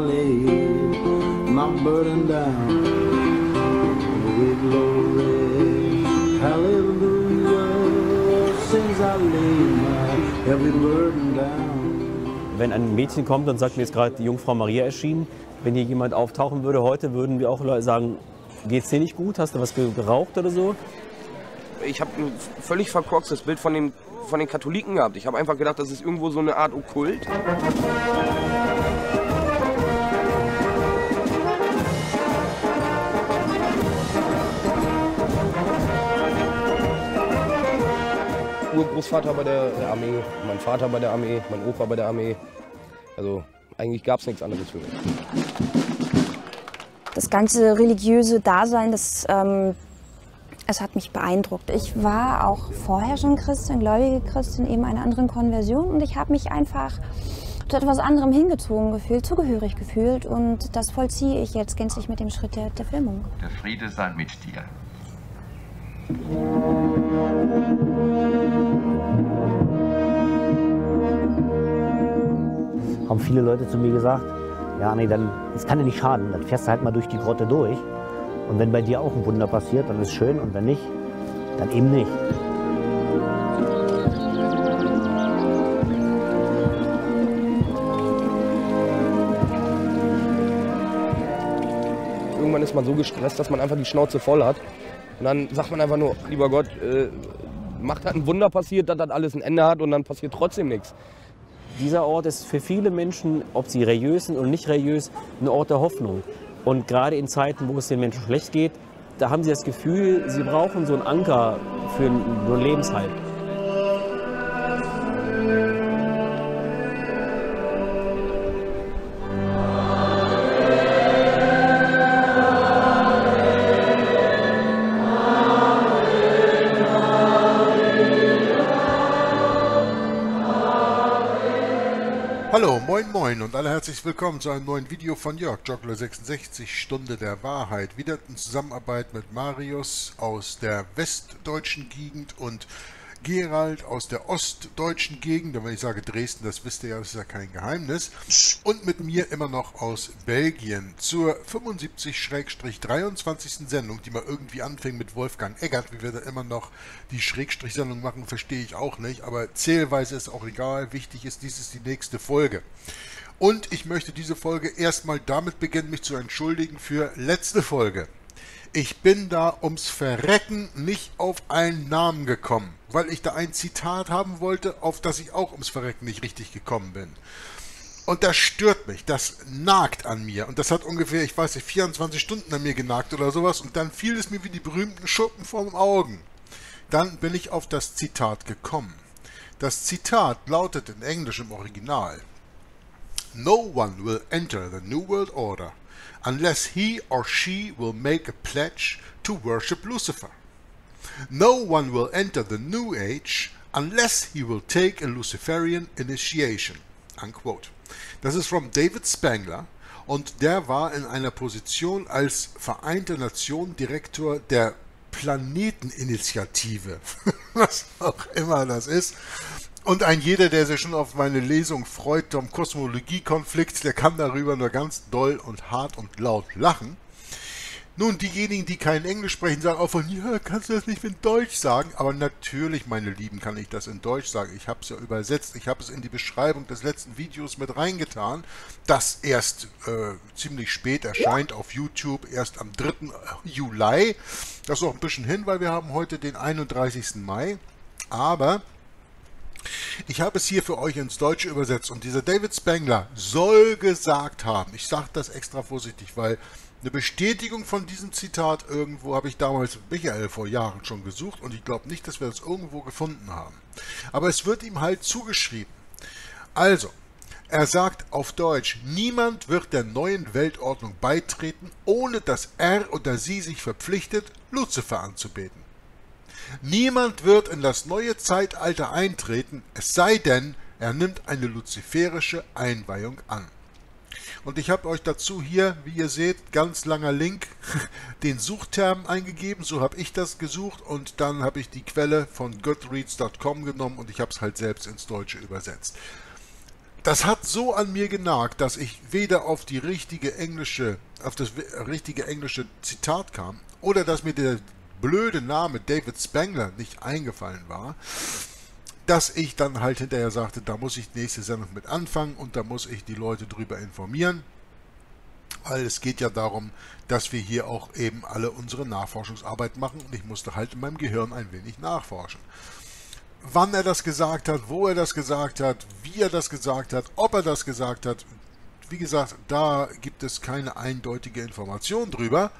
Laid my burden down. Glory, glory, hallelujah, since I laid my heavy burden down. Wenn ein Mädchen kommt und sagt, mir ist gerade die Jungfrau Maria erschienen, wenn hier jemand auftauchen würde heute, würden wir auch Leute sagen, geht's dir nicht gut? Hast du was geraucht oder so? Ich habe ein völlig verkorkstes Bild von den, von den Katholiken gehabt. Ich habe einfach gedacht, das ist irgendwo so eine Art Okkult. Urgroßvater bei der, Armee, mein Vater bei der Armee, mein Opa bei der Armee. Also eigentlich gab es nichts anderes für mich. Das ganze religiöse Dasein, das, ähm, es hat mich beeindruckt. Ich war auch vorher schon Christin, gläubige Christin, eben einer anderen Konversion und ich habe mich einfach zu etwas anderem hingezogen gefühlt, zugehörig gefühlt und das vollziehe ich jetzt gänzlich mit dem Schritt der, der Filmung. Der Friede sei mit dir. Haben viele Leute zu mir gesagt, ja, nee, dann, das kann ja nicht schaden, dann fährst du halt mal durch die Grotte durch. Und wenn bei dir auch ein Wunder passiert, dann ist schön und wenn nicht, dann eben nicht. Irgendwann ist man so gestresst, dass man einfach die Schnauze voll hat. Und dann sagt man einfach nur, lieber Gott, äh, macht halt ein Wunder passiert, dass das alles ein Ende hat und dann passiert trotzdem nichts. Dieser Ort ist für viele Menschen, ob sie religiös sind oder nicht religiös, ein Ort der Hoffnung. Und gerade in Zeiten, wo es den Menschen schlecht geht, da haben sie das Gefühl, sie brauchen so einen Anker für einen Lebenshalt. Moin und alle herzlich willkommen zu einem neuen Video von Jörg Joggler 66 Stunde der Wahrheit. Wieder in Zusammenarbeit mit Marius aus der westdeutschen Gegend und Gerald aus der ostdeutschen Gegend. Und wenn ich sage Dresden, das wisst ihr ja, das ist ja kein Geheimnis. Und mit mir immer noch aus Belgien zur 75-23. Sendung, die mal irgendwie anfing mit Wolfgang Eggert. Wie wir da immer noch die Schrägstrich-Sendung machen, verstehe ich auch nicht. Aber zählweise ist auch egal. Wichtig ist, dies ist die nächste Folge. Und ich möchte diese Folge erstmal damit beginnen, mich zu entschuldigen für letzte Folge. Ich bin da ums Verrecken nicht auf einen Namen gekommen, weil ich da ein Zitat haben wollte, auf das ich auch ums Verrecken nicht richtig gekommen bin. Und das stört mich, das nagt an mir. Und das hat ungefähr, ich weiß nicht, 24 Stunden an mir genagt oder sowas. Und dann fiel es mir wie die berühmten Schuppen vor den Augen. Dann bin ich auf das Zitat gekommen. Das Zitat lautet in Englisch im Original. No one will enter the New World Order unless he or she will make a pledge to worship Lucifer. No one will enter the New Age unless he will take a Luciferian initiation. Unquote. Das ist von David Spangler und der war in einer Position als Vereinte Nation Direktor der Planeteninitiative, was auch immer das ist. Und ein jeder, der sich schon auf meine Lesung freut, am Kosmologiekonflikt, der kann darüber nur ganz doll und hart und laut lachen. Nun, diejenigen, die kein Englisch sprechen, sagen auch von, ja, kannst du das nicht in Deutsch sagen? Aber natürlich, meine Lieben, kann ich das in Deutsch sagen. Ich habe es ja übersetzt. Ich habe es in die Beschreibung des letzten Videos mit reingetan, das erst äh, ziemlich spät erscheint auf YouTube, erst am 3. Juli. Das ist noch ein bisschen hin, weil wir haben heute den 31. Mai. Aber ich habe es hier für euch ins Deutsche übersetzt und dieser David Spangler soll gesagt haben, ich sage das extra vorsichtig, weil eine Bestätigung von diesem Zitat irgendwo habe ich damals mit Michael vor Jahren schon gesucht und ich glaube nicht, dass wir das irgendwo gefunden haben. Aber es wird ihm halt zugeschrieben. Also, er sagt auf Deutsch, niemand wird der neuen Weltordnung beitreten, ohne dass er oder sie sich verpflichtet, Luzifer anzubeten. Niemand wird in das neue Zeitalter eintreten, es sei denn, er nimmt eine luziferische Einweihung an. Und ich habe euch dazu hier, wie ihr seht, ganz langer Link, den Suchterm eingegeben, so habe ich das gesucht und dann habe ich die Quelle von goodreads.com genommen und ich habe es halt selbst ins Deutsche übersetzt. das hat so an mir genagt, dass ich weder auf die richtige englische, auf das richtige englische Zitat kam, oder dass mir der blöde Name David Spangler nicht eingefallen war, dass ich dann halt hinterher sagte, da muss ich die nächste Sendung mit anfangen und da muss ich die Leute drüber informieren. Weil es geht ja darum, dass wir hier auch eben alle unsere Nachforschungsarbeit machen und ich musste halt in meinem Gehirn ein wenig nachforschen wann er das gesagt hat, wo er das gesagt hat, wie er das gesagt hat, ob er das gesagt hat. Wie gesagt, da gibt es keine eindeutige Information drüber.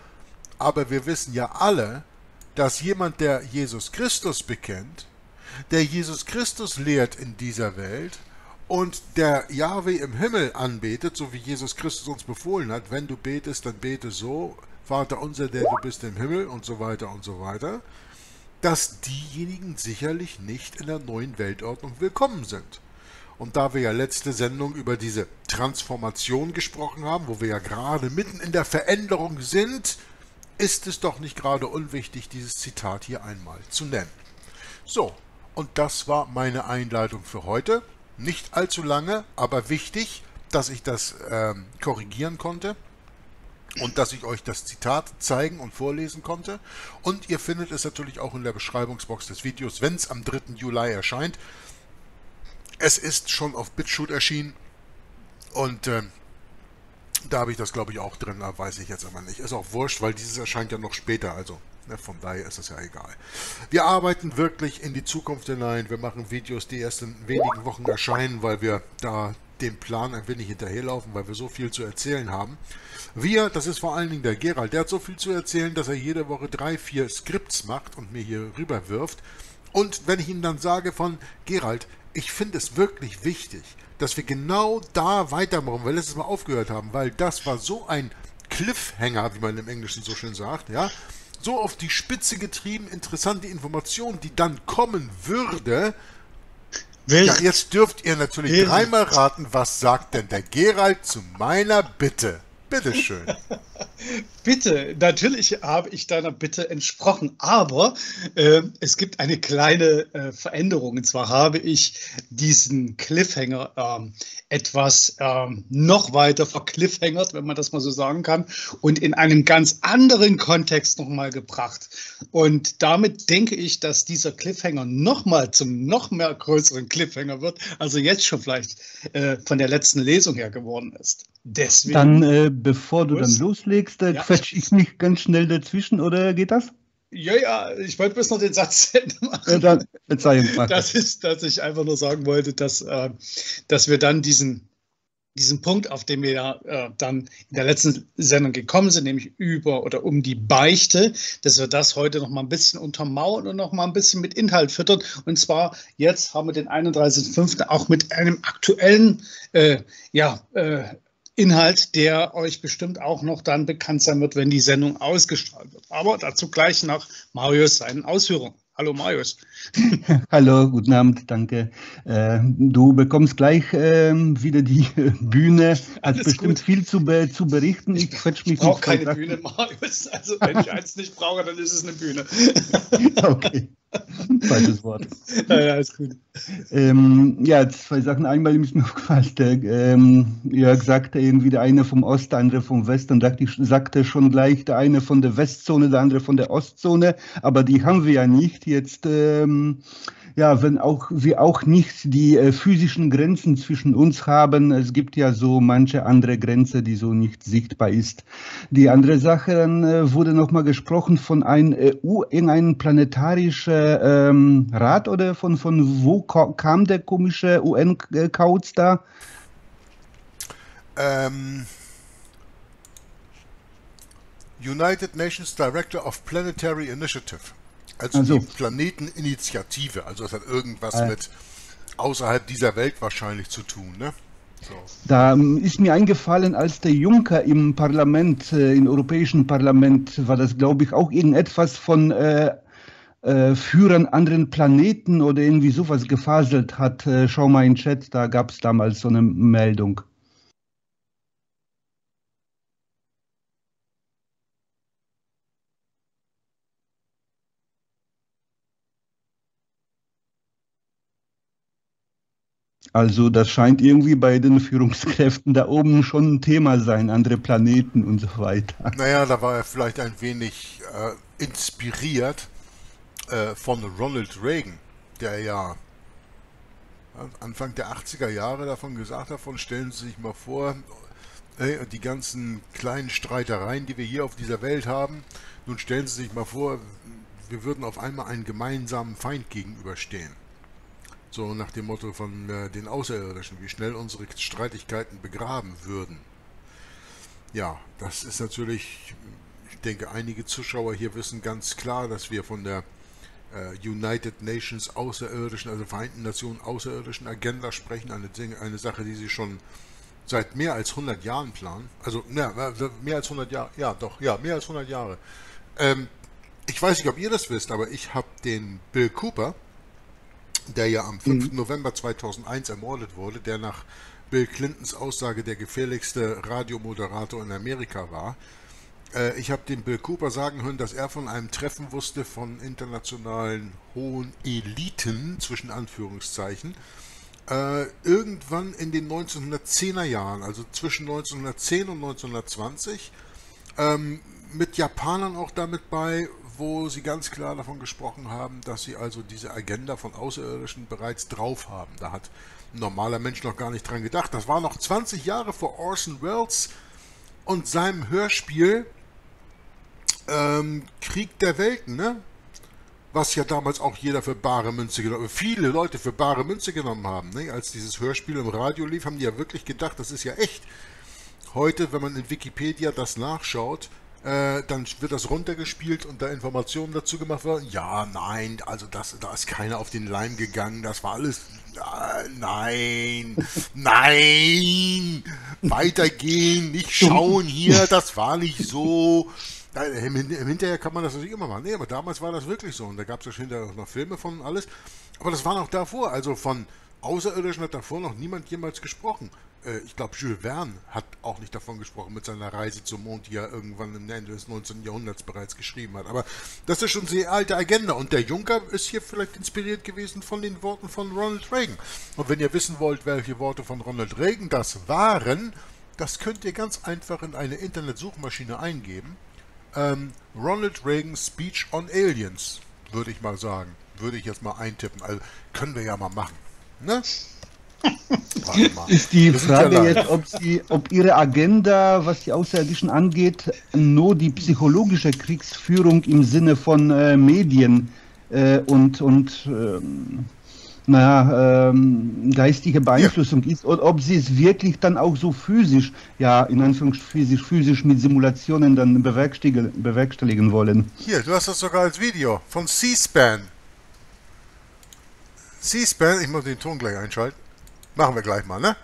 Aber wir wissen ja alle, dass jemand, der Jesus Christus bekennt, der Jesus Christus lehrt in dieser Welt und der Yahweh im Himmel anbetet, so wie Jesus Christus uns befohlen hat, wenn du betest, dann bete so, Vater unser, der du bist im Himmel und so weiter und so weiter dass diejenigen sicherlich nicht in der neuen Weltordnung willkommen sind. Und da wir ja letzte Sendung über diese Transformation gesprochen haben, wo wir ja gerade mitten in der Veränderung sind, ist es doch nicht gerade unwichtig, dieses Zitat hier einmal zu nennen. So, und das war meine Einleitung für heute. Nicht allzu lange, aber wichtig, dass ich das ähm, korrigieren konnte und dass ich euch das Zitat zeigen und vorlesen konnte. Und ihr findet es natürlich auch in der Beschreibungsbox des Videos, wenn es am 3. Juli erscheint. Es ist schon auf BitShoot erschienen und äh, da habe ich das glaube ich auch drin, da weiß ich jetzt aber nicht. Ist auch wurscht, weil dieses erscheint ja noch später, also ne, von daher ist es ja egal. Wir arbeiten wirklich in die Zukunft hinein. Wir machen Videos, die erst in wenigen Wochen erscheinen, weil wir da dem Plan ein wenig hinterherlaufen, weil wir so viel zu erzählen haben. Wir, das ist vor allen Dingen der Gerald, der hat so viel zu erzählen, dass er jede Woche drei, vier Skripts macht und mir hier rüber wirft. Und wenn ich ihm dann sage von Gerald, ich finde es wirklich wichtig, dass wir genau da weitermachen, weil wir letztes Mal aufgehört haben, weil das war so ein Cliffhanger, wie man im Englischen so schön sagt, ja, so auf die Spitze getrieben, interessante Information, die dann kommen würde, ja, jetzt dürft ihr natürlich dreimal raten, was sagt denn der Gerald zu meiner Bitte? Bitteschön. Bitte, natürlich habe ich deiner Bitte entsprochen, aber äh, es gibt eine kleine äh, Veränderung. Und zwar habe ich diesen Cliffhanger äh, etwas ähm, noch weiter vercliffhangert, wenn man das mal so sagen kann, und in einen ganz anderen Kontext nochmal gebracht. Und damit denke ich, dass dieser Cliffhanger nochmal zum noch mehr größeren Cliffhanger wird, also jetzt schon vielleicht äh, von der letzten Lesung her geworden ist. Deswegen. Dann, äh, bevor du dann loslegst, äh, ja. quetsche ich mich ganz schnell dazwischen, oder geht das? Ja, ja, ich wollte bloß noch den Satz machen. Ja, dann, das ist, dass ich einfach nur sagen wollte, dass, äh, dass wir dann diesen, diesen Punkt, auf den wir ja äh, dann in der letzten Sendung gekommen sind, nämlich über oder um die Beichte, dass wir das heute noch mal ein bisschen untermauern und noch mal ein bisschen mit Inhalt füttern. Und zwar jetzt haben wir den 31.05. auch mit einem aktuellen, äh, ja, äh, Inhalt, der euch bestimmt auch noch dann bekannt sein wird, wenn die Sendung ausgestrahlt wird. Aber dazu gleich nach Marius seinen Ausführungen. Hallo Marius. Hallo, guten Abend, danke. Äh, du bekommst gleich äh, wieder die Bühne. Hat bestimmt gut. viel zu, be zu berichten. Ich, ich, ich brauche keine. Bühne, Marius. Also wenn ich eins nicht brauche, dann ist es eine Bühne. okay. Falsches Wort. Ja, ja, ist gut. Ähm, ja, zwei Sachen. Einmal ist mir aufgefallen, der ähm, Jörg sagte irgendwie, der eine vom Ost, der andere vom West. Dann ich, sagte schon gleich, der eine von der Westzone, der andere von der Ostzone. Aber die haben wir ja nicht. Jetzt ähm, ja, wenn auch wir auch nicht die äh, physischen Grenzen zwischen uns haben, es gibt ja so manche andere Grenze, die so nicht sichtbar ist. Die andere Sache, dann äh, wurde nochmal gesprochen von einem äh, irgendeinem planetarischen ähm, Rat oder von, von wo kam der komische UN-Kauz da? Ähm, United Nations Director of Planetary Initiative. Also, also die Planeteninitiative. Also es hat irgendwas äh. mit außerhalb dieser Welt wahrscheinlich zu tun, ne? So. Da ist mir eingefallen, als der Juncker im Parlament, äh, im Europäischen Parlament, war das, glaube ich, auch irgendetwas von äh, äh, Führern anderen Planeten oder irgendwie sowas gefaselt hat. Äh, schau mal in den Chat, da gab es damals so eine Meldung. Also das scheint irgendwie bei den Führungskräften da oben schon ein Thema sein, andere Planeten und so weiter. Naja, da war er vielleicht ein wenig äh, inspiriert äh, von Ronald Reagan, der ja Anfang der 80er Jahre davon gesagt hat, von stellen Sie sich mal vor, die ganzen kleinen Streitereien, die wir hier auf dieser Welt haben, nun stellen Sie sich mal vor, wir würden auf einmal einen gemeinsamen Feind gegenüberstehen. So nach dem Motto von äh, den Außerirdischen, wie schnell unsere Streitigkeiten begraben würden. Ja, das ist natürlich, ich denke, einige Zuschauer hier wissen ganz klar, dass wir von der äh, United Nations Außerirdischen, also Vereinten Nationen Außerirdischen Agenda sprechen. Eine, eine Sache, die sie schon seit mehr als 100 Jahren planen. Also, ja, mehr als 100 Jahre, ja doch, ja, mehr als 100 Jahre. Ähm, ich weiß nicht, ob ihr das wisst, aber ich habe den Bill Cooper, der ja am 5. Mhm. November 2001 ermordet wurde, der nach Bill Clintons Aussage der gefährlichste Radiomoderator in Amerika war. Äh, ich habe den Bill Cooper sagen hören, dass er von einem Treffen wusste von internationalen hohen Eliten, zwischen Anführungszeichen, äh, irgendwann in den 1910er Jahren, also zwischen 1910 und 1920, ähm, mit Japanern auch damit bei, wo sie ganz klar davon gesprochen haben, dass sie also diese Agenda von Außerirdischen bereits drauf haben. Da hat ein normaler Mensch noch gar nicht dran gedacht. Das war noch 20 Jahre vor Orson Welles und seinem Hörspiel ähm, Krieg der Welten, ne? Was ja damals auch jeder für bare Münze genommen, viele Leute für bare Münze genommen haben. Ne? Als dieses Hörspiel im Radio lief, haben die ja wirklich gedacht, das ist ja echt. Heute, wenn man in Wikipedia das nachschaut, äh, dann wird das runtergespielt und da Informationen dazu gemacht werden. Ja, nein, also das, da ist keiner auf den Leim gegangen, das war alles. Äh, nein, nein, weitergehen, nicht schauen hier, das war nicht so. Im, Hinterher kann man das natürlich immer machen. Nee, aber damals war das wirklich so. Und da gab es ja hinterher noch Filme von alles. Aber das war noch davor. Also von Außerirdischen hat davor noch niemand jemals gesprochen. Äh, ich glaube, Jules Verne hat auch nicht davon gesprochen mit seiner Reise zum Mond, die er irgendwann im Ende des 19. Jahrhunderts bereits geschrieben hat. Aber das ist schon sehr alte Agenda. Und der Junker ist hier vielleicht inspiriert gewesen von den Worten von Ronald Reagan. Und wenn ihr wissen wollt, welche Worte von Ronald Reagan das waren, das könnt ihr ganz einfach in eine Internetsuchmaschine eingeben. Ähm, Ronald Reagan's Speech on Aliens, würde ich mal sagen. Würde ich jetzt mal eintippen. Also können wir ja mal machen. Ne? Ist die Frage ja jetzt, ob, sie, ob Ihre Agenda, was die Außerirdischen angeht, nur die psychologische Kriegsführung im Sinne von äh, Medien äh, und, und ähm, naja, ähm, geistige Beeinflussung ja. ist und ob sie es wirklich dann auch so physisch, ja, in Anführungszeichen physisch, physisch mit Simulationen dann bewerkstelligen, bewerkstelligen wollen. Hier, du hast das sogar als Video von C-SPAN. C-SPAN, ich muss den Ton gleich einschalten. Machen wir gleich mal, ne?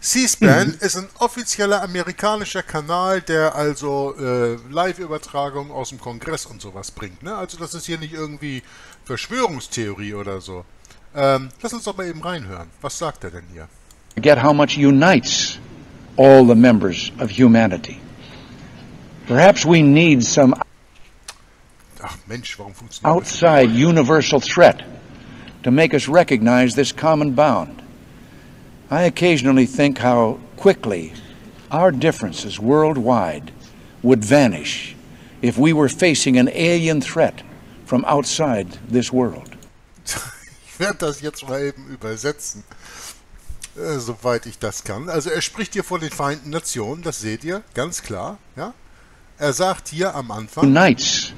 C-SPAN mhm. ist ein offizieller amerikanischer Kanal, der also äh, Live-Übertragungen aus dem Kongress und sowas bringt. Ne? Also das ist hier nicht irgendwie Verschwörungstheorie oder so. Ähm, lass uns doch mal eben reinhören. Was sagt er denn hier? Forget how much unites all the members of humanity. Perhaps we need some Ach Mensch, warum funktioniert outside universal threat to make us recognize this common bound. I occasionally think how quickly our differences worldwide would vanish if we were facing an alien threat from outside this world. werde das jetzt mal eben übersetzen, äh, soweit ich das kann. Also er spricht hier von den Vereinten Nationen, das seht ihr, ganz klar. Ja? Er sagt hier am Anfang... Unites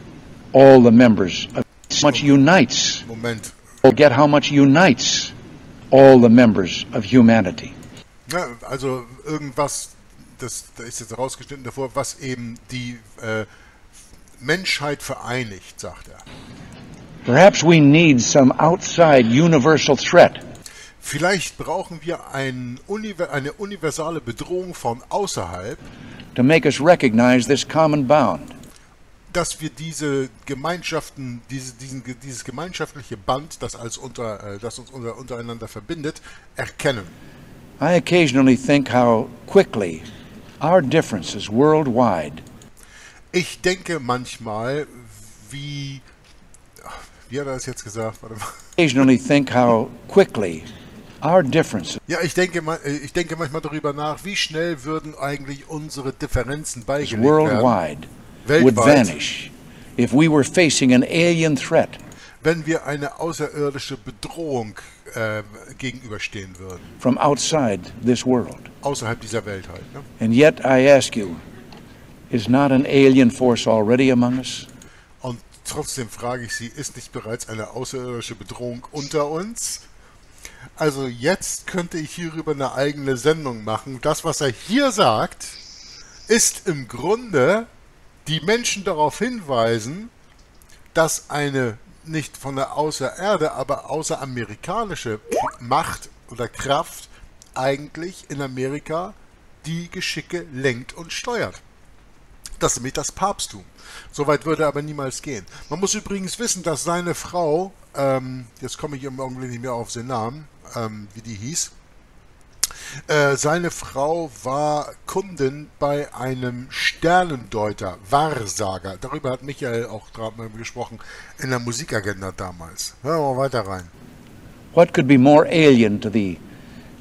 all the members. Of, much unites. Moment. Get how much unites all the members of humanity. Ja, also irgendwas, das, da ist jetzt rausgeschnitten davor, was eben die äh, Menschheit vereinigt, sagt er. Perhaps we need some outside universal threat. Vielleicht brauchen wir ein, eine universale Bedrohung von außerhalb, to make us recognize this common bound. Dass wir diese Gemeinschaften, diese, diesen, dieses gemeinschaftliche Band, das, als unter, äh, das uns unter, untereinander verbindet, erkennen. I occasionally think how quickly our differences worldwide. Ich denke manchmal, wie wie hat er das jetzt gesagt? Warte mal. Occasionally think how quickly Our differences Ja, ich denke, äh, ich denke manchmal darüber nach, wie schnell würden eigentlich unsere Differenzen beigelegt werden, worldwide would vanish if we were facing an alien threat wenn wir eine außerirdische Bedrohung äh, gegenüberstehen würden, from outside this world. außerhalb dieser Welt halt. Ne? And yet I ask you, is not an alien force already among us? Und trotzdem frage ich Sie, ist nicht bereits eine außerirdische Bedrohung unter uns? Also jetzt könnte ich hierüber eine eigene Sendung machen. Das, was er hier sagt, ist im Grunde die Menschen darauf hinweisen, dass eine nicht von der Außererde, aber außeramerikanische Macht oder Kraft eigentlich in Amerika die Geschicke lenkt und steuert. Das ist nämlich das Papsttum. Soweit würde er aber niemals gehen. Man muss übrigens wissen, dass seine Frau, ähm, jetzt komme ich im Augenblick nicht mehr auf den Namen, ähm, wie die hieß, äh, seine Frau war Kundin bei einem Sternendeuter, Wahrsager. Darüber hat Michael auch gerade mal gesprochen in der Musikagenda damals. Hören wir mal weiter rein. What could be more alien to the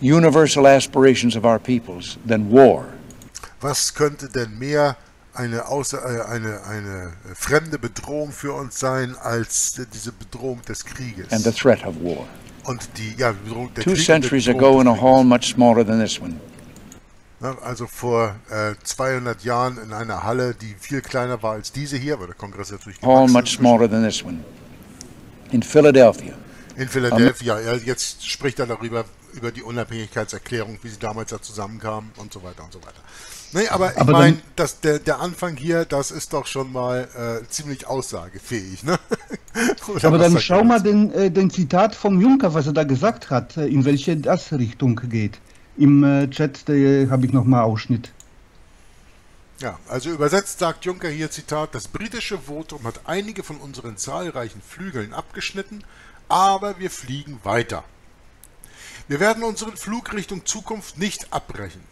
universal aspirations of our peoples than war? Was könnte denn mehr eine, außer, äh, eine, eine fremde Bedrohung für uns sein als diese Bedrohung des Krieges? and the threat of war. Und die ja, Bedrohung Two Krieg centuries ago in a hall much smaller than this one, Also vor äh, 200 Jahren in einer Halle, die viel kleiner war als diese hier, weil der Kongress natürlich hall much smaller than this one, in Philadelphia. In Philadelphia. Ja, jetzt spricht er darüber, über die Unabhängigkeitserklärung, wie sie damals da zusammenkamen und so weiter und so weiter. Nee, aber ich meine, der, der Anfang hier, das ist doch schon mal äh, ziemlich aussagefähig. Ne? Aber dann schau mal den, äh, den Zitat vom Juncker, was er da gesagt hat, äh, in welche das Richtung geht. Im äh, Chat äh, habe ich nochmal Ausschnitt. Ja, also übersetzt sagt Juncker hier Zitat, das britische Votum hat einige von unseren zahlreichen Flügeln abgeschnitten, aber wir fliegen weiter. Wir werden unseren Flug Richtung Zukunft nicht abbrechen.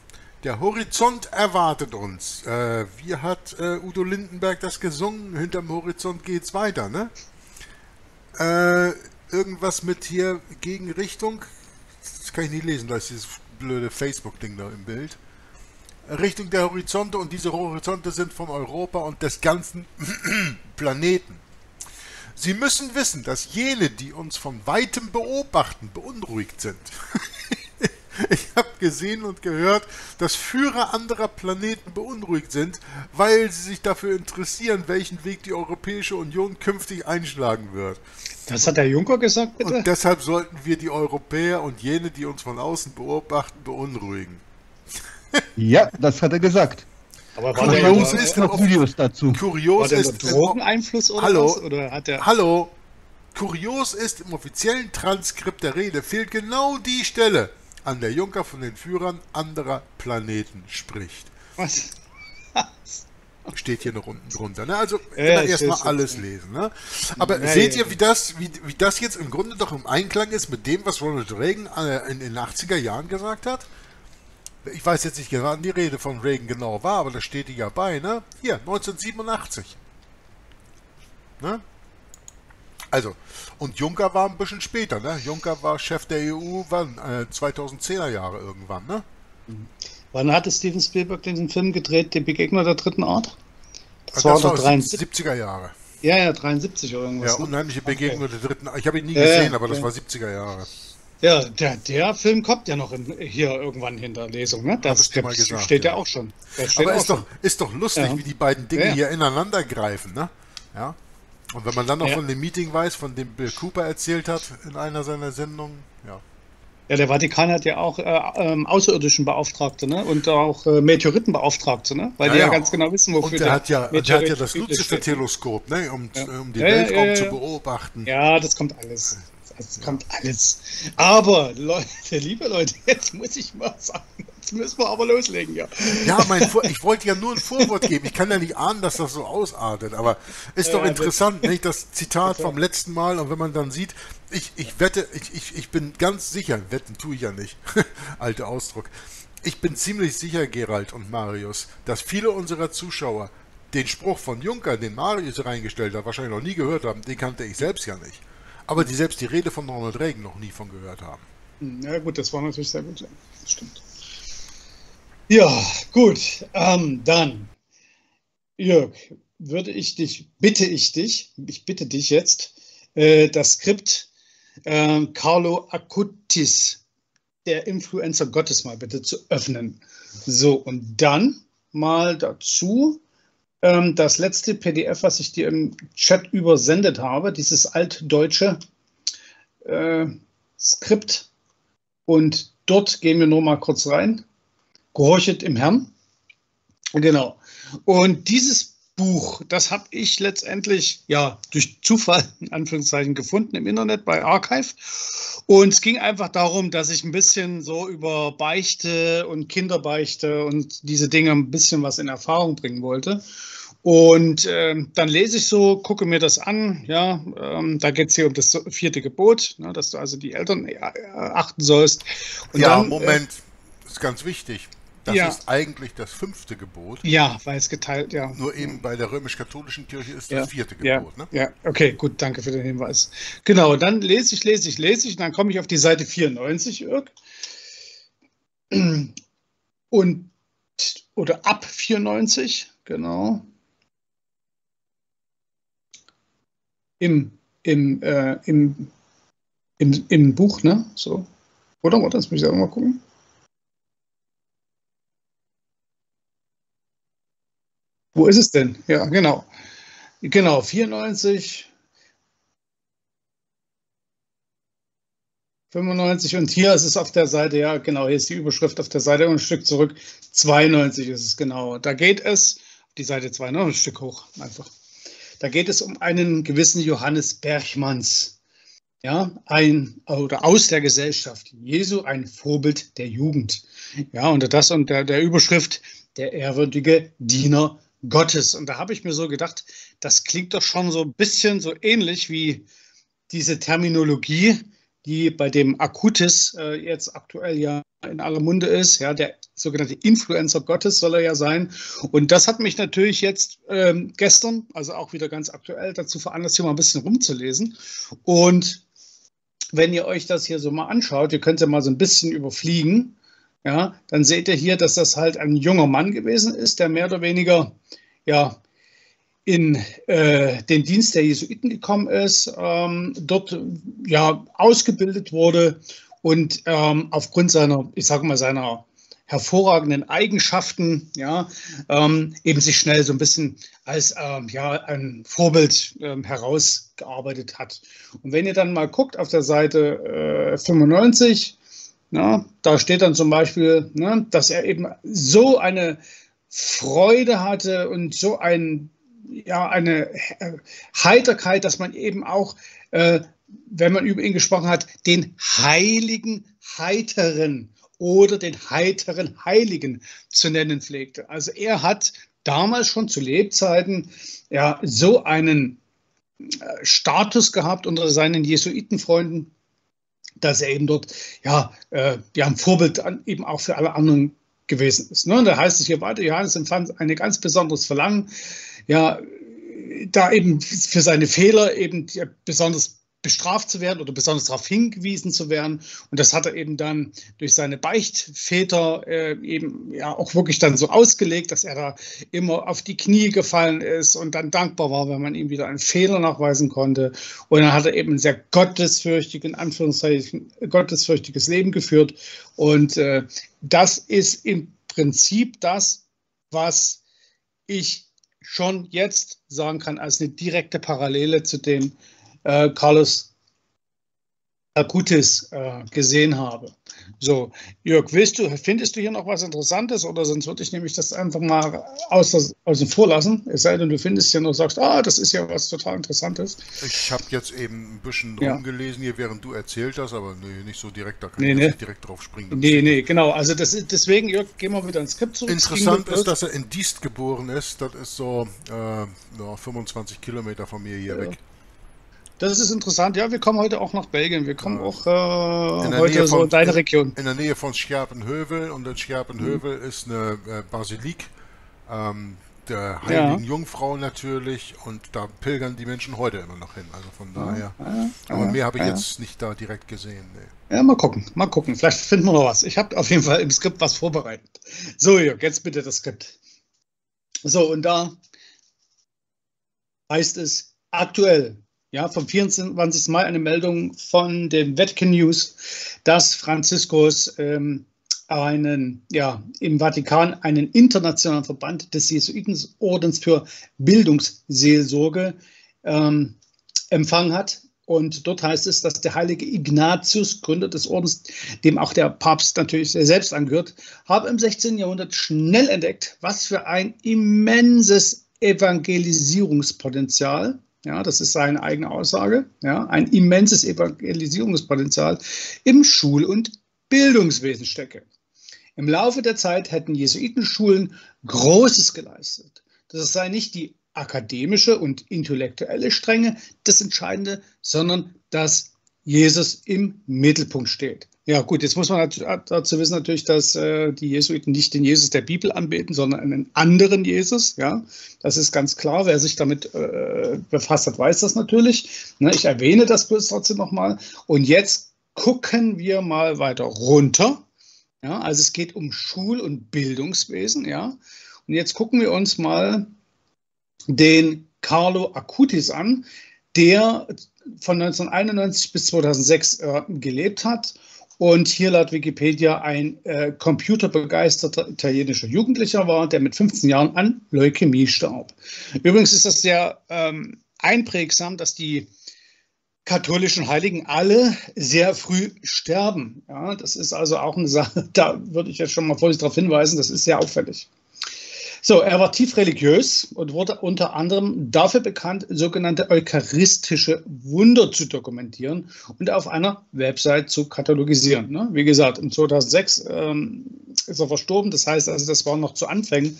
Der Horizont erwartet uns. Äh, wie hat äh, Udo Lindenberg das gesungen? Hinterm Horizont geht's weiter, ne? Äh, irgendwas mit hier Gegenrichtung? Das kann ich nicht lesen, da ist dieses blöde Facebook-Ding da im Bild. Richtung der Horizonte und diese Horizonte sind von Europa und des ganzen Planeten. Sie müssen wissen, dass jene, die uns von weitem beobachten, beunruhigt sind. Ich habe gesehen und gehört, dass Führer anderer Planeten beunruhigt sind, weil sie sich dafür interessieren, welchen Weg die Europäische Union künftig einschlagen wird. Das hat der Juncker gesagt, bitte? Und deshalb sollten wir die Europäer und jene, die uns von außen beobachten, beunruhigen. Ja, das hat er gesagt. Aber Kurios war der, Kurios ist noch Videos dazu. war Kurios der ist Drogeneinfluss oder Hallo? was? Oder hat der... Hallo? Kurios ist, im offiziellen Transkript der Rede fehlt genau die Stelle, an der Juncker von den Führern anderer Planeten spricht. Was? Steht hier noch unten drunter. Ne? Also Ja, erstmal alles ja. lesen. Ne? Aber Ja, seht ja. ihr, wie das, wie, wie das jetzt im Grunde doch im Einklang ist mit dem, was Ronald Reagan äh, in den 80er Jahren gesagt hat? Ich weiß jetzt nicht genau, wann die Rede von Reagan genau war, aber da steht die ja bei, ne? Hier, 1987. Ne? Also, und Juncker war ein bisschen später, ne? Juncker war Chef der EU, wann? Äh, 2010er Jahre irgendwann, ne? Wann hatte Steven Spielberg diesen Film gedreht, Die Begegner der dritten Art? Das Also war doch 73. 70er Jahre. Ja, ja, 73 oder irgendwas. Ja, ne? unheimliche Begegnung der dritten. Ich habe ihn nie ja, gesehen, aber das war 70er Jahre. Ja, der, der Film kommt ja noch in, hier irgendwann hinter Lesung, ne? Das der mal gesagt, steht ja. ja. auch schon. Der Aber ist doch, schon. ist doch lustig, Ja. wie die beiden Dinge Ja. hier ineinander greifen, ne? Ja. Und wenn man dann noch von dem Meeting weiß, von dem Bill Cooper erzählt hat in einer seiner Sendungen, ja. Ja, der Vatikan hat ja auch äh, ähm, außerirdischen Beauftragte, ne? Und auch äh, Meteoritenbeauftragte, ne? Weil Ja, die ja, ja. ganz genau wissen, wofür Und der hat ja, der hat ja Meteorit das steht. Luzifer-Teleskop, ne? Um, um ja, Weltraum zu beobachten. Ja, das kommt alles. Das kommt alles. Aber, Leute, liebe Leute, jetzt muss ich mal sagen, jetzt müssen wir aber loslegen, ja. Ja, mein Vor ich wollte ja nur ein Vorwort geben. Ich kann ja nicht ahnen, dass das so ausartet, aber ist doch Ja, interessant, nicht? Das Zitat vom letzten Mal und wenn man dann sieht, ich, ich wette, ich, ich, ich bin ganz sicher, wetten tue ich ja nicht, alter Ausdruck. Ich bin ziemlich sicher, Gerald und Marius, dass viele unserer Zuschauer den Spruch von Juncker, den Marius reingestellt hat, wahrscheinlich noch nie gehört haben. Den kannte ich selbst ja nicht. Aber die selbst die Rede von Ronald Reagan noch nie von gehört haben. Ja gut, das war natürlich sehr gut. Ja, stimmt. Ja, gut. Ähm, dann, Jörg, würde ich dich, bitte ich dich, ich bitte dich jetzt, äh, das Skript äh, Carlo Acutis, der Influencer Gottes, mal bitte zu öffnen. So, und dann mal dazu ähm, das letzte PDF, was ich dir im Chat übersendet habe, dieses altdeutsche äh, Skript. Und dort gehen wir nur mal kurz rein. Gehorchet im Herrn. Genau. Und dieses Buch, das habe ich letztendlich ja durch Zufall in Anführungszeichen gefunden im Internet bei Archive. Und es ging einfach darum, dass ich ein bisschen so über Beichte und Kinderbeichte und diese Dinge ein bisschen was in Erfahrung bringen wollte. Und ähm, dann lese ich so, gucke mir das an. Ja, ähm, da geht es hier um das vierte Gebot, ne, dass du also die Eltern äh, achten sollst. Und ja, dann, äh, Moment, das ist ganz wichtig. Das Ja. ist eigentlich das fünfte Gebot. Ja, weil es geteilt, ja. Nur eben bei der römisch-katholischen Kirche ist Ja, das vierte ja, Gebot. Ne? ja, okay, gut, danke für den Hinweis. Genau, dann lese ich, lese ich, lese ich, und dann komme ich auf die Seite 94, Irk. Und, oder ab 94, genau. Im, im, äh, im, im, im Buch, ne? So. Oder? Oder? Das muss ich auch mal gucken. Wo ist es denn? Ja, genau. Genau, 94, 95 und hier ist es auf der Seite, ja genau, hier ist die Überschrift auf der Seite und ein Stück zurück, 92 ist es genau. Da geht es, die Seite 2, noch ein Stück hoch einfach. Da geht es um einen gewissen Johannes Berchmanns, ja, ein oder aus der Gesellschaft Jesu, ein Vorbild der Jugend. Ja, unter das und der, der Überschrift der ehrwürdige Diener Gottes. Und da habe ich mir so gedacht, das klingt doch schon so ein bisschen so ähnlich wie diese Terminologie, die bei dem Akutis äh, jetzt aktuell ja in aller Munde ist. Ja, der sogenannte Influencer Gottes soll er ja sein. Und das hat mich natürlich jetzt ähm, gestern, also auch wieder ganz aktuell, dazu veranlasst, hier mal ein bisschen rumzulesen. Und wenn ihr euch das hier so mal anschaut, ihr könnt ja mal so ein bisschen überfliegen, ja, dann seht ihr hier, dass das halt ein junger Mann gewesen ist, der mehr oder weniger ja, in äh, den Dienst der Jesuiten gekommen ist, ähm, dort ja ausgebildet wurde und ähm, aufgrund seiner, ich sage mal, seiner hervorragenden Eigenschaften, ja, ähm, eben sich schnell so ein bisschen als ähm, ja, ein Vorbild ähm, herausgearbeitet hat. Und wenn ihr dann mal guckt auf der Seite äh, 95, na, da steht dann zum Beispiel, ne, dass er eben so eine Freude hatte und so ein, ja, eine Heiterkeit, dass man eben auch, äh, wenn man über ihn gesprochen hat, den heiligen Heiteren oder den heiteren Heiligen zu nennen pflegte. Also er hat damals schon zu Lebzeiten ja so einen äh, Status gehabt unter seinen Jesuitenfreunden, dass er eben dort ja, äh, ja ein Vorbild an, eben auch für alle anderen gewesen ist. Ne? Und da heißt es hier weiter, Johannes empfand ein ganz besonderes Verlangen, ja, da eben für seine Fehler eben besonders bestraft zu werden oder besonders darauf hingewiesen zu werden. Und das hat er eben dann durch seine Beichtväter äh, eben ja auch wirklich dann so ausgelegt, dass er da immer auf die Knie gefallen ist und dann dankbar war, wenn man ihm wieder einen Fehler nachweisen konnte. Und dann hat er eben ein sehr gottesfürchtigen, Anführungszeichen, gottesfürchtiges Leben geführt. Und äh, das ist im Prinzip das, was ich schon jetzt sagen kann, als eine direkte Parallele zu dem äh, Carlos Acutis äh, gesehen habe. So, Jörg, willst du, findest du hier noch was Interessantes oder sonst würde ich nämlich das einfach mal aus, außen vor lassen, es sei denn, du findest ja noch, sagst, ah, das ist ja was total Interessantes. Ich habe jetzt eben ein bisschen Ja. rumgelesen hier, während du erzählt hast, aber nee, nicht so direkt, da kann Nee, ich nee. direkt drauf springen. Nee, nee, genau, also das ist, deswegen, Jörg, gehen wir wieder ins Skript zurück. Interessant ist, dass er in Diest geboren ist. Das ist so äh, ja, 25 Kilometer von mir hier weg. Das ist interessant, ja, wir kommen heute auch nach Belgien, wir kommen auch äh, heute Nähe so von- in deine Region. In der Nähe von Scherpenhövel und in Scherpenhövel ist eine äh, Basilik. Ähm, der Heiligen Jungfrau natürlich und da pilgern die Menschen heute immer noch hin. Also von daher. Aber mehr habe ich jetzt nicht da direkt gesehen. Nee. Ja, mal gucken, mal gucken. Vielleicht finden wir noch was. Ich habe auf jeden Fall im Skript was vorbereitet. So, Jörg, jetzt bitte das Skript. So, und da heißt es aktuell, ja, vom 24. Mai eine Meldung von dem Vatican News, dass Franziskus ähm, einen, ja, im Vatikan einen internationalen Verband des Jesuitenordens für Bildungsseelsorge ähm, empfangen hat. Und dort heißt es, dass der heilige Ignatius, Gründer des Ordens, dem auch der Papst natürlich selbst angehört, habe im 16. Jahrhundert schnell entdeckt, was für ein immenses Evangelisierungspotenzial ja, das ist seine eigene Aussage. Ja, ein immenses Evangelisierungspotenzial im Schul- und Bildungswesen stecke. Im Laufe der Zeit hätten Jesuitenschulen Großes geleistet. Das sei nicht die akademische und intellektuelle Strenge das Entscheidende, sondern dass Jesus im Mittelpunkt steht. Ja, gut, jetzt muss man dazu wissen natürlich, dass äh, die Jesuiten nicht den Jesus der Bibel anbeten, sondern einen anderen Jesus. Ja, das ist ganz klar. Wer sich damit äh, befasst hat, weiß das natürlich. Ne, ich erwähne das bloß trotzdem nochmal. Und jetzt gucken wir mal weiter runter. Ja, also es geht um Schul- und Bildungswesen. Ja, und jetzt gucken wir uns mal den Carlo Acutis an, der von 1991 bis 2006 äh, gelebt hat und hier laut Wikipedia ein äh, computerbegeisterter italienischer Jugendlicher war, der mit 15 Jahren an Leukämie starb. Übrigens ist das sehr ähm, einprägsam, dass die katholischen Heiligen alle sehr früh sterben. Ja, das ist also auch eine Sache, da würde ich jetzt schon mal vorsichtig darauf hinweisen, das ist sehr auffällig. So, er war tief religiös und wurde unter anderem dafür bekannt, sogenannte eucharistische Wunder zu dokumentieren und auf einer Website zu katalogisieren. Ne? Wie gesagt, im 2006 ähm, ist er verstorben, das heißt also, das war noch zu Anfängen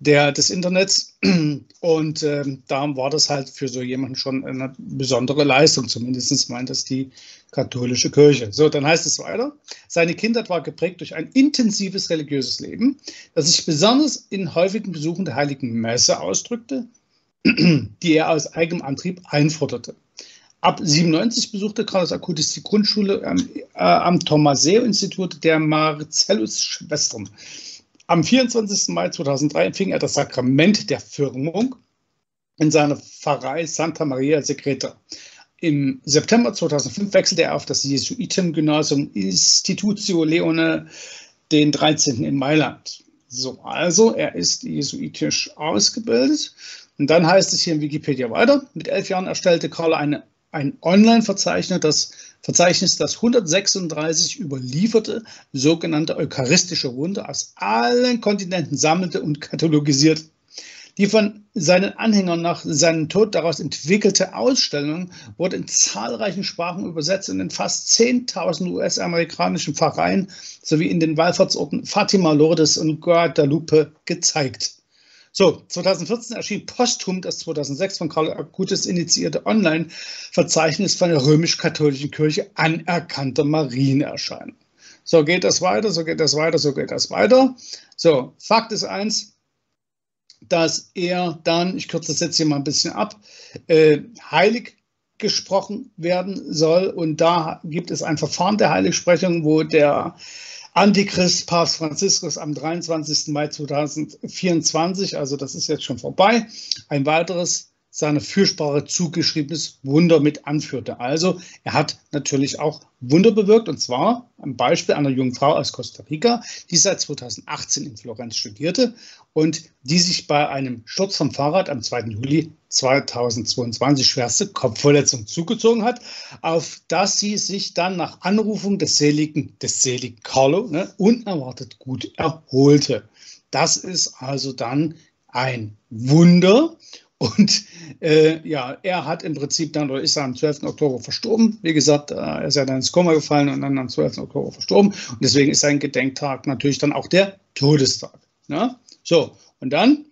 der, des Internets und ähm, da war das halt für so jemanden schon eine besondere Leistung, zumindest meint das die katholische Kirche. So, dann heißt es weiter. Seine Kindheit war geprägt durch ein intensives religiöses Leben, das sich besonders in häufigen Besuchen der Heiligen Messe ausdrückte, die er aus eigenem Antrieb einforderte. Ab 97 besuchte Carlos Acutis die Grundschule ähm, äh, am Tomaseo-Institut der Marcellus-Schwestern. Am 24. Mai 2003 empfing er das Sakrament der Firmung in seiner Pfarrei Santa Maria Secreta. Im September 2005 wechselte er auf das Jesuitengymnasium Institutio Leone den 13. in Mailand. So, also er ist jesuitisch ausgebildet. Und dann heißt es hier in Wikipedia weiter. Mit elf Jahren erstellte Karl eine, ein Online-Verzeichnis, das Verzeichnis, das 136 überlieferte sogenannte eucharistische Wunder aus allen Kontinenten sammelte und katalogisierte. Die von seinen Anhängern nach seinem Tod daraus entwickelte Ausstellung wurde in zahlreichen Sprachen übersetzt und in fast 10.000 US-amerikanischen Pfarreien sowie in den Wallfahrtsorten Fatima, Lourdes und Guadalupe gezeigt. So, 2014 erschien posthum das 2006 von Karl Acutis initiierte Online-Verzeichnis von der römisch-katholischen Kirche anerkannter Marienerscheinung. So geht das weiter, so geht das weiter, so geht das weiter. So, Fakt ist eins, dass er dann, ich kürze das jetzt hier mal ein bisschen ab, äh, heilig gesprochen werden soll. Und da gibt es ein Verfahren der Heiligsprechung, wo der Antichrist Papst Franziskus am 23. Mai 2024, also das ist jetzt schon vorbei, ein weiteres seiner Fürsprache zugeschriebenes Wunder mit anführte. Also er hat natürlich auch Wunder bewirkt und zwar ein Beispiel einer jungen Frau aus Costa Rica, die seit 2018 in Florenz studierte und die sich bei einem Sturz vom Fahrrad am 2. Juli 2022 schwerste Kopfverletzung zugezogen hat, auf das sie sich dann nach Anrufung des seligen, des seligen Carlo ne, unerwartet gut erholte. Das ist also dann ein Wunder und äh, ja, er hat im Prinzip dann, oder ist er am 12. Oktober verstorben. Wie gesagt, äh, er ist ja dann ins Koma gefallen und dann am 12. Oktober verstorben. Und deswegen ist sein Gedenktag natürlich dann auch der Todestag. Ne? So, und dann,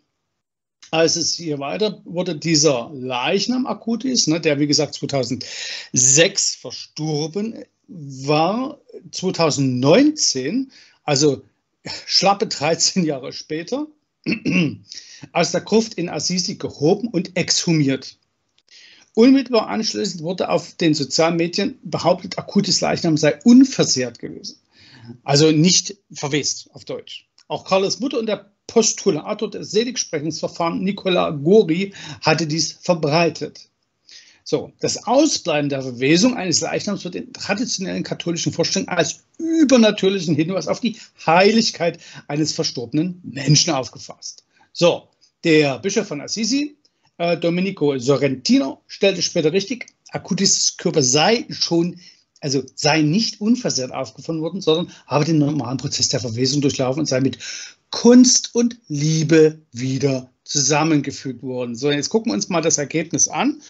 als es hier weiter wurde, dieser Leichnam Akutis, ne, der wie gesagt 2006 verstorben war, 2019, also schlappe 13 Jahre später, aus der Gruft in Assisi gehoben und exhumiert. Unmittelbar anschließend wurde auf den sozialen Medien behauptet, akutes Leichnam sei unversehrt gewesen. Also nicht verwest auf Deutsch. Auch Carlos Mutter und der Postulator des Seligsprechungsverfahrens Nicola Gori hatte dies verbreitet. So, das Ausbleiben der Verwesung eines Leichnams wird in traditionellen katholischen Vorstellungen als übernatürlichen Hinweis auf die Heiligkeit eines verstorbenen Menschen aufgefasst. So, der Bischof von Assisi, äh, Domenico Sorrentino, stellte später richtig, Acutis Körper sei schon, also sei nicht unversehrt aufgefunden worden, sondern habe den normalen Prozess der Verwesung durchlaufen und sei mit Kunst und Liebe wieder zusammengefügt worden. So, jetzt gucken wir uns mal das Ergebnis an.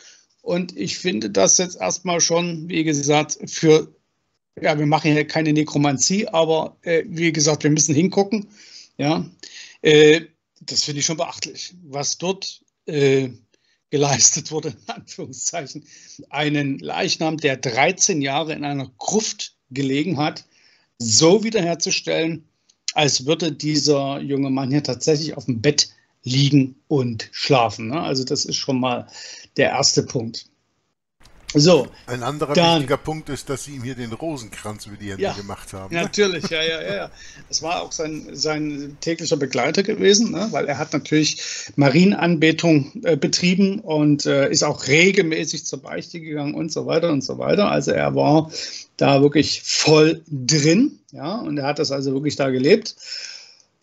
Und ich finde das jetzt erstmal schon, wie gesagt, für, ja, wir machen hier keine Nekromantie, aber äh, wie gesagt, wir müssen hingucken. Ja, äh, das finde ich schon beachtlich, was dort äh, geleistet wurde, in Anführungszeichen. Einen Leichnam, der 13 Jahre in einer Gruft gelegen hat, so wiederherzustellen, als würde dieser junge Mann hier tatsächlich auf dem Bett liegen und schlafen. Ne? Also das ist schon mal der erste Punkt. So. Ein anderer dann, wichtiger Punkt ist, dass sie ihm hier den Rosenkranz über die Hände ja, gemacht haben. Natürlich, ja, ja, ja. Das war auch sein, sein täglicher Begleiter gewesen, ne? weil er hat natürlich Marienanbetung äh, betrieben und äh, ist auch regelmäßig zur Beichte gegangen und so weiter und so weiter. Also er war da wirklich voll drin, ja, und er hat das also wirklich da gelebt.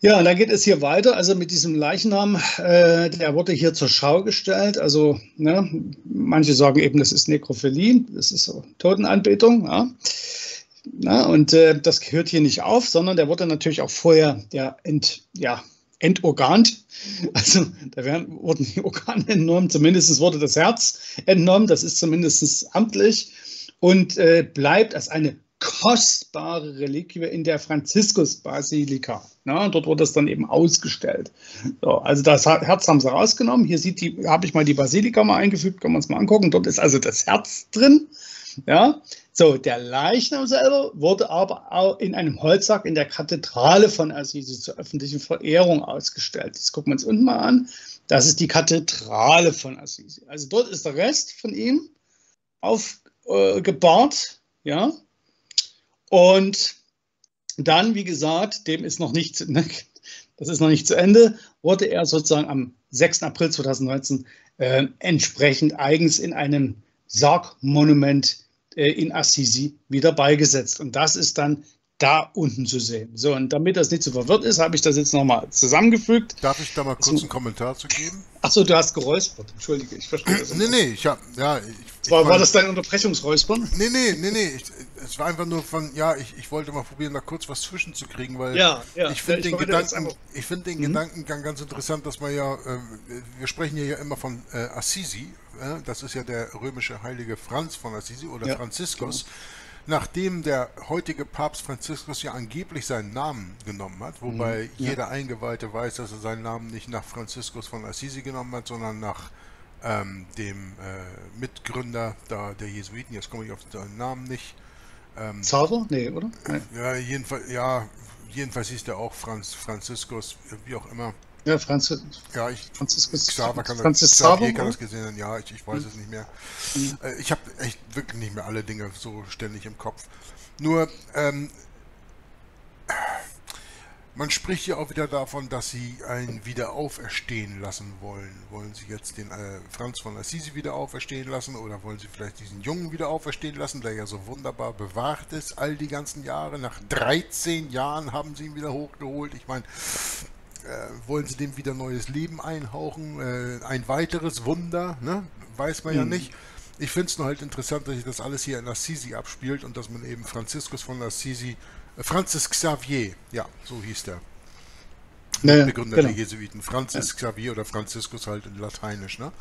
Ja, und dann geht es hier weiter. Also mit diesem Leichnam, äh, der wurde hier zur Schau gestellt. Also ne, manche sagen eben, das ist Nekrophilie, das ist so Totenanbetung. Ja. Na, und äh, das gehört hier nicht auf, sondern der wurde natürlich auch vorher ja, ent, ja, entorgant. Also da werden, wurden die Organe entnommen, zumindest wurde das Herz entnommen, das ist zumindest amtlich und äh, bleibt als eine kostbare Reliquie in der Franziskusbasilika. Dort wurde es dann eben ausgestellt. So, also das Herz haben sie rausgenommen. Hier sieht die, habe ich mal die Basilika mal eingefügt, kann man es mal angucken. Dort ist also das Herz drin. Ja, so der Leichnam selber wurde aber auch in einem Holzsack in der Kathedrale von Assisi zur öffentlichen Verehrung ausgestellt. Das gucken wir uns unten mal an. Das ist die Kathedrale von Assisi. Also dort ist der Rest von ihm aufgebahrt. Äh, ja, und dann, wie gesagt, dem ist noch nicht, ne, das ist noch nicht zu Ende, wurde er sozusagen am 6. April 2019 äh, entsprechend eigens in einem Sargmonument äh, in Assisi wieder beigesetzt. Und das ist dann da unten zu sehen. So, und damit das nicht so verwirrt ist, habe ich das jetzt nochmal zusammengefügt. Darf ich da mal kurz einen Kommentar zu geben? Achso, du hast geräuspert. Entschuldige, ich verstehe das. nee, nee, ich habe, ja. Ich, war, ich war das dein Unterbrechungsräuspern? Nee, nee, nee, nee. Ich, es war einfach nur von, ja, ich, ich wollte mal probieren, da kurz was zwischenzukriegen, weil ja, ja, ich finde ja, den, Gedanken, ich find den mhm. Gedankengang ganz interessant, dass man ja, äh, wir sprechen hier ja immer von äh, Assisi, äh, das ist ja der römische heilige Franz von Assisi oder Franziskus. Genau nachdem der heutige Papst Franziskus ja angeblich seinen Namen genommen hat, wobei mhm, ja. jeder Eingeweihte weiß, dass er seinen Namen nicht nach Franziskus von Assisi genommen hat, sondern nach ähm, dem äh, Mitgründer da, der Jesuiten, jetzt komme ich auf seinen Namen nicht. Ähm, Xaver? Nee, oder? Nein. Ja, jedenfalls, ja, jedenfalls hieß der auch Franz, Franziskus, wie auch immer. Ja, Franz ja, ich, Franziskus Xaver kann, Franzis Xavier kann das gesehen haben. Ja, ich, ich weiß mhm. es nicht mehr. Äh, ich habe echt wirklich nicht mehr alle Dinge so ständig im Kopf. Nur, ähm, man spricht ja auch wieder davon, dass sie einen wieder auferstehen lassen wollen. Wollen sie jetzt den äh, Franz von Assisi wieder auferstehen lassen oder wollen sie vielleicht diesen Jungen wieder auferstehen lassen, der ja so wunderbar bewahrt ist all die ganzen Jahre? Nach 13 Jahren haben sie ihn wieder hochgeholt. Ich meine, äh, wollen sie dem wieder neues Leben einhauchen? Äh, ein weiteres Wunder, ne? weiß man mhm. ja nicht. Ich finde es nur halt interessant, dass sich das alles hier in Assisi abspielt und dass man eben Franziskus von Assisi, äh, Francis Xavier, ja, so hieß der. Naja, Begründer genau. der Jesuiten. Francis ja. Xavier oder Franziskus halt in Lateinisch, ne?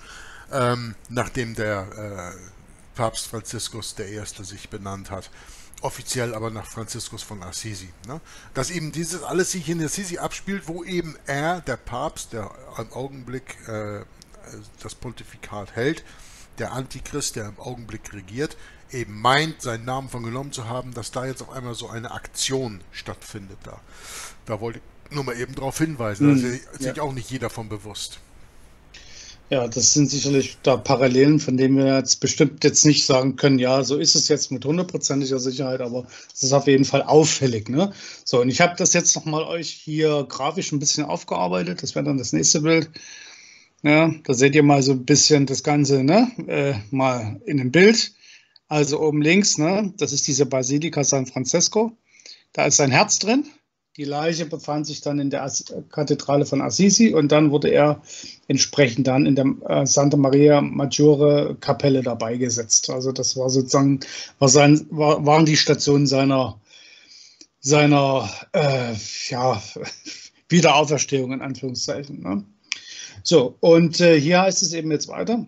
Ähm, nachdem der äh, Papst Franziskus der Erste sich benannt hat offiziell aber nach Franziskus von Assisi. Ne? Dass eben dieses alles sich in Assisi abspielt, wo eben er, der Papst, der im Augenblick äh, das Pontifikat hält, der Antichrist, der im Augenblick regiert, eben meint, seinen Namen von genommen zu haben, dass da jetzt auf einmal so eine Aktion stattfindet. Da, da wollte Nur mal eben darauf hinweisen, da Hm, ist sich auch nicht jeder von bewusst. Ja, das sind sicherlich da Parallelen, von denen wir jetzt bestimmt jetzt nicht sagen können, ja, so ist es jetzt mit hundertprozentiger Sicherheit, aber es ist auf jeden Fall auffällig. Ne? So, und ich habe das jetzt nochmal euch hier grafisch ein bisschen aufgearbeitet. Das wäre dann das nächste Bild. Ja, da seht ihr mal so ein bisschen das Ganze ne? äh, mal in dem Bild. Also oben links, ne? das ist diese Basilika San Francisco. Da ist sein Herz drin. Die Leiche befand sich dann in der Kathedrale von Assisi und dann wurde er entsprechend dann in der äh, Santa Maria Maggiore Kapelle dabei gesetzt. Also das war sozusagen, war sein, war, waren die Stationen seiner, seiner äh, ja, Wiederauferstehung in Anführungszeichen. Ne? So, und äh, hier heißt es eben jetzt weiter.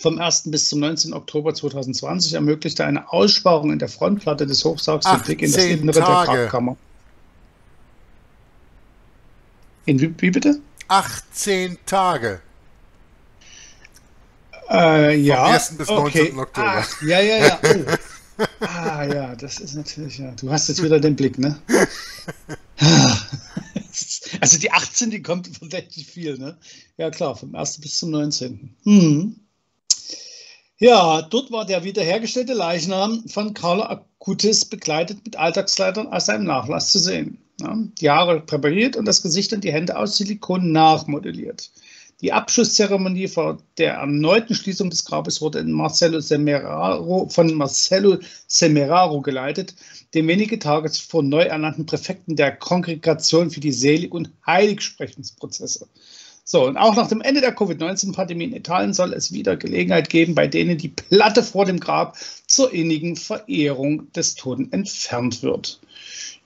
Vom 1. bis zum 19. Oktober 2020 ermöglichte eine Aussparung in der Frontplatte des Hochsargs den Blick in das 18 Innere der Tage. Grabkammer. In wie, wie bitte? 18 Tage. Äh, ja. 1. bis 19. okay. Oktober. Ach, ja, ja, ja. Oh. Ah, ja, das ist natürlich, ja. Du hast jetzt wieder den Blick, ne? Also die 18, die kommt verdächtig viel, ne? Ja, klar, vom 1. bis zum 19. Hm. Ja, dort war der wiederhergestellte Leichnam von Carlo Acutis begleitet mit Alltagskleidern aus seinem Nachlass zu sehen. Ja, die Haare präpariert und das Gesicht und die Hände aus Silikon nachmodelliert. Die Abschlusszeremonie vor der erneuten Schließung des Grabes wurde in Marcello Semeraro, von Marcello Semeraro geleitet, dem wenige Tage zuvor neu ernannten Präfekten der Kongregation für die Selig- und Heiligsprechungsprozesse. So, und auch nach dem Ende der Covid-19-Pandemie in Italien soll es wieder Gelegenheit geben, bei denen die Platte vor dem Grab zur innigen Verehrung des Toten entfernt wird.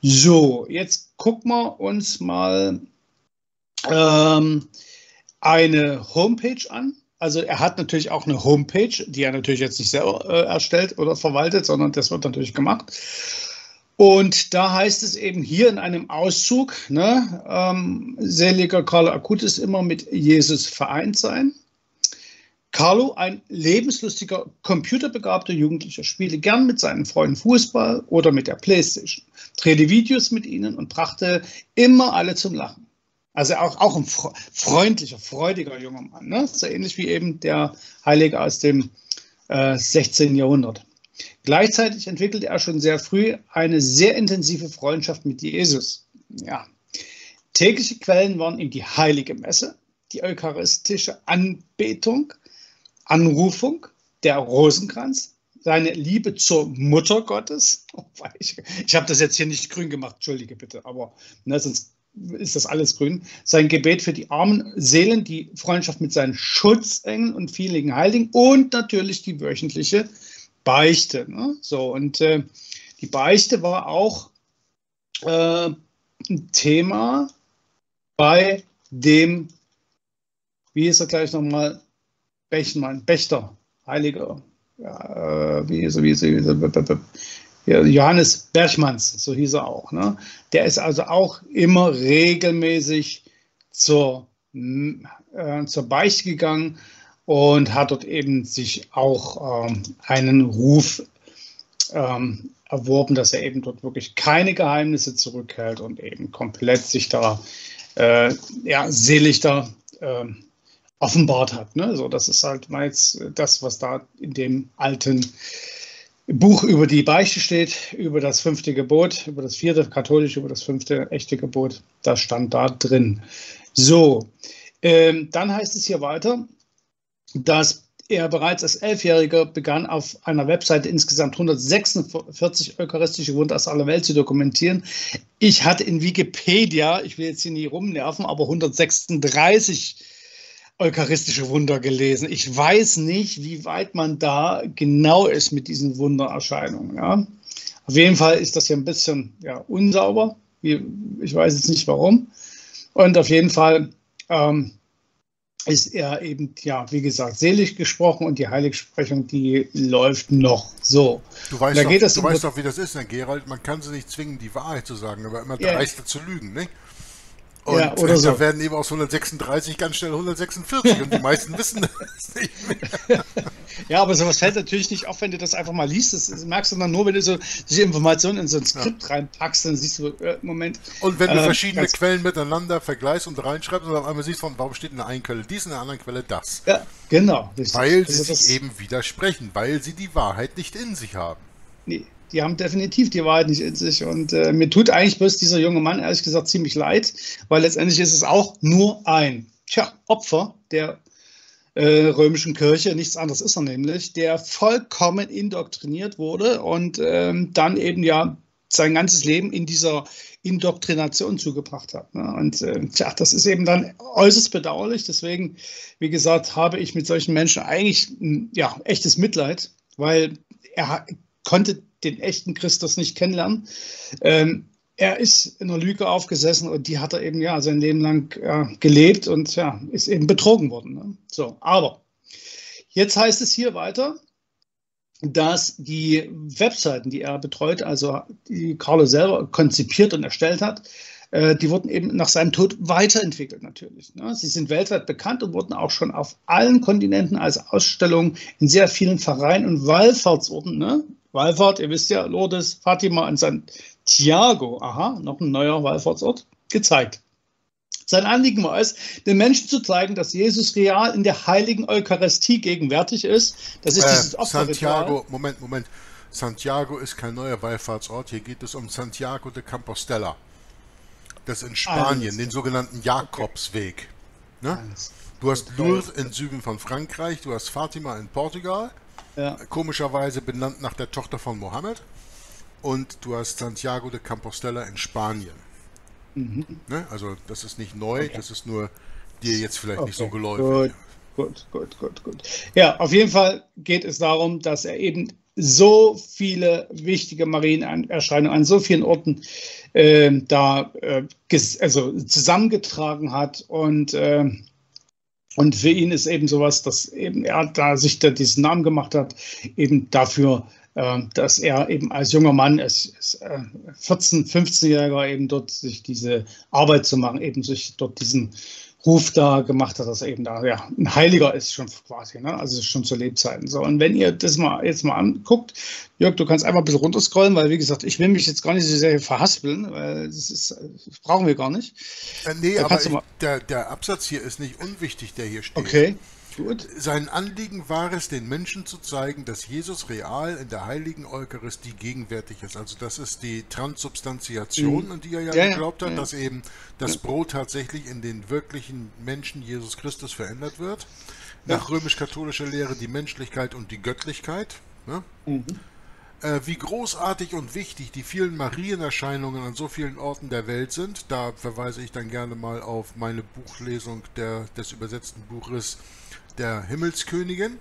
So, jetzt gucken wir uns mal ähm, eine Homepage an. Also er hat natürlich auch eine Homepage, die er natürlich jetzt nicht selber äh, erstellt oder verwaltet, sondern das wird natürlich gemacht. Und da heißt es eben hier in einem Auszug, ne, ähm, seliger Carlo Acutis immer mit Jesus vereint sein. Carlo, ein lebenslustiger, computerbegabter Jugendlicher, spiele gern mit seinen Freunden Fußball oder mit der Playstation, drehte Videos mit ihnen und brachte immer alle zum Lachen. Also auch, auch ein fre- freundlicher, freudiger junger Mann, ne? so ähnlich wie eben der Heilige aus dem äh, 16. Jahrhundert. Gleichzeitig entwickelte er schon sehr früh eine sehr intensive Freundschaft mit Jesus. Ja. Tägliche Quellen waren ihm die heilige Messe, die eucharistische Anbetung, Anrufung, der Rosenkranz, seine Liebe zur Mutter Gottes. Oh, Ich, ich habe das jetzt hier nicht grün gemacht, entschuldige bitte, aber ne, sonst ist das alles grün. Sein Gebet für die armen Seelen, die Freundschaft mit seinen Schutzengeln und vielen Heiligen und natürlich die wöchentliche Beichte. Ne? So, und äh, die Beichte war auch äh, ein Thema bei dem, wie ist er gleich nochmal, Bechmann, Bechter, Heiliger, ja, äh, wie er, wie er, wie ja, Johannes Berchmanns, so hieß er auch. Ne? Der ist also auch immer regelmäßig zur, äh, zur Beichte gegangen und hat dort eben sich auch ähm, einen Ruf ähm, erworben, dass er eben dort wirklich keine Geheimnisse zurückhält und eben komplett sich da äh, ja, selig da äh, offenbart hat. Ne? So, das ist halt mal jetzt das, was da in dem alten Buch über die Beichte steht, über das fünfte Gebot, über das vierte katholische, über das fünfte echte Gebot. Das stand da drin. So, ähm, dann heißt es hier weiter, dass er bereits als Elfjähriger begann, auf einer Webseite insgesamt 146 eucharistische Wunder aus aller Welt zu dokumentieren. Ich hatte in Wikipedia, ich will jetzt hier nie rumnerven, aber 136 eucharistische Wunder gelesen. Ich weiß nicht, wie weit man da genau ist mit diesen Wundererscheinungen. Ja. Auf jeden Fall ist das hier ein bisschen ja, unsauber. Ich weiß jetzt nicht warum. Und auf jeden Fall ähm, ist er eben, ja, wie gesagt, selig gesprochen und die Heiligsprechung, die läuft noch so. Du weißt, Da doch, geht das du weißt doch, wie das ist, ne, Gerald. Man kann sie nicht zwingen, die Wahrheit zu sagen, aber immer Ja. dreister zu lügen, nicht? Und Ja, oder da so. werden eben aus 136 ganz schnell 146 und die meisten wissen das nicht mehr. Ja, aber sowas fällt natürlich nicht auf, wenn du das einfach mal liest. Das, merkst du dann nur, wenn du so diese Informationen in so ein Skript reinpackst, dann siehst du, äh, Moment. Und wenn du äh, verschiedene Quellen miteinander vergleichst und reinschreibst und auf einmal siehst, von warum steht in der einen Quelle dies, in der anderen Quelle das. Ja, genau. richtig. Weil Also sie sich eben widersprechen, weil sie die Wahrheit nicht in sich haben. Nee, die haben definitiv die Wahrheit nicht in sich. Und äh, mir tut eigentlich bloß dieser junge Mann, ehrlich gesagt, ziemlich leid, weil letztendlich ist es auch nur ein tja, Opfer der äh, römischen Kirche, nichts anderes ist er nämlich, der vollkommen indoktriniert wurde und ähm, dann eben ja sein ganzes Leben in dieser Indoktrination zugebracht hat. Ne? Und äh, tja, das ist eben dann äußerst bedauerlich. Deswegen, wie gesagt, habe ich mit solchen Menschen eigentlich ein, ja, echtes Mitleid, weil er konnte den echten Christus nicht kennenlernen. Ähm, er ist in einer Lüge aufgesessen und die hat er eben ja sein Leben lang äh, gelebt und ja, ist eben betrogen worden. Ne? So, aber jetzt heißt es hier weiter, dass die Webseiten, die er betreut, also die Carlo selber konzipiert und erstellt hat, äh, die wurden eben nach seinem Tod weiterentwickelt natürlich. Ne? Sie sind weltweit bekannt und wurden auch schon auf allen Kontinenten als Ausstellung in sehr vielen Vereinen und Wallfahrtsorten, ne? Wallfahrt, ihr wisst ja, Lourdes, Fatima und Santiago, aha, noch ein neuer Wallfahrtsort, gezeigt. Sein Anliegen war es, den Menschen zu zeigen, dass Jesus real in der heiligen Eucharistie gegenwärtig ist. Das ist Äh, dieses Opferritual. Santiago, Moment, Moment. Santiago ist kein neuer Wallfahrtsort. Hier geht es um Santiago de Compostela. Das ist in Spanien, Alles den sogenannten Jakobsweg. Ne? Du hast Lourdes im Süden von Frankreich, du hast Fatima in Portugal, Ja. komischerweise benannt nach der Tochter von Mohammed, und du hast Santiago de Compostela in Spanien. Ne? Also das ist nicht neu, das ist nur dir jetzt vielleicht nicht so Okay, geläufig. Gut, gut, gut, gut, gut. Ja, auf jeden Fall geht es darum, dass er eben so viele wichtige Marienerscheinungen an so vielen Orten äh, da äh, also zusammengetragen hat und äh, und für ihn ist eben sowas, dass eben er da sich da diesen Namen gemacht hat, eben dafür, äh, dass er eben als junger Mann, es ist äh, 14, 15-Jähriger eben dort sich diese Arbeit zu machen, eben sich dort diesen Ruf da gemacht hat, dass er eben da ja, ein Heiliger ist schon quasi, ne? also schon zu Lebzeiten. So, und wenn ihr das mal jetzt mal anguckt, Jörg, du kannst einfach ein bisschen runterscrollen, weil wie gesagt, ich will mich jetzt gar nicht so sehr verhaspeln, weil das, ist, das brauchen wir gar nicht. Äh, nee, aber ich, der, der Absatz hier ist nicht unwichtig, der hier steht. Okay, gut. Sein Anliegen war es, den Menschen zu zeigen, dass Jesus real in der heiligen Eucharistie gegenwärtig ist. Also das ist die Transubstantiation, Mhm. an die er ja, Ja, ja, geglaubt hat, ja. dass eben das Brot tatsächlich in den wirklichen Menschen Jesus Christus verändert wird. Nach römisch-katholischer Lehre die Menschlichkeit und die Göttlichkeit. Ne? Mhm. Äh, wie großartig und wichtig die vielen Marienerscheinungen an so vielen Orten der Welt sind, da verweise ich dann gerne mal auf meine Buchlesung der, des übersetzten Buches der Himmelskönigin.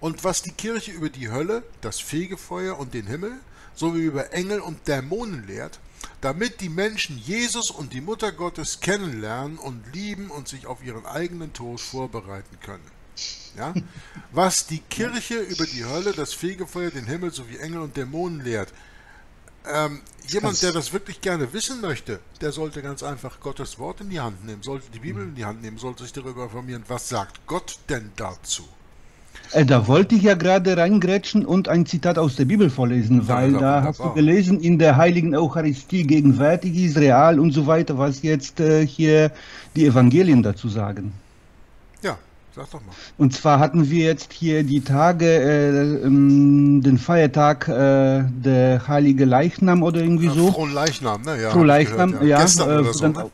Und was die Kirche über die Hölle, das Fegefeuer und den Himmel, sowie über Engel und Dämonen lehrt, damit die Menschen Jesus und die Mutter Gottes kennenlernen und lieben und sich auf ihren eigenen Tod vorbereiten können. Ja? Was die Kirche über die Hölle, das Fegefeuer, den Himmel sowie Engel und Dämonen lehrt. Ähm, jemand, der das wirklich gerne wissen möchte, der sollte ganz einfach Gottes Wort in die Hand nehmen, sollte die Bibel in die Hand nehmen, sollte sich darüber informieren, was sagt Gott denn dazu. Äh, da wollte ich ja gerade reingrätschen und ein Zitat aus der Bibel vorlesen, weil ja, da hast du gelesen, in der heiligen Eucharistie gegenwärtig ist, real und so weiter, was jetzt äh, hier die Evangelien dazu sagen. Ja, sag doch mal. Und zwar hatten wir jetzt hier die Tage, äh, ähm, den Feiertag äh, der Heilige Leichnam oder irgendwie Äh, so. Frohen Leichnam, ne? Ja, Frohe hab ich Leichnam, gehört, ja, Gestern äh, oder so, dann ne?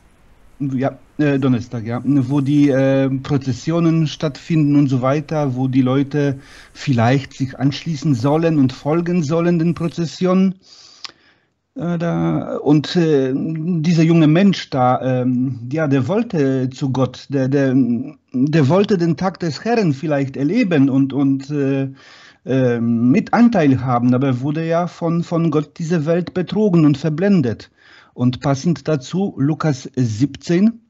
Ja, äh, Donnerstag, ja, wo die äh, Prozessionen stattfinden und so weiter, wo die Leute vielleicht sich anschließen sollen und folgen sollen den Prozessionen. Äh, da, und äh, dieser junge Mensch da, ähm, ja, der wollte zu Gott, der, der, der wollte den Tag des Herrn vielleicht erleben und, und äh, äh, mit Anteil haben, aber er wurde ja von, von Gott diese Welt betrogen und verblendet. Und passend dazu Lukas 17,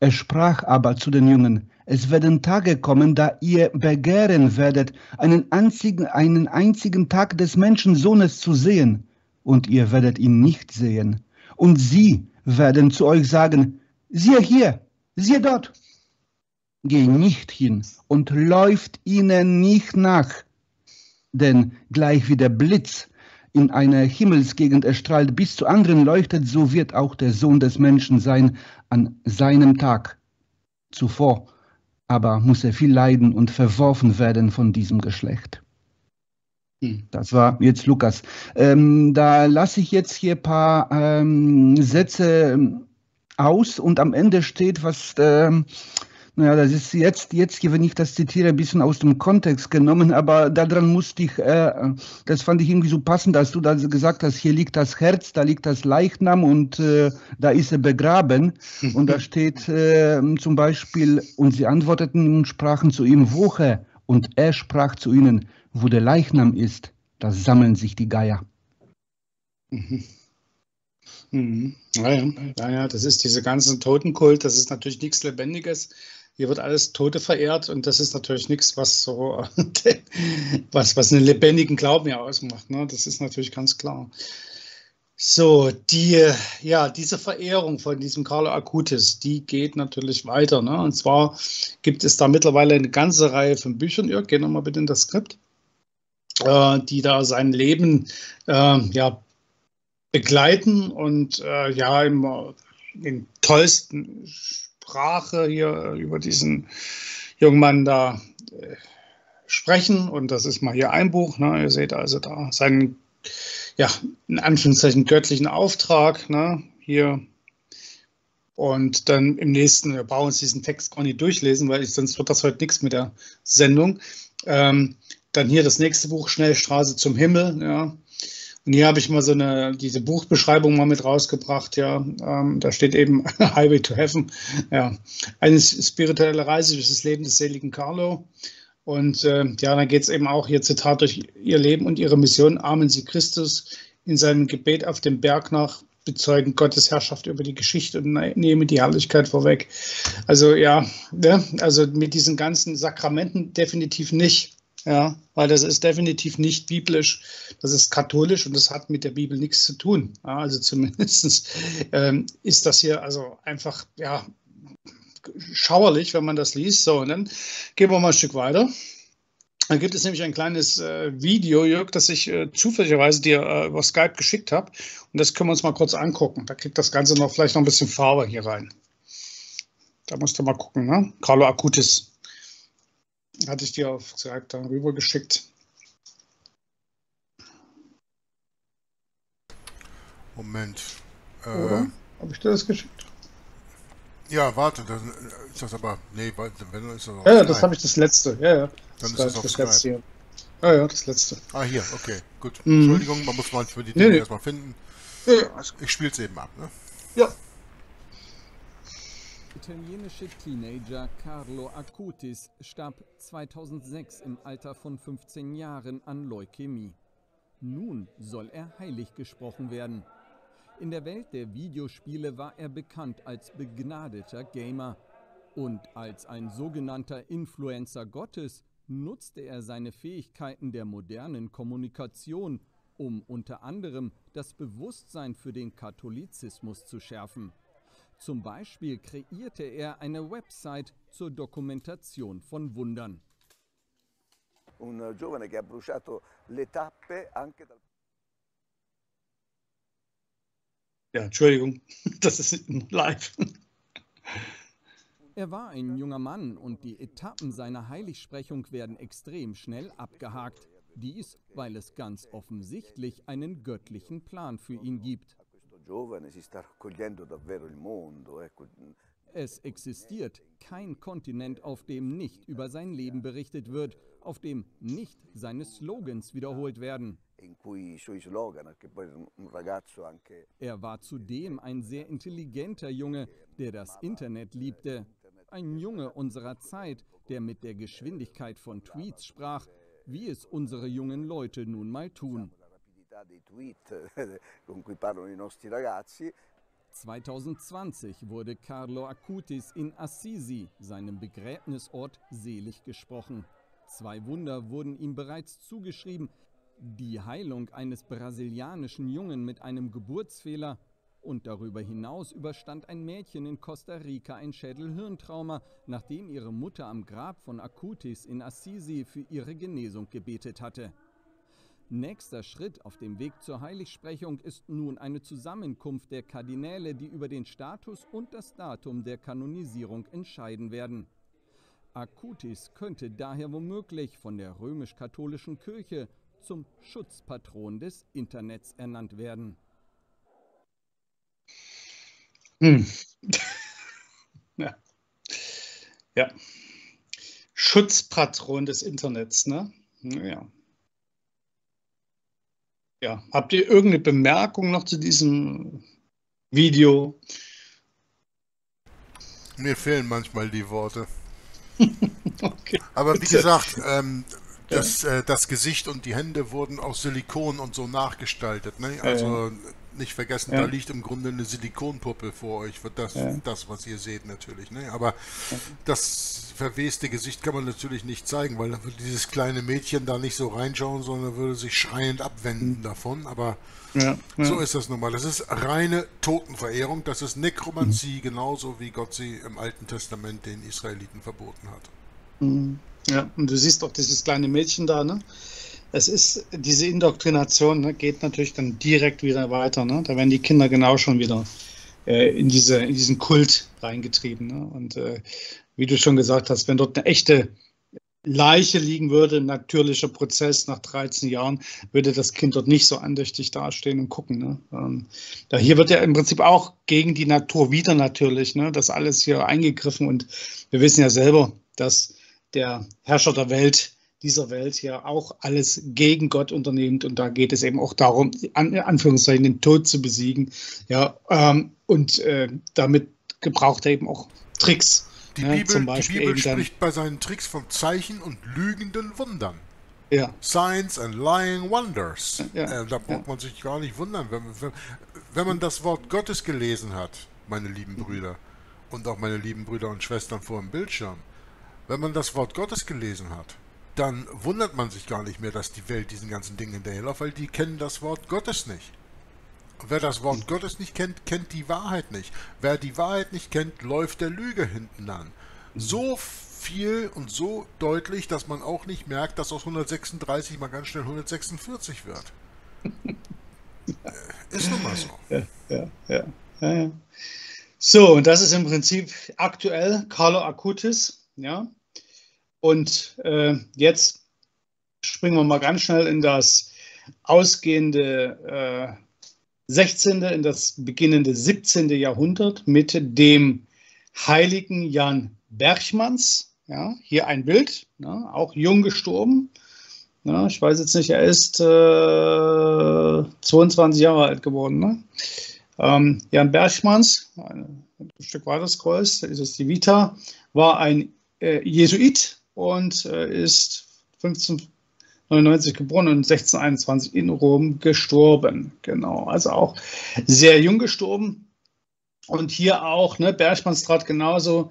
er sprach aber zu den Jungen, es werden Tage kommen, da ihr begehren werdet, einen einzigen, einen einzigen Tag des Menschensohnes zu sehen, und ihr werdet ihn nicht sehen. Und sie werden zu euch sagen, siehe hier, siehe dort. Geh nicht hin und läuft ihnen nicht nach, denn gleich wie der Blitz in einer Himmelsgegend erstrahlt, bis zu anderen leuchtet, so wird auch der Sohn des Menschen sein an seinem Tag. Zuvor aber muss er viel leiden und verworfen werden von diesem Geschlecht. Hm. Das war jetzt Lukas. Ähm, da lasse ich jetzt hier ein paar ähm, Sätze ähm, aus und am Ende steht, was ähm, naja, das ist jetzt, jetzt, wenn ich das zitiere, ein bisschen aus dem Kontext genommen, aber daran musste ich, äh, das fand ich irgendwie so passend, als du da gesagt hast, hier liegt das Herz, da liegt das Leichnam und äh, da ist er begraben. Und da steht äh, zum Beispiel, und sie antworteten und sprachen zu ihm, woher? Und er sprach zu ihnen, wo der Leichnam ist, da sammeln sich die Geier. Mhm. Mhm. Naja, naja, das ist diese ganzen Totenkult, das ist natürlich nichts Lebendiges. Hier wird alles Tote verehrt und das ist natürlich nichts, was so was, was einen lebendigen Glauben ja ausmacht. Ne? Das ist natürlich ganz klar. So, die, ja, diese Verehrung von diesem Carlo Acutis, die geht natürlich weiter. Ne? Und zwar gibt es da mittlerweile eine ganze Reihe von Büchern. Jörg, geh nochmal bitte in das Skript, äh, die da sein Leben äh, ja, begleiten und äh, ja, im, in tollsten Sprache hier über diesen jungen Mann da äh, sprechen. Und das ist mal hier ein Buch. Ne? Ihr seht also da seinen, ja, in Anführungszeichen göttlichen Auftrag ne? hier. Und dann im nächsten, wir brauchen uns diesen Text gar nicht durchlesen, weil ich, sonst wird das heute nichts mit der Sendung. Ähm, dann hier das nächste Buch, Schnellstraße zum Himmel. Ja. Und hier habe ich mal so eine, diese Buchbeschreibung mal mit rausgebracht, ja. Ähm, da steht eben Highway to Heaven, ja. Eine spirituelle Reise durch das Leben des seligen Carlo. Und äh, ja, dann geht es eben auch hier Zitat durch ihr Leben und ihre Mission, ahmen sie Christus in seinem Gebet auf dem Berg nach, bezeugen Gottes Herrschaft über die Geschichte und ne-, nehmen die Herrlichkeit vorweg. Also ja, ne? also mit diesen ganzen Sakramenten definitiv nicht. Ja, weil das ist definitiv nicht biblisch, das ist katholisch und das hat mit der Bibel nichts zu tun. Ja, also zumindest ähm, ist das hier also einfach ja, schauerlich, wenn man das liest. So, und dann gehen wir mal ein Stück weiter. Da gibt es nämlich ein kleines äh, Video, Jörg, das ich äh, zufälligerweise dir äh, über Skype geschickt habe. Und das können wir uns mal kurz angucken. Da kriegt das Ganze noch vielleicht noch ein bisschen Farbe hier rein. Da musst du mal gucken, ne? Carlo Acutis. Hatte ich dir auf Skype dann rüber geschickt. Moment. Äh? Habe ich dir das geschickt? Ja, warte, dann ist das aber. Nee, wenn ist das. Ja, ja, das habe ich das letzte. Ja, ja. Dann ist das das letzte hier. Ja, ja, das letzte. Ah, hier, okay, gut. Mhm. Entschuldigung, man muss manchmal die Nee, Dinge nee. erstmal finden. Ja, Ich spiele es eben ab, ne? Ja. Italienische Teenager Carlo Acutis starb 2006 im Alter von 15 Jahren an Leukämie. Nun soll er heilig gesprochen werden. In der Welt der Videospiele war er bekannt als begnadeter Gamer. Und als ein sogenannter Influencer Gottes nutzte er seine Fähigkeiten der modernen Kommunikation, um unter anderem das Bewusstsein für den Katholizismus zu schärfen. Zum Beispiel kreierte er eine Website zur Dokumentation von Wundern. un giovane che ha bruciato le tappe anche dal Ja, Entschuldigung, das ist live. Er war ein junger Mann und die Etappen seiner Heiligsprechung werden extrem schnell abgehakt. Dies, weil es ganz offensichtlich einen göttlichen Plan für ihn gibt. Giovane si sta raccogliendo davvero il mondo. Ecco. Es existiert kein Kontinent, auf dem nicht über sein Leben berichtet wird, auf dem nicht seine Slogans wiederholt werden. Er war zudem ein sehr intelligenter Junge, der das Internet liebte. Ein Junge unserer Zeit, der mit der Geschwindigkeit von Tweets sprach, wie es unsere jungen Leute nun mal tun. 2020 wurde Carlo Acutis in Assisi, seinem Begräbnisort, selig gesprochen. Zwei Wunder wurden ihm bereits zugeschrieben. Die Heilung eines brasilianischen Jungen mit einem Geburtsfehler Und darüber hinaus überstand ein Mädchen in Costa Rica ein Schädelhirntrauma, nachdem ihre Mutter am Grab von Acutis in Assisi für ihre Genesung gebetet hatte. Nächster Schritt auf dem Weg zur Heiligsprechung ist nun eine Zusammenkunft der Kardinäle, die über den Status und das Datum der Kanonisierung entscheiden werden. Acutis könnte daher womöglich von der römisch-katholischen Kirche zum Schutzpatron des Internets ernannt werden. Hm. ja. ja. Schutzpatron des Internets, ne? Ja. Ja, habt ihr irgendeine Bemerkung noch zu diesem Video? Mir fehlen manchmal die Worte. okay. Aber wie gesagt, ähm, das, äh, das Gesicht und die Hände wurden aus Silikon und so nachgestaltet. Ne? Also nicht vergessen, ja. da liegt im Grunde eine Silikonpuppe vor euch für das, ja. das was ihr seht natürlich. Ne? Aber das verweste Gesicht kann man natürlich nicht zeigen, weil dann würde dieses kleine Mädchen da nicht so reinschauen, sondern würde sich schreiend abwenden mhm. davon. Aber ja, so ist das nun mal. Das ist reine Totenverehrung, das ist Nekromanzie, mhm. genauso wie Gott sie im Alten Testament den Israeliten verboten hat. Mhm. Ja, und du siehst auch dieses kleine Mädchen da, ne? Es ist, diese Indoktrination ne, geht natürlich dann direkt wieder weiter. Ne? Da werden die Kinder genau schon wieder äh, in, diese, in diesen Kult reingetrieben. Ne? Und äh, wie du schon gesagt hast, wenn dort eine echte Leiche liegen würde, ein natürlicher Prozess nach 13 Jahren, würde das Kind dort nicht so andächtig dastehen und gucken. Ne? Ähm, da hier wird ja im Prinzip auch gegen die Natur wieder natürlich, ne? das alles hier eingegriffen und wir wissen ja selber, dass der Herrscher der Welt dieser Welt ja auch alles gegen Gott unternimmt. Und da geht es eben auch darum, an Anführungszeichen den Tod zu besiegen. Ja, ähm, und äh, damit gebraucht er eben auch Tricks. Die ja, Bibel, zum Beispiel die Bibel spricht bei seinen Tricks von Zeichen und lügenden Wundern. Ja. Signs and lying wonders. Ja, äh, da braucht man sich gar nicht wundern. Wenn, wenn, wenn, man das Wort Gottes gelesen hat, meine lieben Brüder, und auch meine lieben Brüder und Schwestern vor dem Bildschirm, wenn man das Wort Gottes gelesen hat, dann wundert man sich gar nicht mehr, dass die Welt diesen ganzen Dingen hinterherläuft, weil die kennen das Wort Gottes nicht. Wer das Wort Gottes nicht kennt, kennt die Wahrheit nicht. Wer die Wahrheit nicht kennt, läuft der Lüge hinten an. So viel und so deutlich, dass man auch nicht merkt, dass aus 136 mal ganz schnell 146 wird. Äh, ist nun mal so. Ja, ja, ja, ja, So, und das ist im Prinzip aktuell Carlo Acutis, ja, und äh, jetzt springen wir mal ganz schnell in das ausgehende äh, 16., in das beginnende 17. Jahrhundert mit dem heiligen Jan Berchmanns. Ja, hier ein Bild, ja, auch jung gestorben. Ja, ich weiß jetzt nicht, er ist äh, 22 Jahre alt geworden. Ne? Ähm, Jan Berchmanns, ein, ein Stück weiter scrollst, ist es die Vita, war ein äh, Jesuit, und äh, ist 1599 geboren und 1621 in Rom gestorben. Genau, also auch sehr jung gestorben. Und hier auch, ne, Berchmanns trat genauso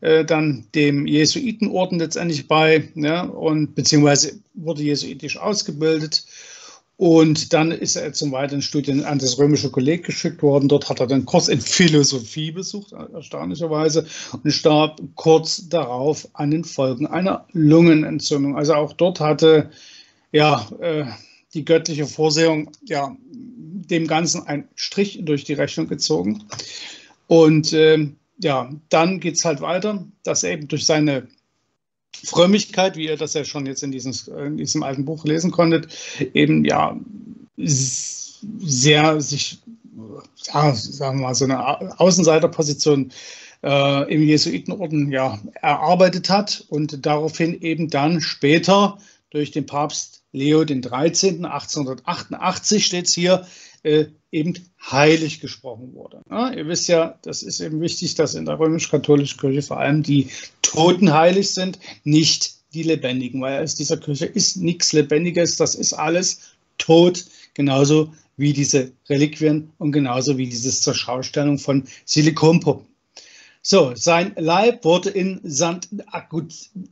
äh, dann dem Jesuitenorden letztendlich bei, ne, und beziehungsweise wurde jesuitisch ausgebildet und dann ist er zum weiteren Studien an das Römische Kolleg geschickt worden. Dort hat er den Kurs in Philosophie besucht, erstaunlicherweise, und starb kurz darauf an den Folgen einer Lungenentzündung. Also auch dort hatte ja äh, die göttliche Vorsehung ja dem Ganzen einen Strich durch die Rechnung gezogen. Und äh, ja, dann geht es halt weiter, dass er eben durch seine Frömmigkeit, wie ihr das ja schon jetzt in, dieses, in diesem alten Buch lesen konntet, eben ja sehr sich, ja, sagen wir mal, so eine Außenseiterposition äh, im Jesuitenorden ja, erarbeitet hat und daraufhin eben dann später durch den Papst Leo den 13. 1888 steht es hier, äh, eben heilig gesprochen wurde. Ja, ihr wisst ja, das ist eben wichtig, dass in der römisch-katholischen Kirche vor allem die Toten heilig sind, nicht die Lebendigen, weil aus dieser Kirche ist nichts Lebendiges, das ist alles tot, genauso wie diese Reliquien und genauso wie diese Zurschaustellung von Silikonpuppen. So, sein Leib wurde in St.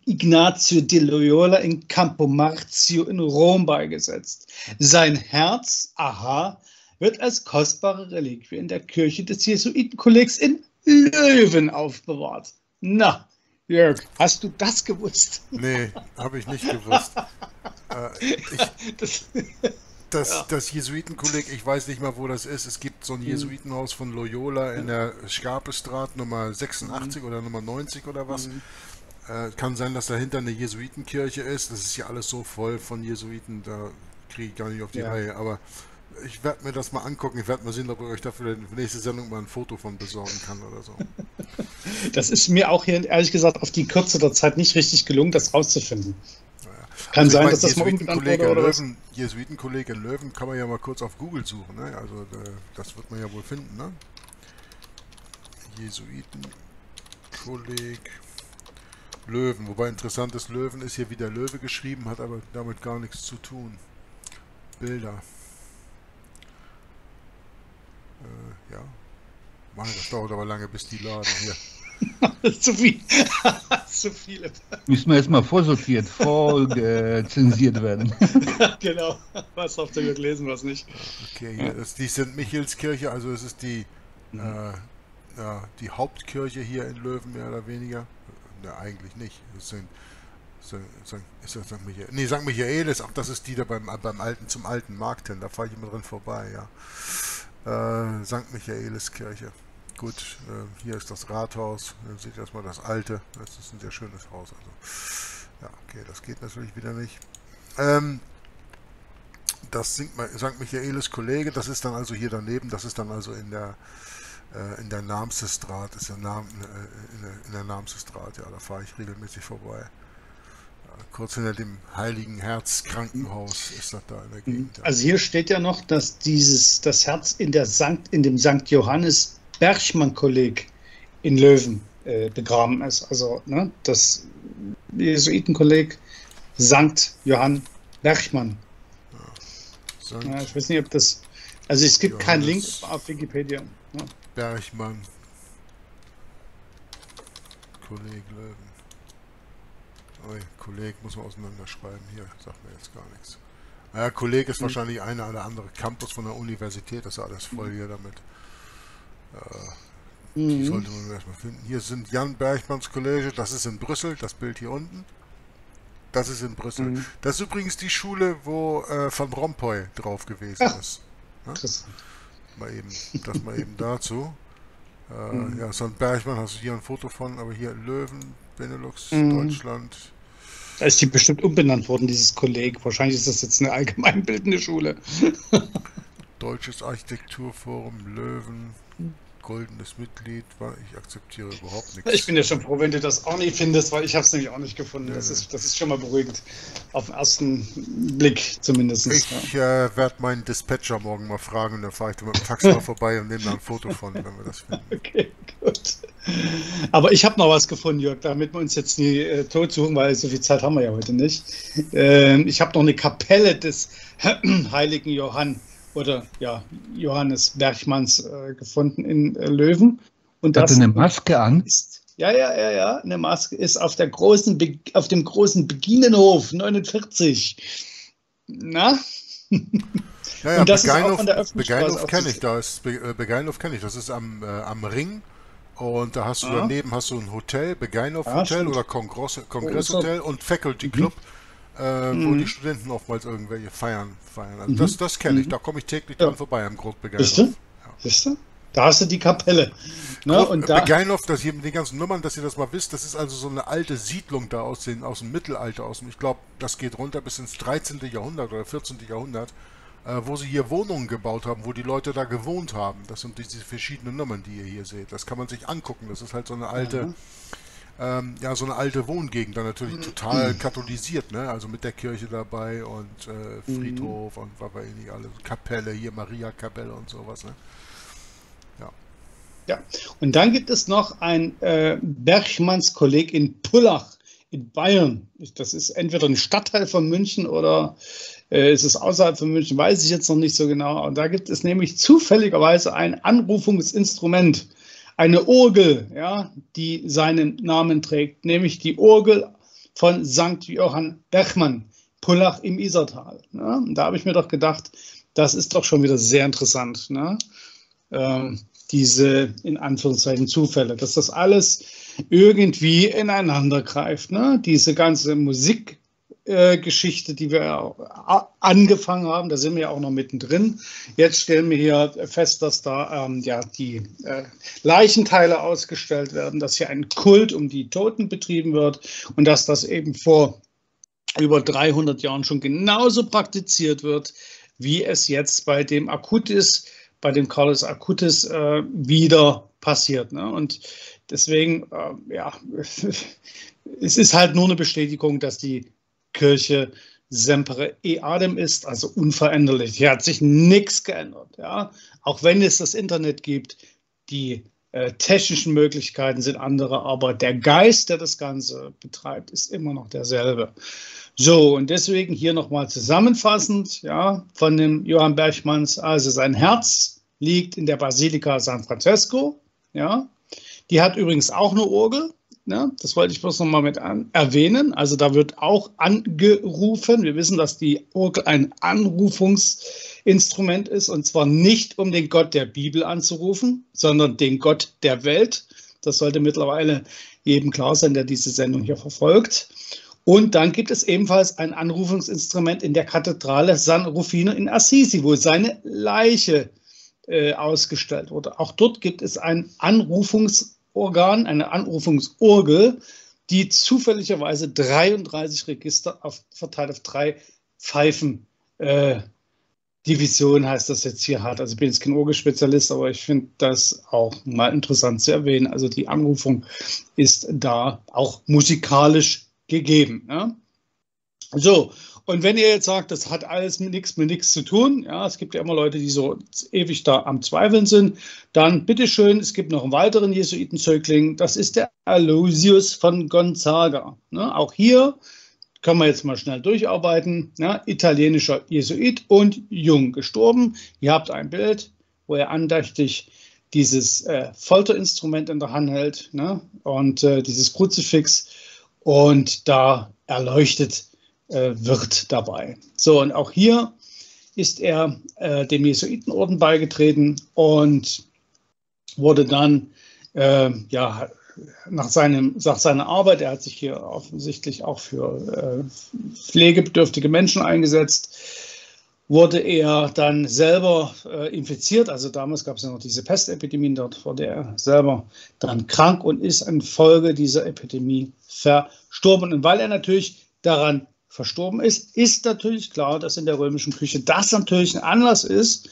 Ignazio di Loyola in Campo Marzio in Rom beigesetzt. Sein Herz, aha, wird als kostbare Reliquie in der Kirche des Jesuitenkollegs in Löwen aufbewahrt. Na, Jörg, hast du das gewusst? Nee, habe ich nicht gewusst. äh, ich, Das, das, Ja. das Jesuitenkolleg, ich weiß nicht mal, wo das ist. Es gibt so ein Jesuitenhaus von Loyola in der Schapestraat Nummer 86 oder Nummer 90 oder was. Äh, kann sein, dass dahinter eine Jesuitenkirche ist. Das ist ja alles so voll von Jesuiten, da kriege ich gar nicht auf die Ja. Reihe. Aber ich werde mir das mal angucken. Ich werde mal sehen, ob ich euch dafür die nächste Sendung mal ein Foto von besorgen kann oder so. das ist mir auch hier ehrlich gesagt auf die Kürze der Zeit nicht richtig gelungen, das rauszufinden. Kann Also sein, dass das mal Jesuitenkollege wurde? Löwen, Jesuitenkollege Löwen kann man ja mal kurz auf Google suchen. Ne? Also äh, das wird man ja wohl finden. Ne? Jesuitenkolleg Löwen. Wobei interessant ist, Löwen ist hier wie der Löwe geschrieben, hat aber damit gar nichts zu tun. Bilder. Äh, ja. Mann, das dauert aber lange, bis die laden hier. Zu viel. Zu viele. Müssen wir erstmal vorsortiert, voll äh, zensiert werden. genau. Was habt ihr gelesen, was nicht? Okay, hier ist die St. Michaelskirche, also es ist die, Mhm. äh, ja, die Hauptkirche hier in Löwen, mehr oder weniger. Ne, eigentlich nicht. Das sind, St. St. Ist das St. Michael? Nee, St. Michaelis, ach, das ist die da beim, beim alten, zum alten Markt hin, da fahre ich immer drin vorbei, ja. Äh, St. Michaeliskirche. Gut, äh, hier ist das Rathaus, dann seht ihr erstmal das alte, das ist ein sehr schönes Haus. Also. Ja, okay, das geht natürlich wieder nicht. Ähm, das St. Michaelis Kollege, das ist dann also hier daneben, das ist dann also in der äh, in der Namsestrat, ist der Nam, äh, in, der, der Namsestrat, ja, da fahre ich regelmäßig vorbei. Ja, kurz hinter dem Heiligen Herz Krankenhaus ist das da in der Gegend. Ja. Also hier steht ja noch, dass dieses das Herz in der Sankt in dem St. Johannes Berchmann Kolleg in Löwen äh, begraben ist. Also ne, das Jesuitenkolleg St. Johann Berchmann. St. Ja, ich weiß nicht, ob das also es gibt keinen Link Johannes. auf Wikipedia. Ja. Berchmann. Kolleg Löwen. Ui, Kolleg muss man auseinanderschreiben. Hier, sagt mir jetzt gar nichts. Naja, Kolleg ist wahrscheinlich einer oder andere Campus von der Universität. Das ist alles voll hier damit. Äh, die Mhm. sollte man erstmal finden. Hier sind Jan Berchmanns Kollege. Das ist in Brüssel. Das Bild hier unten. Das ist in Brüssel. Mhm. Das ist übrigens die Schule, wo äh, Van Rompuy drauf gewesen Ah. ist. Interessant. Mal eben, das mal eben dazu. Äh, Mhm. Ja, St. Bergmann hast du hier ein Foto von, aber hier Löwen, Benelux, Mhm. Deutschland. Da ist die bestimmt umbenannt worden, dieses Kolleg. Wahrscheinlich ist das jetzt eine allgemeinbildende Schule. Deutsches Architekturforum, Löwen, goldenes Mitglied. Wa- Ich akzeptiere überhaupt nichts. Ich bin ja schon froh, wenn du das auch nicht findest, weil ich habe es nämlich auch nicht gefunden. Ja, Das ja. ist, das ist schon mal beruhigend. Auf den ersten Blick zumindest. Ich äh, werde meinen Dispatcher morgen mal fragen und dann fahre ich da mit dem Taxi mal vorbei und nehme da ein Foto von, wenn wir das finden. Okay, gut. Aber ich habe noch was gefunden, Jörg, damit wir uns jetzt nie äh, tot suchen, weil so viel Zeit haben wir ja heute nicht. Ähm, ich habe noch eine Kapelle des heiligen Johann oder ja, Johannes Berchmanns äh, gefunden in äh, Löwen. Und Hat das er eine Maske an? ist, ja, ja, ja, ja, eine Maske ist auf, der großen Be auf dem großen Beginenhof 49. Na? Ja, ja, Und das ist auch Begeinhof, von der Öffnungsstraße Begeinhof auf kenne ich, da ist Be äh, Begeinhof kenne ich, das ist am, äh, am Ring und da hast du Ah. daneben hast du ein Hotel, Begeinhof Hotel stimmt. oder Kongress, Kongresshotel und Faculty Club, äh, wo Mhm. die Studenten oftmals irgendwelche feiern. feiern. Also Mhm. das das kenne ich, Mhm. da komme ich täglich Ja. dran vorbei am Grund Siehst du? Siehst du? Da hast du die Kapelle. Ne? Grund- Und da, Begeinhof, das hier mit den ganzen Nummern, dass ihr das mal wisst, das ist also so eine alte Siedlung da aus, den, aus dem Mittelalter, aus dem, ich glaube, das geht runter bis ins 13. Jahrhundert oder 14. Jahrhundert, äh, wo sie hier Wohnungen gebaut haben, wo die Leute da gewohnt haben. Das sind diese verschiedenen Nummern, die ihr hier seht. Das kann man sich angucken. Das ist halt so eine alte, Mhm. Ähm, ja, so eine alte Wohngegend, dann natürlich total katholisiert, ne? Also mit der Kirche dabei und äh, Mhm. Friedhof und was weiß ich nicht alles. Kapelle, hier Maria-Kapelle und sowas, ne? Ja. ja. Und dann gibt es noch ein äh, Berchmanns Kolleg in Pullach in Bayern. Das ist entweder ein Stadtteil von München oder äh, ist es außerhalb von München, weiß ich jetzt noch nicht so genau. Und da gibt es nämlich zufälligerweise ein Anrufungsinstrument, eine Orgel, ja, die seinen Namen trägt, nämlich die Orgel von St. Johann Berchmann, Pullach im Isertal. Und da habe ich mir doch gedacht, Das ist doch schon wieder sehr interessant. Ne? Ähm, diese in Anführungszeichen Zufälle, dass das alles irgendwie ineinander greift. Ne? Diese ganze Musik, Geschichte, die wir angefangen haben. Da sind wir ja auch noch mittendrin. Jetzt stellen wir hier fest, dass da ähm, ja, die äh, Leichenteile ausgestellt werden, dass hier ein Kult um die Toten betrieben wird und dass das eben vor über 300 Jahren schon genauso praktiziert wird, wie es jetzt bei dem Akutis, bei dem Carlos Acutis äh, wieder passiert. Ne? Und deswegen, äh, ja, es ist halt nur eine Bestätigung, dass die Kirche Sempere e Adem ist, also unveränderlich. Hier hat sich nichts geändert. Ja? Auch wenn es das Internet gibt, die äh, technischen Möglichkeiten sind andere, aber der Geist, der das Ganze betreibt, ist immer noch derselbe. So, und deswegen hier nochmal zusammenfassend, ja, von dem Johann Bergmanns, also sein Herz liegt in der Basilika San Francesco, ja. Die hat übrigens auch eine Orgel, Ne? Das wollte ich bloß noch mal mit an, erwähnen. Also da wird auch angerufen. Wir wissen, dass die Orgel ein Anrufungsinstrument ist und zwar nicht um den Gott der Bibel anzurufen, sondern den Gott der Welt. Das sollte mittlerweile jedem klar sein, der diese Sendung hier verfolgt. Und dann gibt es ebenfalls ein Anrufungsinstrument in der Kathedrale San Rufino in Assisi, wo seine Leiche äh, ausgestellt wurde. Auch dort gibt es ein Anrufungsinstrument Organ, eine Anrufungsorgel, die zufälligerweise 33 Register auf, verteilt auf drei Pfeifen äh, Division heißt das jetzt hier hat. Also ich bin jetzt kein Orgelspezialist, aber ich finde das auch mal interessant zu erwähnen. Also die Anrufung ist da auch musikalisch gegeben. Ja? So, und wenn ihr jetzt sagt, das hat alles mit nichts mit nichts zu tun, ja, es gibt ja immer Leute, die so ewig da am Zweifeln sind, dann bitteschön, es gibt noch einen weiteren Jesuitenzögling, das ist der Aloysius von Gonzaga. Ne? Auch hier können wir jetzt mal schnell durcharbeiten. Ne? Italienischer Jesuit und jung gestorben. Ihr habt ein Bild, wo er andächtig dieses äh, Folterinstrument in der Hand hält ne? und äh, dieses Kruzifix und da erleuchtet äh, wird dabei. So, und auch hier ist er äh, dem Jesuitenorden beigetreten und wurde dann äh, ja, nach, seinem, nach seiner Arbeit, er hat sich hier offensichtlich auch für äh, pflegebedürftige Menschen eingesetzt, wurde er dann selber äh, infiziert. Also damals gab es ja noch diese Pestepidemien, dort wurde er selber dann krank und ist infolge dieser Epidemie verstorben. Und weil er natürlich daran verstorben ist, ist natürlich klar, dass in der römischen Küche das natürlich ein Anlass ist,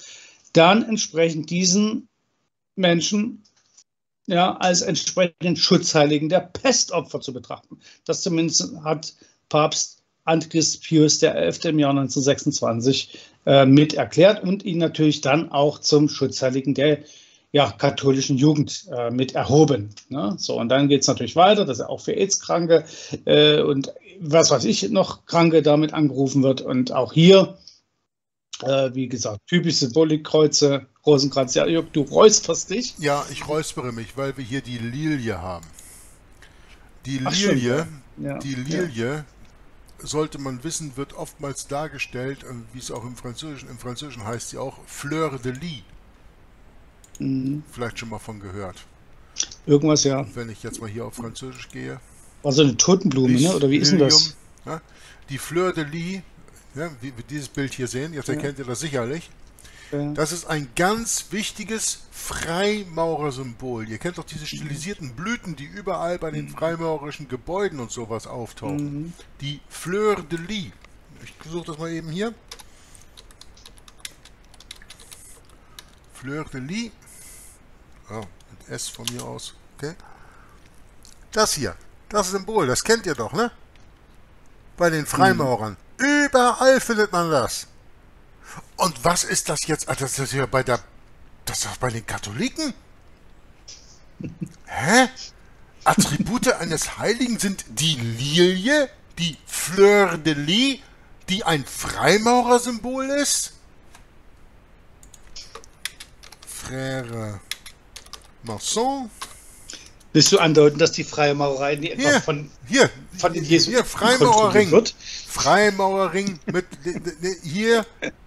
dann entsprechend diesen Menschen ja, als entsprechenden Schutzheiligen der Pestopfer zu betrachten. Das zumindest hat Papst Antichrist Pius XI. im Jahr 1926 äh, mit erklärt und ihn natürlich dann auch zum Schutzheiligen der ja, katholischen Jugend äh, mit erhoben. Ne? So, und dann geht es natürlich weiter, dass er auch für AIDS-Kranke äh, und was weiß ich noch Kranke damit angerufen wird. Und auch hier, äh, wie gesagt, typische Symbolikkreuze, Rosenkranz. Ja, Jörg, du räusperst dich. Ja, ich räuspere mich, weil wir hier die Lilie haben. Die Lilie, ja. die Lilie, ja. sollte man wissen, wird oftmals dargestellt, wie es auch im Französischen, im Französischen heißt sie auch Fleur de Lis. Mhm. Vielleicht schon mal von gehört. Irgendwas, ja. Wenn ich jetzt mal hier auf Französisch gehe. War so eine Totenblume, ne? oder wie ist denn das? Ja? Die Fleur de Lis, ja, wie wir dieses Bild hier sehen, jetzt erkennt ihr das sicherlich. Das ist ein ganz wichtiges Freimaurersymbol. Ihr kennt doch diese stilisierten Blüten, die überall bei den freimaurerischen Gebäuden und sowas auftauchen. Mhm. Die Fleur de Lis. Ich versuche das mal eben hier. Fleur de Lis. Oh, mit S von mir aus. Okay. Das hier, das Symbol, das kennt ihr doch, ne? Bei den Freimaurern. Hm. Überall findet man das. Und was ist das jetzt? Ah, das ist ja bei der. Das ist bei den Katholiken? Hä? Attribute eines Heiligen sind die Lilie, die Fleur de Lis, die ein Freimaurersymbol ist? Frère Masson. Willst du andeuten, dass die Freimaurerei die etwa von, hier, von den Jesuiten hier, Freimaurerring. Wird? Freimaurerring mit hier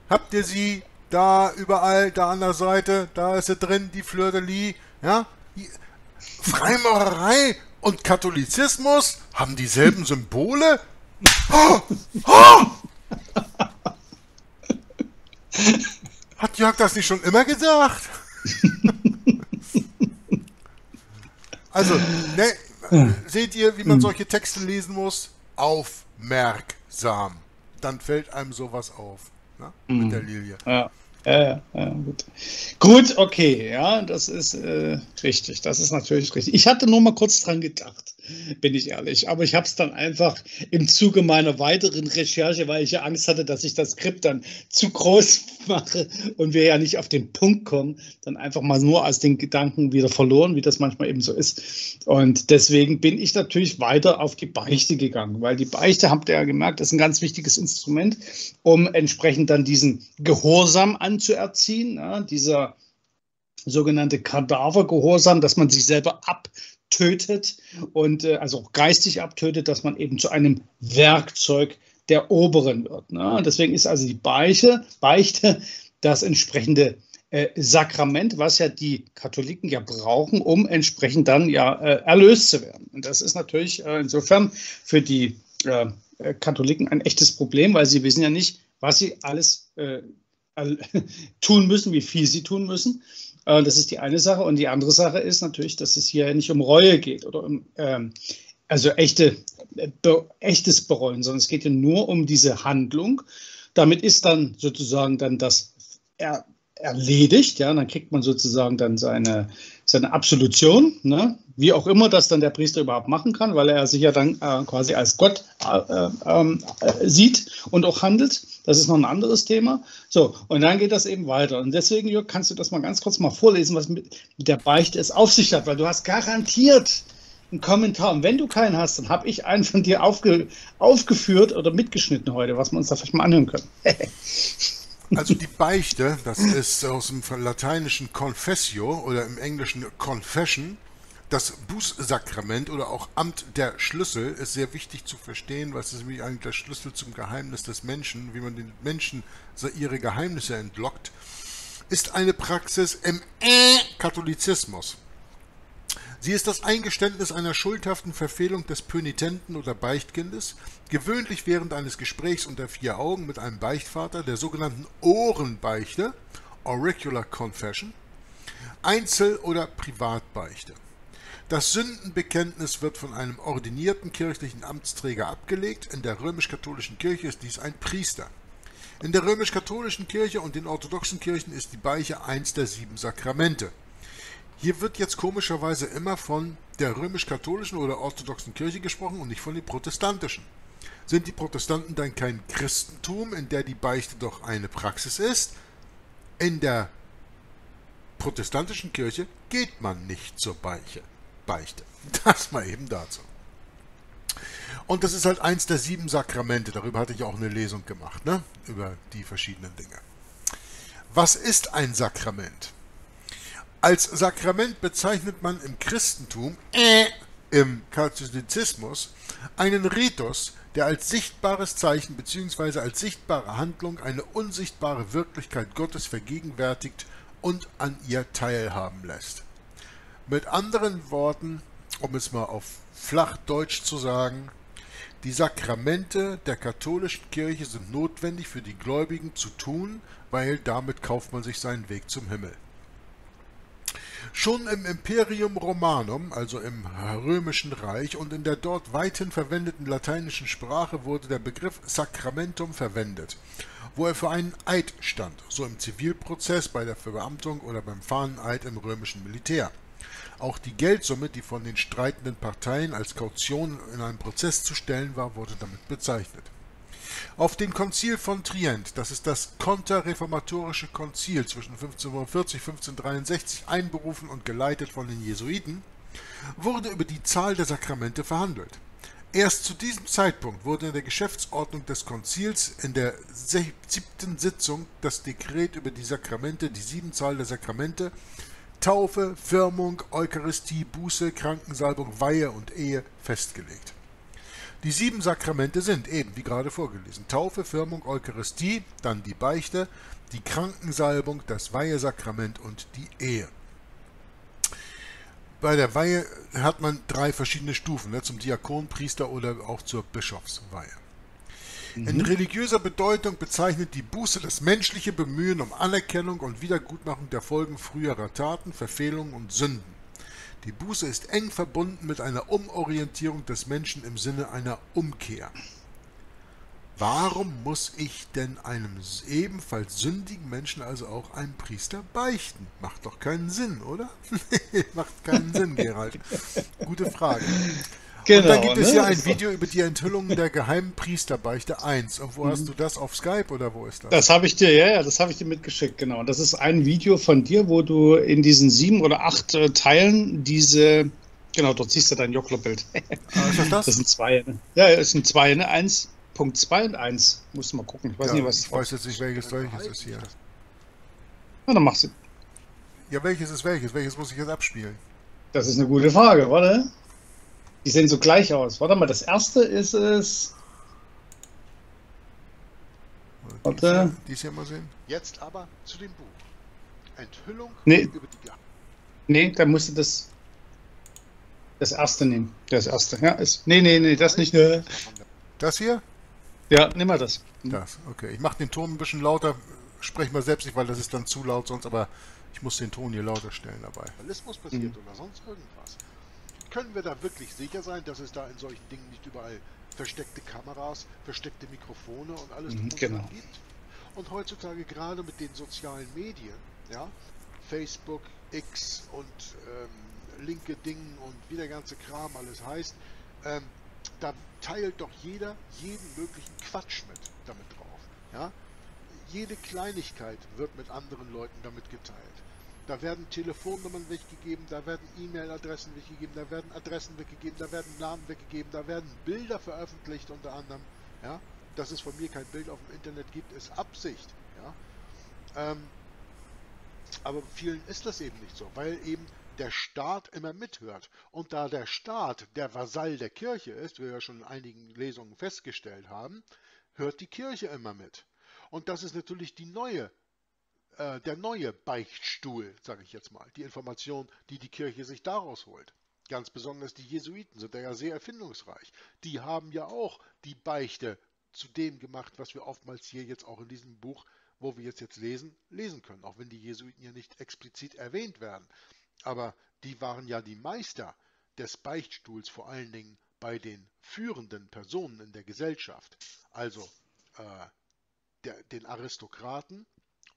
habt ihr sie da überall, da an der Seite, da ist sie drin, die Fleur de Lis, ja. Freimaurerei und Katholizismus haben dieselben Symbole? Oh, oh! Hat Jörg das nicht schon immer gesagt? also, ne, seht ihr, wie man solche Texte lesen muss? Aufmerksam. Dann fällt einem sowas auf. Ne? Mit der Lilie. Ja. Ja, ja, gut. Gut, okay, ja, das ist äh, richtig. Das ist natürlich richtig. Ich hatte nur mal kurz dran gedacht, bin ich ehrlich. Aber ich habe es dann einfach im Zuge meiner weiteren Recherche, weil ich ja Angst hatte, dass ich das Skript dann zu groß mache und wir ja nicht auf den Punkt kommen, dann einfach mal nur aus den Gedanken wieder verloren, wie das manchmal eben so ist. Und deswegen bin ich natürlich weiter auf die Beichte gegangen, weil die Beichte, habt ihr ja gemerkt, ist ein ganz wichtiges Instrument, um entsprechend dann diesen Gehorsam anzuerziehen, ja, dieser sogenannte Kadavergehorsam, dass man sich selber abtötet und äh, also auch geistig abtötet, dass man eben zu einem Werkzeug der Oberen wird. Ne? Deswegen ist also die Beichte, Beichte das entsprechende äh, Sakrament, was ja die Katholiken ja brauchen, um entsprechend dann ja äh, erlöst zu werden. Und das ist natürlich äh, insofern für die äh, Katholiken ein echtes Problem, weil sie wissen ja nicht, was sie alles äh, tun müssen, wie viel sie tun müssen. Äh, das ist die eine Sache. Und die andere Sache ist natürlich, dass es hier nicht um Reue geht oder um ähm, also echte, be, echtes Bereuen, sondern es geht ja nur um diese Handlung. Damit ist dann sozusagen dann das er, erledigt, ja, dann kriegt man sozusagen dann seine, seine Absolution, ne? wie auch immer das dann der Priester überhaupt machen kann, weil er sich ja dann äh, quasi als Gott äh, äh, sieht und auch handelt. Das ist noch ein anderes Thema. So, und dann geht das eben weiter. Und deswegen, Jörg, kannst du das mal ganz kurz mal vorlesen, was mit, mit der Beichte es auf sich hat, weil du hast garantiert einen Kommentar. Und wenn du keinen hast, dann habe ich einen von dir aufge, aufgeführt oder mitgeschnitten heute, was wir uns da vielleicht mal anhören können. Also die Beichte, das ist aus dem lateinischen Confessio oder im englischen Confession. Das Bußsakrament oder auch Amt der Schlüssel ist sehr wichtig zu verstehen, weil es ist nämlich eigentlich der Schlüssel zum Geheimnis des Menschen, wie man den Menschen ihre Geheimnisse entlockt, ist eine Praxis im Katholizismus. Sie ist das Eingeständnis einer schuldhaften Verfehlung des Pönitenten oder Beichtkindes, gewöhnlich während eines Gesprächs unter vier Augen mit einem Beichtvater, der sogenannten Ohrenbeichte, Auricular Confession, Einzel- oder Privatbeichte. Das Sündenbekenntnis wird von einem ordinierten kirchlichen Amtsträger abgelegt. In der römisch-katholischen Kirche ist dies ein Priester. In der römisch-katholischen Kirche und den orthodoxen Kirchen ist die Beiche eins der sieben Sakramente. Hier wird jetzt komischerweise immer von der römisch-katholischen oder orthodoxen Kirche gesprochen und nicht von den protestantischen. Sind die Protestanten dann kein Christentum, in der die Beichte doch eine Praxis ist? In der protestantischen Kirche geht man nicht zur Beichte. Das mal eben dazu. Und das ist halt eins der sieben Sakramente. Darüber hatte ich auch eine Lesung gemacht, ne? über die verschiedenen Dinge. Was ist ein Sakrament? Als Sakrament bezeichnet man im Christentum, äh, im Katholizismus, einen Ritus, der als sichtbares Zeichen bzw. als sichtbare Handlung eine unsichtbare Wirklichkeit Gottes vergegenwärtigt und an ihr teilhaben lässt. Mit anderen Worten, um es mal auf Flachdeutsch zu sagen, die Sakramente der katholischen Kirche sind notwendig für die Gläubigen zu tun, weil damit kauft man sich seinen Weg zum Himmel. Schon im Imperium Romanum, also im römischen Reich und in der dort weithin verwendeten lateinischen Sprache wurde der Begriff Sacramentum verwendet, wo er für einen Eid stand, so im Zivilprozess, bei der Verbeamtung oder beim Fahneneid im römischen Militär. Auch die Geldsumme, die von den streitenden Parteien als Kaution in einem Prozess zu stellen war, wurde damit bezeichnet auf dem Konzil von Trient, das ist das konterreformatorische Konzil zwischen 1540 und 1563 einberufen und geleitet von den Jesuiten, wurde über die Zahl der Sakramente verhandelt. Erst zu diesem Zeitpunkt wurde in der Geschäftsordnung des Konzils in der siebten Sitzung das Dekret über die Sakramente, die Siebenzahl der Sakramente, Taufe, Firmung, Eucharistie, Buße, Krankensalbung, Weihe und Ehe festgelegt. Die sieben Sakramente sind eben, wie gerade vorgelesen, Taufe, Firmung, Eucharistie, dann die Beichte, die Krankensalbung, das Weihesakrament und die Ehe. Bei der Weihe hat man drei verschiedene Stufen, ne, zum Diakon, Priester oder auch zur Bischofsweihe. In religiöser Bedeutung bezeichnet die Buße das menschliche Bemühen um Anerkennung und Wiedergutmachung der Folgen früherer Taten, Verfehlungen und Sünden. Die Buße ist eng verbunden mit einer Umorientierung des Menschen im Sinne einer Umkehr. Warum muss ich denn einem ebenfalls sündigen Menschen also auch einen Priester beichten? Macht doch keinen Sinn, oder? Macht keinen Sinn, Gerald. Gute Frage. Genau, und dann gibt es ne? hier ein Video über die Enthüllung der geheimen Priesterbeichte 1. Und wo hast du das? Auf Skype oder wo ist das? Das habe ich dir, ja, ja, das habe ich dir mitgeschickt, genau. Und das ist ein Video von dir, wo du in diesen sieben oder acht äh, Teilen diese, genau, dort siehst du dein Jocklerbild. Ah, ist das das? Das sind zwei. Ne? Ja, ja, es sind zwei, ne? Eins, Punkt zwei und eins. Musst du mal gucken. Ich weiß ja, nicht, was ich weiß jetzt nicht, welches welches ist hier. Ja, dann machst du. Ja, welches ist welches? Welches muss ich jetzt abspielen? Das ist eine gute Frage, warte. Die sehen so gleich aus. Warte mal, das erste ist es. Warte. Dies hier mal sehen. Jetzt aber zu dem Buch. Enthüllung Nee. über die Ge Nee, da musst du das. Das erste nehmen. Das erste. Ja, ist. Nee, nee, nee, das nicht. Ne. Das hier? Ja, nimm mal das. Das, okay. Ich mache den Ton ein bisschen lauter. Sprech mal selbst nicht, weil das ist dann zu laut sonst, aber ich muss den Ton hier lauter stellen dabei. Vandalismus passiert Mhm. oder sonst irgendwas. Können wir da wirklich sicher sein, dass es da in solchen Dingen nicht überall versteckte Kameras, versteckte Mikrofone und alles Mhm, genau. gibt? Und heutzutage gerade mit den sozialen Medien, ja, Facebook, X und ähm, LinkedIn und wie der ganze Kram alles heißt, ähm, da teilt doch jeder jeden möglichen Quatsch mit damit drauf. Ja? Jede Kleinigkeit wird mit anderen Leuten damit geteilt. Da werden Telefonnummern weggegeben, da werden E-Mail-Adressen weggegeben, da werden Adressen weggegeben, da werden Namen weggegeben, da werden Bilder veröffentlicht unter anderem. Ja? Dass es von mir kein Bild auf dem Internet gibt, ist Absicht. Ja? Ähm, aber vielen ist das eben nicht so, weil eben der Staat immer mithört. Und da der Staat der Vasall der Kirche ist, wie wir ja schon in einigen Lesungen festgestellt haben, hört die Kirche immer mit. Und das ist natürlich die neue, äh, der neue Beichtstuhl, sage ich jetzt mal, die Information, die die Kirche sich daraus holt. Ganz besonders die Jesuiten sind da ja sehr erfindungsreich. Die haben ja auch die Beichte zu dem gemacht, was wir oftmals hier jetzt auch in diesem Buch, wo wir jetzt jetzt lesen, lesen können, auch wenn die Jesuiten hier nicht explizit erwähnt werden. Aber die waren ja die Meister des Beichtstuhls, vor allen Dingen bei den führenden Personen in der Gesellschaft, also äh, der, den Aristokraten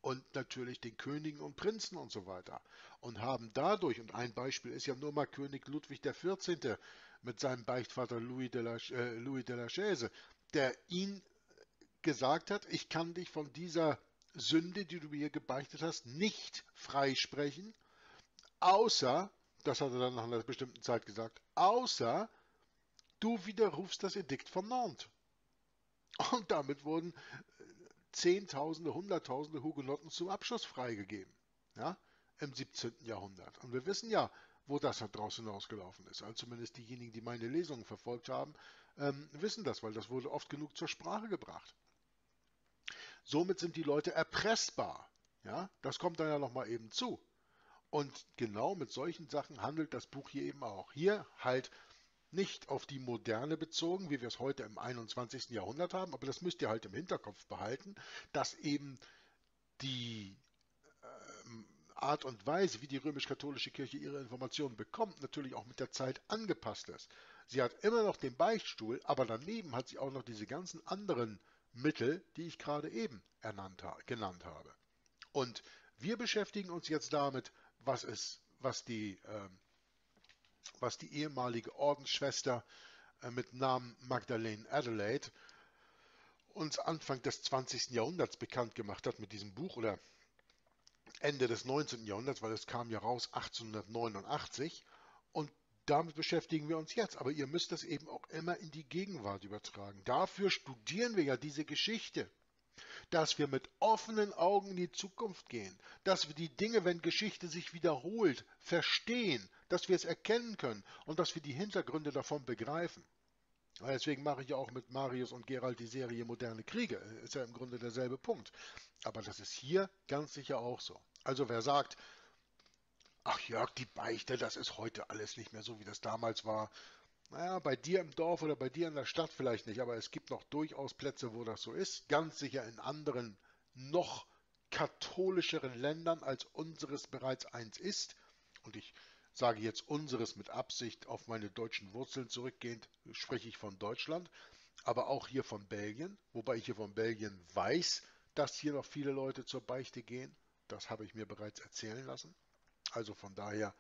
und natürlich den Königen und Prinzen und so weiter. Und haben dadurch, und ein Beispiel ist ja nur mal König Ludwig XIV. mit seinem Beichtvater Louis de la, äh, Louis de la Chaise, der ihn gesagt hat, ich kann dich von dieser Sünde, die du mir gebeichtet hast, nicht freisprechen, außer, das hat er dann nach einer bestimmten Zeit gesagt, außer du widerrufst das Edikt von Nantes. Und damit wurden Zehntausende, Hunderttausende Hugenotten zum Abschluss freigegeben. Ja, im 17. Jahrhundert. Und wir wissen ja, wo das daraus hinausgelaufen ist. Also zumindest diejenigen, die meine Lesungen verfolgt haben, ähm, wissen das, weil das wurde oft genug zur Sprache gebracht. Somit sind die Leute erpressbar. Ja, das kommt dann ja nochmal eben zu. Und genau mit solchen Sachen handelt das Buch hier eben auch. Hier halt nicht auf die Moderne bezogen, wie wir es heute im 21. Jahrhundert haben, aber das müsst ihr halt im Hinterkopf behalten, dass eben die ähm, Art und Weise, wie die römisch-katholische Kirche ihre Informationen bekommt, natürlich auch mit der Zeit angepasst ist. Sie hat immer noch den Beichtstuhl, aber daneben hat sie auch noch diese ganzen anderen Mittel, die ich gerade eben ernannt, genannt habe. Und wir beschäftigen uns jetzt damit, was, ist, was, die, äh, was die ehemalige Ordensschwester äh, mit Namen Magdalene Adelaide uns Anfang des 20. Jahrhunderts bekannt gemacht hat mit diesem Buch oder Ende des 19. Jahrhunderts, weil es kam ja raus 1889 und damit beschäftigen wir uns jetzt. Aber ihr müsst das eben auch immer in die Gegenwart übertragen. Dafür studieren wir ja diese Geschichte dass wir mit offenen Augen in die Zukunft gehen, dass wir die Dinge, wenn Geschichte sich wiederholt, verstehen, dass wir es erkennen können und dass wir die Hintergründe davon begreifen. Deswegen mache ich ja auch mit Marius und Gerald die Serie Moderne Kriege. Ist ja im Grunde derselbe Punkt. Aber das ist hier ganz sicher auch so. Also wer sagt, ach Jörg, die Beichte, das ist heute alles nicht mehr so, wie das damals war. Naja, bei dir im Dorf oder bei dir in der Stadt vielleicht nicht, aber es gibt noch durchaus Plätze, wo das so ist. Ganz sicher in anderen, noch katholischeren Ländern, als unseres bereits eins ist. Und ich sage jetzt unseres mit Absicht auf meine deutschen Wurzeln zurückgehend, spreche ich von Deutschland, aber auch hier von Belgien, wobei ich hier von Belgien weiß, dass hier noch viele Leute zur Beichte gehen. Das habe ich mir bereits erzählen lassen. Also von daher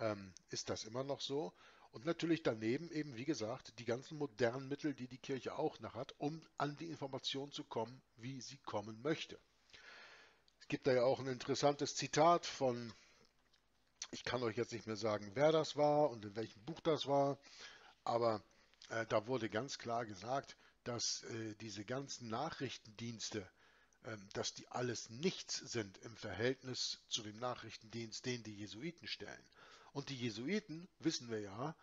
ähm, ist das immer noch so. Und natürlich daneben eben, wie gesagt, die ganzen modernen Mittel, die die Kirche auch noch hat, um an die Information zu kommen, wie sie kommen möchte. Es gibt da ja auch ein interessantes Zitat von, ich kann euch jetzt nicht mehr sagen, wer das war und in welchem Buch das war, aber äh, da wurde ganz klar gesagt, dass äh, diese ganzen Nachrichtendienste, äh, dass die alles nichts sind im Verhältnis zu dem Nachrichtendienst, den die Jesuiten stellen. Und die Jesuiten, wissen wir ja,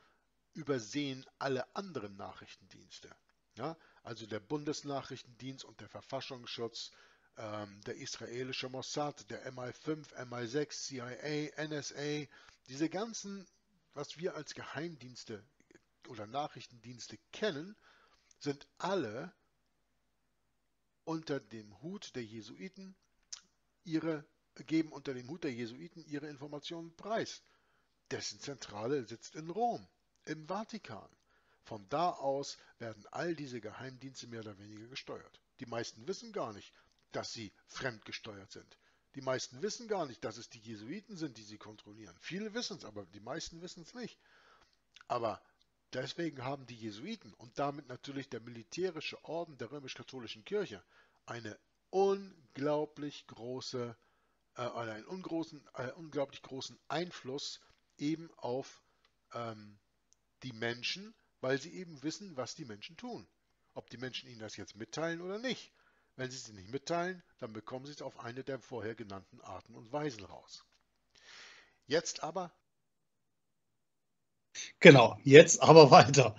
übersehen alle anderen Nachrichtendienste. Ja? Also der Bundesnachrichtendienst und der Verfassungsschutz, ähm, der israelische Mossad, der MI5, MI6, CIA, NSA, diese ganzen, was wir als Geheimdienste oder Nachrichtendienste kennen, sind alle unter dem Hut der Jesuiten ihre geben unter dem Hut der Jesuiten ihre Informationen preis. Dessen Zentrale sitzt in Rom, im Vatikan. Von da aus werden all diese Geheimdienste mehr oder weniger gesteuert. Die meisten wissen gar nicht, dass sie fremdgesteuert sind. Die meisten wissen gar nicht, dass es die Jesuiten sind, die sie kontrollieren. Viele wissen es, aber die meisten wissen es nicht. Aber deswegen haben die Jesuiten und damit natürlich der militärische Orden der römisch-katholischen Kirche eine unglaublich große, äh, einen ungroßen, äh, unglaublich großen Einfluss eben auf ähm, die Menschen, weil sie eben wissen, was die Menschen tun. Ob die Menschen ihnen das jetzt mitteilen oder nicht. Wenn sie es nicht mitteilen, dann bekommen sie es auf eine der vorher genannten Arten und Weisen raus. Jetzt aber. Genau, jetzt aber weiter.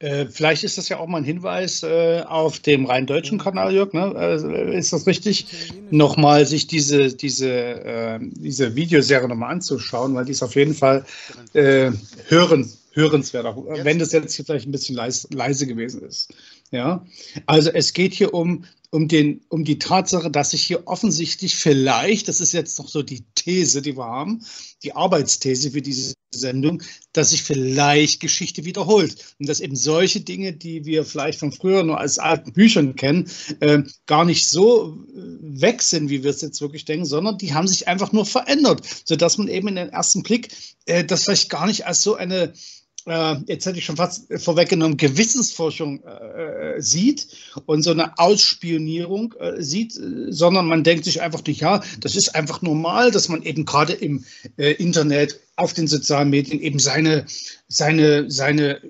Äh, vielleicht ist das ja auch mal ein Hinweis äh, auf dem rein deutschen Kanal, Jörg, ne? äh, ist das richtig? Nochmal sich diese, diese, äh, diese Videoserie nochmal anzuschauen, weil die ist auf jeden Fall äh, hören, hörenswert, auch wenn das jetzt hier vielleicht ein bisschen leise, leise gewesen ist. Ja, also es geht hier um um, den, um die Tatsache, dass sich hier offensichtlich vielleicht, das ist jetzt noch so die These, die wir haben, die Arbeitsthese für diese Sendung, dass sich vielleicht Geschichte wiederholt. Und dass eben solche Dinge, die wir vielleicht von früher nur als alten Büchern kennen, äh, gar nicht so äh, weg sind, wie wir es jetzt wirklich denken, sondern die haben sich einfach nur verändert, sodass man eben in den ersten Blick äh, das vielleicht gar nicht als so eine jetzt hätte ich schon fast vorweggenommen, Gewissensforschung äh, sieht und so eine Ausspionierung äh, sieht, sondern man denkt sich einfach nicht, ja, das ist einfach normal, dass man eben gerade im äh, Internet, auf den sozialen Medien eben seine, seine, seine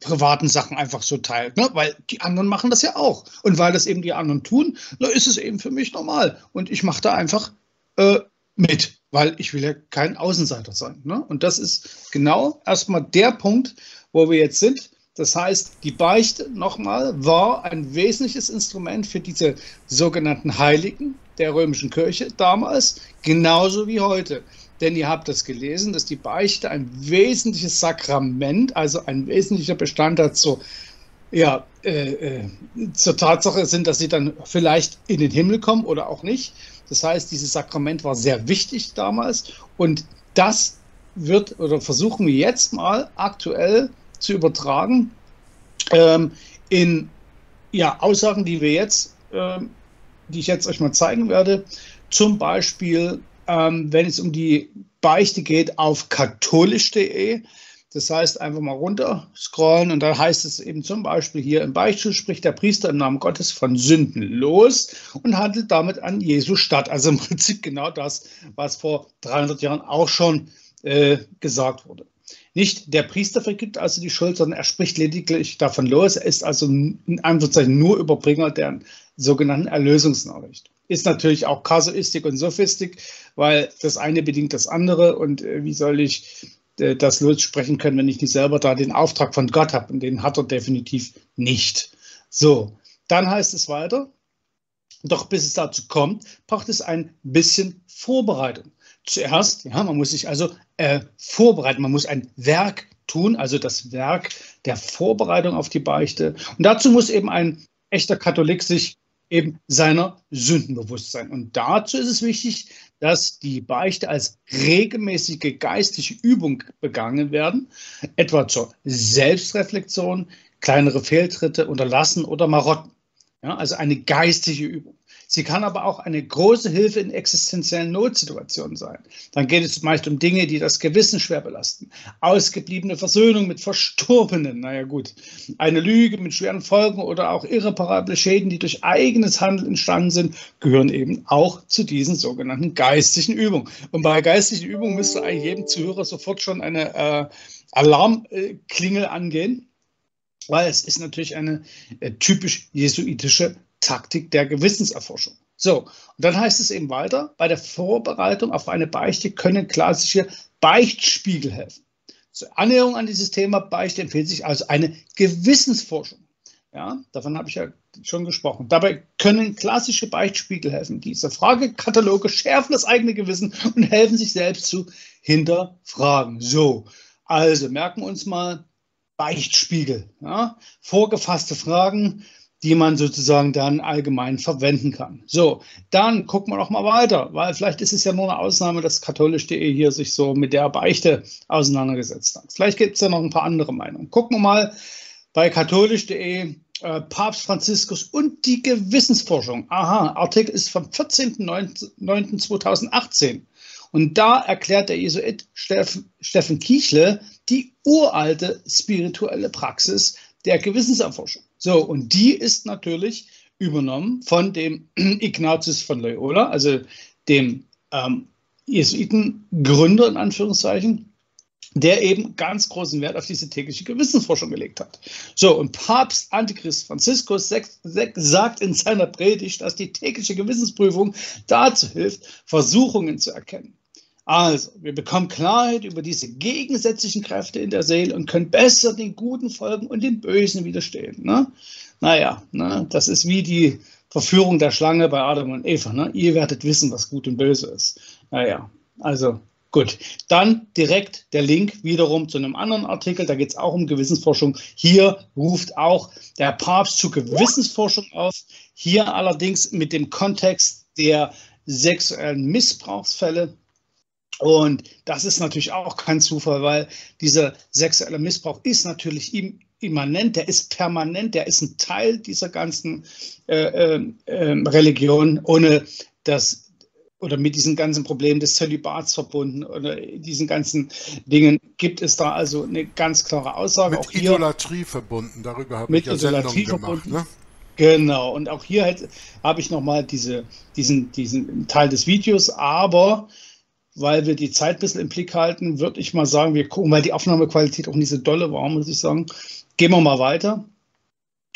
privaten Sachen einfach so teilt, ne? weil die anderen machen das ja auch. Und weil das eben die anderen tun, ist es eben für mich normal. Und ich mache da einfach äh, mit weil ich will ja kein Außenseiter sein. Ne? Und das ist genau erstmal der Punkt, wo wir jetzt sind. Das heißt, die Beichte nochmal war ein wesentliches Instrument für diese sogenannten Heiligen der römischen Kirche damals, genauso wie heute. Denn ihr habt das gelesen, dass die Beichte ein wesentliches Sakrament, also ein wesentlicher Bestandteil zur, ja, äh, äh, zur Tatsache sind, dass sie dann vielleicht in den Himmel kommen oder auch nicht. Das heißt, dieses Sakrament war sehr wichtig damals und das wird oder versuchen wir jetzt mal aktuell zu übertragen ähm, in ja, Aussagen, die wir jetzt, ähm, die ich jetzt euch mal zeigen werde. Zum Beispiel, ähm, wenn es um die Beichte geht auf katholisch.de, das heißt, einfach mal runter scrollen und da heißt es eben zum Beispiel hier im Beichtstuhl spricht der Priester im Namen Gottes von Sünden los und handelt damit an Jesu statt. Also im Prinzip genau das, was vor 300 Jahren auch schon äh, gesagt wurde. Nicht der Priester vergibt also die Schuld, sondern er spricht lediglich davon los. Er ist also in Anführungszeichen nur Überbringer der sogenannten Erlösungsnachricht. Ist natürlich auch Kasuistik und Sophistik, weil das eine bedingt das andere. Und äh, wie soll ich das lossprechen können, wenn ich nicht selber da den Auftrag von Gott habe. Und den hat er definitiv nicht. So, dann heißt es weiter. Doch bis es dazu kommt, braucht es ein bisschen Vorbereitung. Zuerst, ja, man muss sich also äh, vorbereiten, man muss ein Werk tun, also das Werk der Vorbereitung auf die Beichte. Und dazu muss eben ein echter Katholik sich eben seiner Sünden bewusst sein. Und dazu ist es wichtig, dass die Beichte als regelmäßige geistige Übung begangen werden, etwa zur Selbstreflexion, kleinere Fehltritte unterlassen oder Marotten. Ja, also eine geistige Übung. Sie kann aber auch eine große Hilfe in existenziellen Notsituationen sein. Dann geht es meist um Dinge, die das Gewissen schwer belasten. Ausgebliebene Versöhnung mit Verstorbenen, naja gut. Eine Lüge mit schweren Folgen oder auch irreparable Schäden, die durch eigenes Handeln entstanden sind, gehören eben auch zu diesen sogenannten geistigen Übungen. Und bei geistigen Übungen müsste eigentlich jedem Zuhörer sofort schon eine äh, Alarmklingel angehen weil es ist natürlich eine äh, typisch jesuitische Taktik der Gewissenserforschung. So, und dann heißt es eben weiter, bei der Vorbereitung auf eine Beichte können klassische Beichtspiegel helfen. Zur Annäherung an dieses Thema Beichte empfiehlt sich also eine Gewissensforschung. Ja, davon habe ich ja schon gesprochen. Dabei können klassische Beichtspiegel helfen. Diese Fragekataloge schärfen das eigene Gewissen und helfen sich selbst zu hinterfragen. So, also merken wir uns mal Beichtspiegel. Ja? Vorgefasste Fragen, die man sozusagen dann allgemein verwenden kann. So, dann gucken wir noch mal weiter, weil vielleicht ist es ja nur eine Ausnahme, dass katholisch.de hier sich so mit der Beichte auseinandergesetzt hat. Vielleicht gibt es ja noch ein paar andere Meinungen. Gucken wir mal bei katholisch.de äh, Papst Franziskus und die Gewissensforschung. Aha, Artikel ist vom 14.09.2018. Und da erklärt der Jesuit Steffen, Steffen Kichle die uralte spirituelle Praxis der Gewissenserforschung. So, und die ist natürlich übernommen von dem Ignatius von Loyola, also dem ähm, Jesuitengründer in Anführungszeichen, der eben ganz großen Wert auf diese tägliche Gewissensforschung gelegt hat. So, und Papst Antichrist Franziskus sagt in seiner Predigt, dass die tägliche Gewissensprüfung dazu hilft, Versuchungen zu erkennen. Also, wir bekommen Klarheit über diese gegensätzlichen Kräfte in der Seele und können besser den Guten folgen und den Bösen widerstehen. Ne? Naja, ne? das ist wie die Verführung der Schlange bei Adam und Eva. Ne? Ihr werdet wissen, was gut und böse ist. Naja, also gut. Dann direkt der Link wiederum zu einem anderen Artikel. Da geht es auch um Gewissensforschung. Hier ruft auch der Papst zu Gewissensforschung auf. Hier allerdings mit dem Kontext der sexuellen Missbrauchsfälle und das ist natürlich auch kein Zufall, weil dieser sexuelle Missbrauch ist natürlich im, immanent, der ist permanent, der ist ein Teil dieser ganzen äh, äh, Religion, ohne das oder mit diesen ganzen Problemen des Zölibats verbunden oder diesen ganzen Dingen gibt es da also eine ganz klare Aussage. Mit auch hier, Idolatrie verbunden, darüber habe ich ja Idolatrie Sendungen gemacht. Ne? Genau, und auch hier habe ich nochmal diese, diesen, diesen Teil des Videos, aber weil wir die Zeit ein bisschen im Blick halten, würde ich mal sagen, wir gucken, weil die Aufnahmequalität auch nicht so dolle war, muss ich sagen, gehen wir mal weiter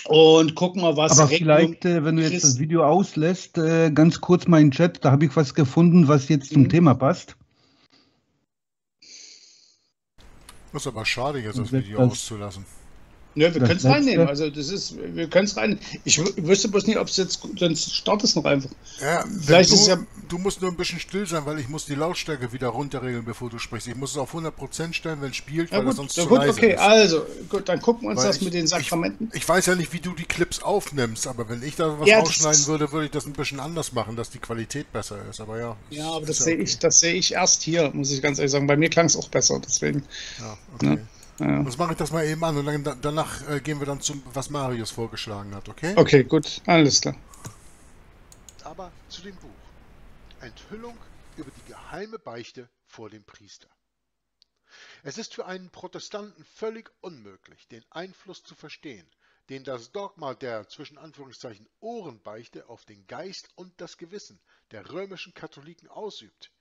und gucken mal, was. Aber vielleicht, äh, wenn du jetzt das Video auslässt, äh, ganz kurz mal in den Chat, da habe ich was gefunden, was jetzt zum mhm. Thema passt. Das ist aber schade, jetzt das Video das, auszulassen. Ja, wir können es reinnehmen. Also das ist, wir können es rein. Ich wüsste bloß nicht, ob es jetzt, sonst startet es noch einfach. Ja, Vielleicht du, ist ja. Du musst nur ein bisschen still sein, weil ich muss die Lautstärke wieder runterregeln, bevor du sprichst. Ich muss es auf 100% stellen, wenn es spielt, ja, weil gut, es sonst ja, zu gut, leise okay, ist. also gut, dann gucken wir uns weil das ich, mit den Sakramenten. Ich, ich, weiß ja nicht, wie du die Clips aufnimmst, aber wenn ich da was ja, rausschneiden würde, würde ich das ein bisschen anders machen, dass die Qualität besser ist. Aber ja. Ja, aber das sehe okay. ich, das sehe ich erst hier, muss ich ganz ehrlich sagen. Bei mir klang es auch besser, deswegen. Ja, okay. Ne? Ja. Das mache ich das mal eben an und dann, danach äh, gehen wir dann zum, was Marius vorgeschlagen hat, okay? Okay, gut, alles klar. Aber zu dem Buch. Enthüllung über die geheime Beichte vor dem Priester. Es ist für einen Protestanten völlig unmöglich, den Einfluss zu verstehen, den das Dogma der zwischen Anführungszeichen Ohrenbeichte auf den Geist und das Gewissen der römischen Katholiken ausübt.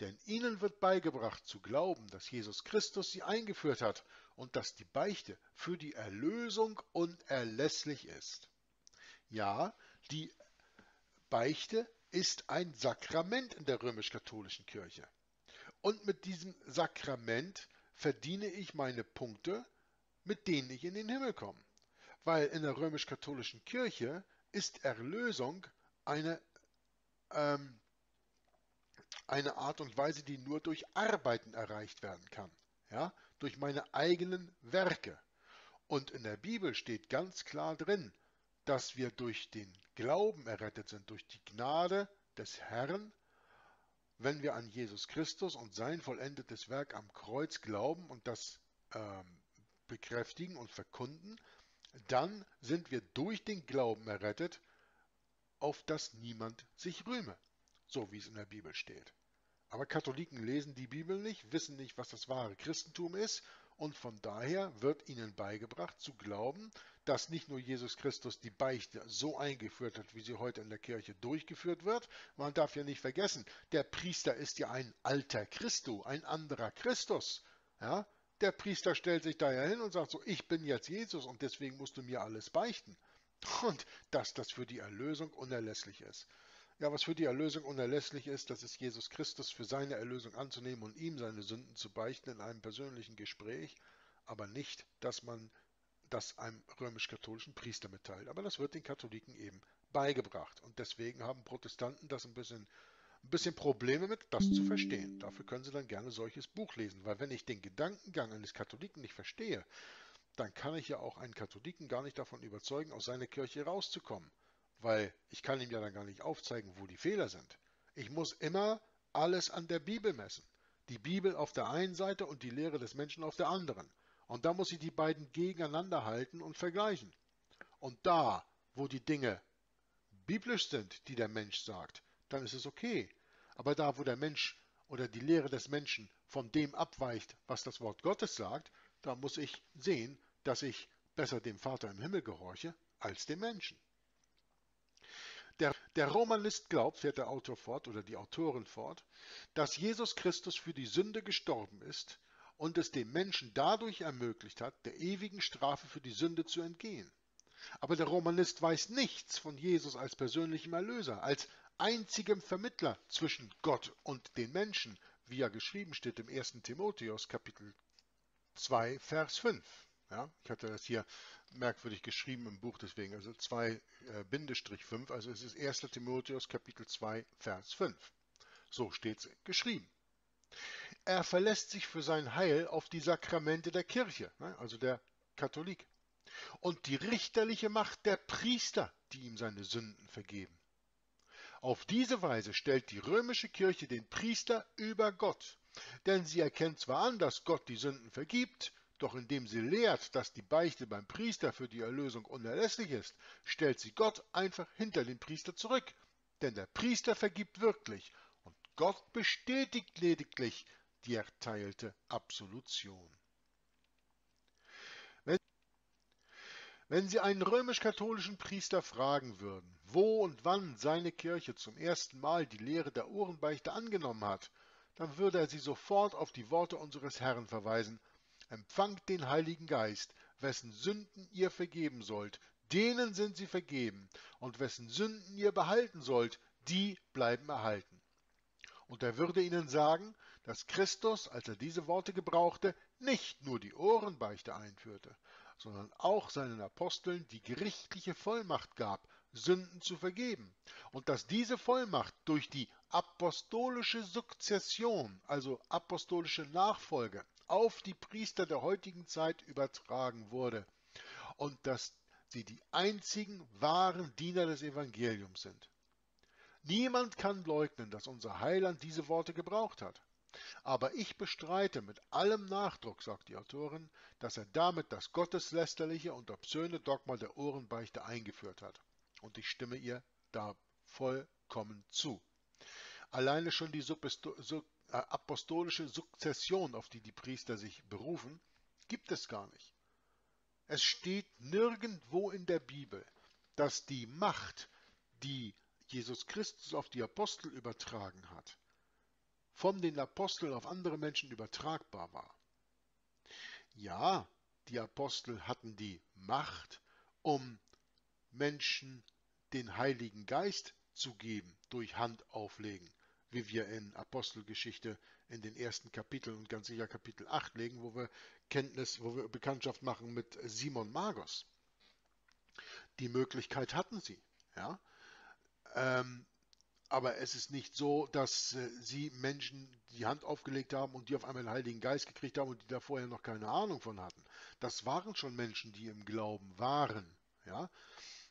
Denn ihnen wird beigebracht zu glauben, dass Jesus Christus sie eingeführt hat und dass die Beichte für die Erlösung unerlässlich ist. Ja, die Beichte ist ein Sakrament in der römisch-katholischen Kirche. Und mit diesem Sakrament verdiene ich meine Punkte, mit denen ich in den Himmel komme. Weil in der römisch-katholischen Kirche ist Erlösung eine, ähm, eine Art und Weise, die nur durch Arbeiten erreicht werden kann. Ja? Durch meine eigenen Werke. Und in der Bibel steht ganz klar drin, dass wir durch den Glauben errettet sind, durch die Gnade des Herrn, wenn wir an Jesus Christus und sein vollendetes Werk am Kreuz glauben und das ähm, bekräftigen und verkunden, dann sind wir durch den Glauben errettet, auf dass niemand sich rühme, so wie es in der Bibel steht. Aber Katholiken lesen die Bibel nicht, wissen nicht, was das wahre Christentum ist und von daher wird ihnen beigebracht zu glauben, dass nicht nur Jesus Christus die Beichte so eingeführt hat, wie sie heute in der Kirche durchgeführt wird. Man darf ja nicht vergessen, der Priester ist ja ein alter Christo, ein anderer Christus. Ja? Der Priester stellt sich daher hin und sagt so, ich bin jetzt Jesus und deswegen musst du mir alles beichten. Und dass das für die Erlösung unerlässlich ist. Ja, was für die Erlösung unerlässlich ist, das ist Jesus Christus für seine Erlösung anzunehmen und ihm seine Sünden zu beichten in einem persönlichen Gespräch, aber nicht, dass man das einem römisch-katholischen Priester mitteilt. Aber das wird den Katholiken eben beigebracht. Und deswegen haben Protestanten das ein bisschen, ein bisschen Probleme mit, das zu verstehen. Dafür können sie dann gerne solches Buch lesen. Weil wenn ich den Gedankengang eines Katholiken nicht verstehe, dann kann ich ja auch einen Katholiken gar nicht davon überzeugen, aus seiner Kirche rauszukommen weil ich kann ihm ja dann gar nicht aufzeigen, wo die Fehler sind. Ich muss immer alles an der Bibel messen. Die Bibel auf der einen Seite und die Lehre des Menschen auf der anderen. Und da muss ich die beiden gegeneinander halten und vergleichen. Und da, wo die Dinge biblisch sind, die der Mensch sagt, dann ist es okay. Aber da, wo der Mensch oder die Lehre des Menschen von dem abweicht, was das Wort Gottes sagt, da muss ich sehen, dass ich besser dem Vater im Himmel gehorche als dem Menschen. Der, der Romanist glaubt, fährt der Autor fort oder die Autorin fort, dass Jesus Christus für die Sünde gestorben ist und es dem Menschen dadurch ermöglicht hat, der ewigen Strafe für die Sünde zu entgehen. Aber der Romanist weiß nichts von Jesus als persönlichem Erlöser, als einzigem Vermittler zwischen Gott und den Menschen, wie er geschrieben steht im 1. Timotheus Kapitel 2, Vers 5. Ja, ich hatte das hier merkwürdig geschrieben im Buch, deswegen also 2 äh, Bindestrich 5, also es ist 1. Timotheus Kapitel 2, Vers 5. So steht es geschrieben. Er verlässt sich für sein Heil auf die Sakramente der Kirche, ne, also der Katholik, und die richterliche Macht der Priester, die ihm seine Sünden vergeben. Auf diese Weise stellt die römische Kirche den Priester über Gott, denn sie erkennt zwar an, dass Gott die Sünden vergibt, doch indem sie lehrt, dass die Beichte beim Priester für die Erlösung unerlässlich ist, stellt sie Gott einfach hinter den Priester zurück. Denn der Priester vergibt wirklich und Gott bestätigt lediglich die erteilte Absolution. Wenn, Sie einen römisch-katholischen Priester fragen würden, wo und wann seine Kirche zum ersten Mal die Lehre der Ohrenbeichte angenommen hat, dann würde er Sie sofort auf die Worte unseres Herrn verweisen, empfangt den Heiligen Geist, wessen Sünden ihr vergeben sollt, denen sind sie vergeben, und wessen Sünden ihr behalten sollt, die bleiben erhalten. Und er würde ihnen sagen, dass Christus, als er diese Worte gebrauchte, nicht nur die Ohrenbeichte einführte, sondern auch seinen Aposteln die gerichtliche Vollmacht gab, Sünden zu vergeben, und dass diese Vollmacht durch die apostolische Sukzession, also apostolische Nachfolge, auf die Priester der heutigen Zeit übertragen wurde und dass sie die einzigen wahren Diener des Evangeliums sind. Niemand kann leugnen, dass unser Heiland diese Worte gebraucht hat. Aber ich bestreite mit allem Nachdruck, sagt die Autorin, dass er damit das gotteslästerliche und obszöne Dogma der Ohrenbeichte eingeführt hat. Und ich stimme ihr da vollkommen zu. Alleine schon die äh, apostolische Sukzession, auf die die Priester sich berufen, gibt es gar nicht. Es steht nirgendwo in der Bibel, dass die Macht, die Jesus Christus auf die Apostel übertragen hat, von den Aposteln auf andere Menschen übertragbar war. Ja, die Apostel hatten die Macht, um Menschen den Heiligen Geist zu geben durch Handauflegen. Wie wir in Apostelgeschichte in den ersten Kapiteln und ganz sicher Kapitel 8 legen, wo wir Kenntnis, wo wir Bekanntschaft machen mit Simon Magos. Die Möglichkeit hatten sie, ja. Ähm, aber es ist nicht so, dass äh, sie Menschen die Hand aufgelegt haben und die auf einmal den Heiligen Geist gekriegt haben und die da vorher noch keine Ahnung von hatten. Das waren schon Menschen, die im Glauben waren. Ja?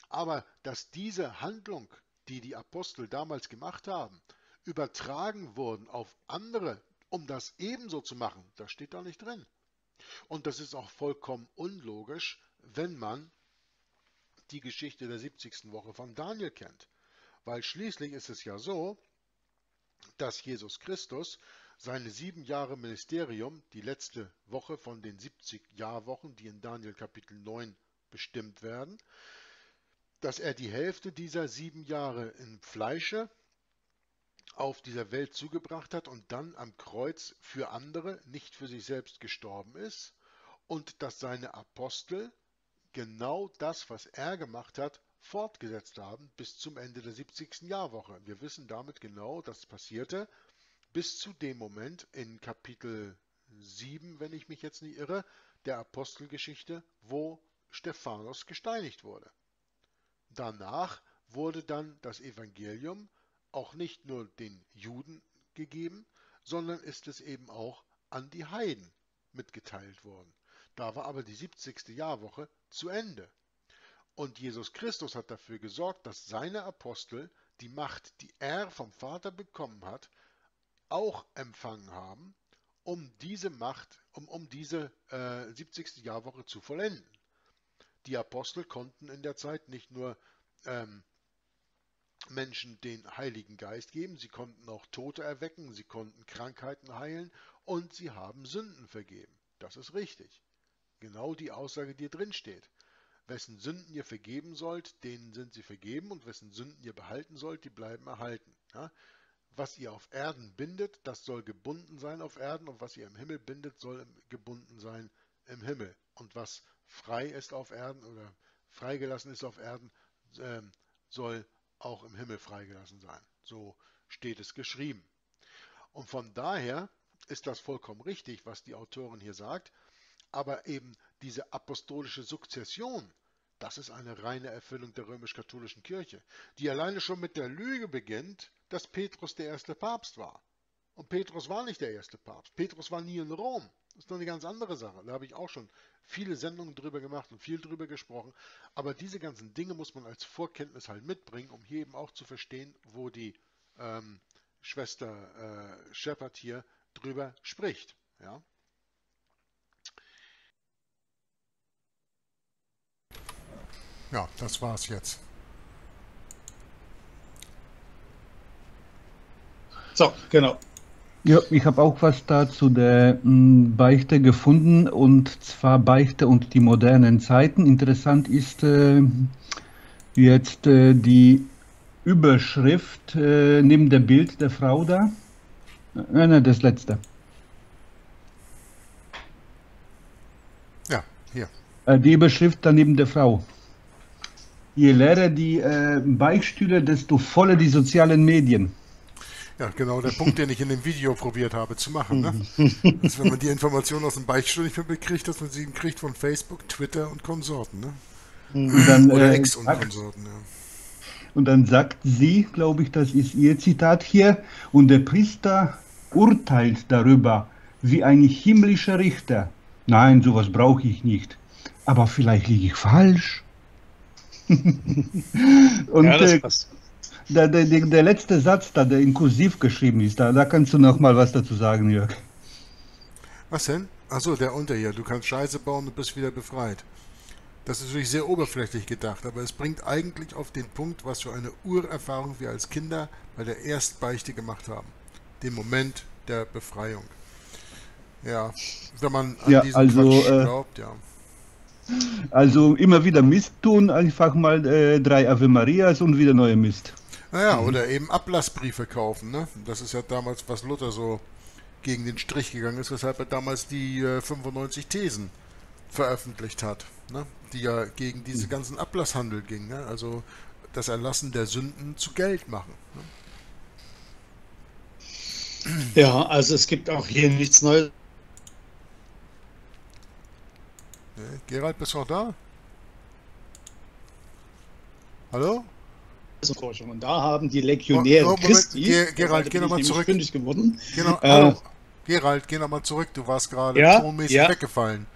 Aber dass diese Handlung, die die Apostel damals gemacht haben, übertragen wurden auf andere, um das ebenso zu machen, das steht da nicht drin. Und das ist auch vollkommen unlogisch, wenn man die Geschichte der 70. Woche von Daniel kennt. Weil schließlich ist es ja so, dass Jesus Christus seine sieben Jahre Ministerium, die letzte Woche von den 70 Jahrwochen, die in Daniel Kapitel 9 bestimmt werden, dass er die Hälfte dieser sieben Jahre im Fleische auf dieser Welt zugebracht hat und dann am Kreuz für andere, nicht für sich selbst gestorben ist und dass seine Apostel genau das, was er gemacht hat, fortgesetzt haben bis zum Ende der 70. Jahrwoche. Wir wissen damit genau, das passierte bis zu dem Moment in Kapitel 7, wenn ich mich jetzt nicht irre, der Apostelgeschichte, wo Stephanus gesteinigt wurde. Danach wurde dann das Evangelium auch nicht nur den Juden gegeben, sondern ist es eben auch an die Heiden mitgeteilt worden. Da war aber die 70. Jahrwoche zu Ende. Und Jesus Christus hat dafür gesorgt, dass seine Apostel die Macht, die er vom Vater bekommen hat, auch empfangen haben, um diese Macht, um, um diese äh, 70. Jahrwoche zu vollenden. Die Apostel konnten in der Zeit nicht nur ähm, Menschen den Heiligen Geist geben, sie konnten auch Tote erwecken, sie konnten Krankheiten heilen und sie haben Sünden vergeben. Das ist richtig. Genau die Aussage, die drin steht. Wessen Sünden ihr vergeben sollt, denen sind sie vergeben und wessen Sünden ihr behalten sollt, die bleiben erhalten. Ja? Was ihr auf Erden bindet, das soll gebunden sein auf Erden und was ihr im Himmel bindet, soll gebunden sein im Himmel. Und was frei ist auf Erden oder freigelassen ist auf Erden, äh, soll auch im Himmel freigelassen sein. So steht es geschrieben. Und von daher ist das vollkommen richtig, was die Autorin hier sagt. Aber eben diese apostolische Sukzession, das ist eine reine Erfüllung der römisch-katholischen Kirche, die alleine schon mit der Lüge beginnt, dass Petrus der erste Papst war. Und Petrus war nicht der erste Papst. Petrus war nie in Rom. Das ist noch eine ganz andere Sache. Da habe ich auch schon viele Sendungen drüber gemacht und viel drüber gesprochen. Aber diese ganzen Dinge muss man als Vorkenntnis halt mitbringen, um hier eben auch zu verstehen, wo die ähm, Schwester äh, Shepard hier drüber spricht. Ja? Ja, das war's jetzt. So, genau. Ja, ich habe auch was da zu der m, Beichte gefunden und zwar Beichte und die modernen Zeiten. Interessant ist äh, jetzt äh, die Überschrift äh, neben dem Bild der Frau da. Nein, nein, das letzte. Ja, hier. Äh, die Überschrift daneben der Frau. Je leerer die äh, Beichtstühle, desto voller die sozialen Medien. Ja, genau der Punkt, den ich in dem Video probiert habe zu machen. Ne? Dass wenn man die Informationen aus dem Beichtstuhl nicht mehr bekriegt, dass man sie kriegt von Facebook, Twitter und Konsorten. Ne? Und dann, Oder äh, X und sagt- Konsorten, ja. Und dann sagt sie, glaube ich, das ist ihr Zitat hier, und der Priester urteilt darüber wie ein himmlischer Richter. Nein, sowas brauche ich nicht. Aber vielleicht liege ich falsch. und Ja, das äh, passt. Der, der, der, letzte Satz, da der in Kursiv geschrieben ist, da, da kannst du noch mal was dazu sagen, Jörg. Was denn? Achso, der unter hier. Du kannst Scheiße bauen und bist wieder befreit. Das ist natürlich sehr oberflächlich gedacht, aber es bringt eigentlich auf den Punkt, was für eine Urerfahrung wir als Kinder bei der Erstbeichte gemacht haben. Den Moment der Befreiung. Ja, wenn man an Ja, diesen also, Quatsch äh, glaubt, ja. Also immer wieder Mist tun, einfach mal äh, drei Ave Marias und wieder neue Mist. Naja, oder eben Ablassbriefe kaufen, ne? Das ist ja damals, was Luther so gegen den Strich gegangen ist, weshalb er damals die äh, 95 Thesen veröffentlicht hat, ne? die ja gegen diesen ganzen Ablasshandel ging, ne? also das Erlassen der Sünden zu Geld machen. Ne? Ja, also es gibt auch hier nichts Neues. Nee, Gerald, bist du noch da? Hallo? Und da haben die Legionäre Oh, oh, Moment, Christi, Ge- Gerald, geh bin noch ich mal nämlich zurück. fündig geworden. Genau, Äh. Gerald, geh nochmal zurück. Du warst gerade Ja, tonmäßig ja. weggefallen.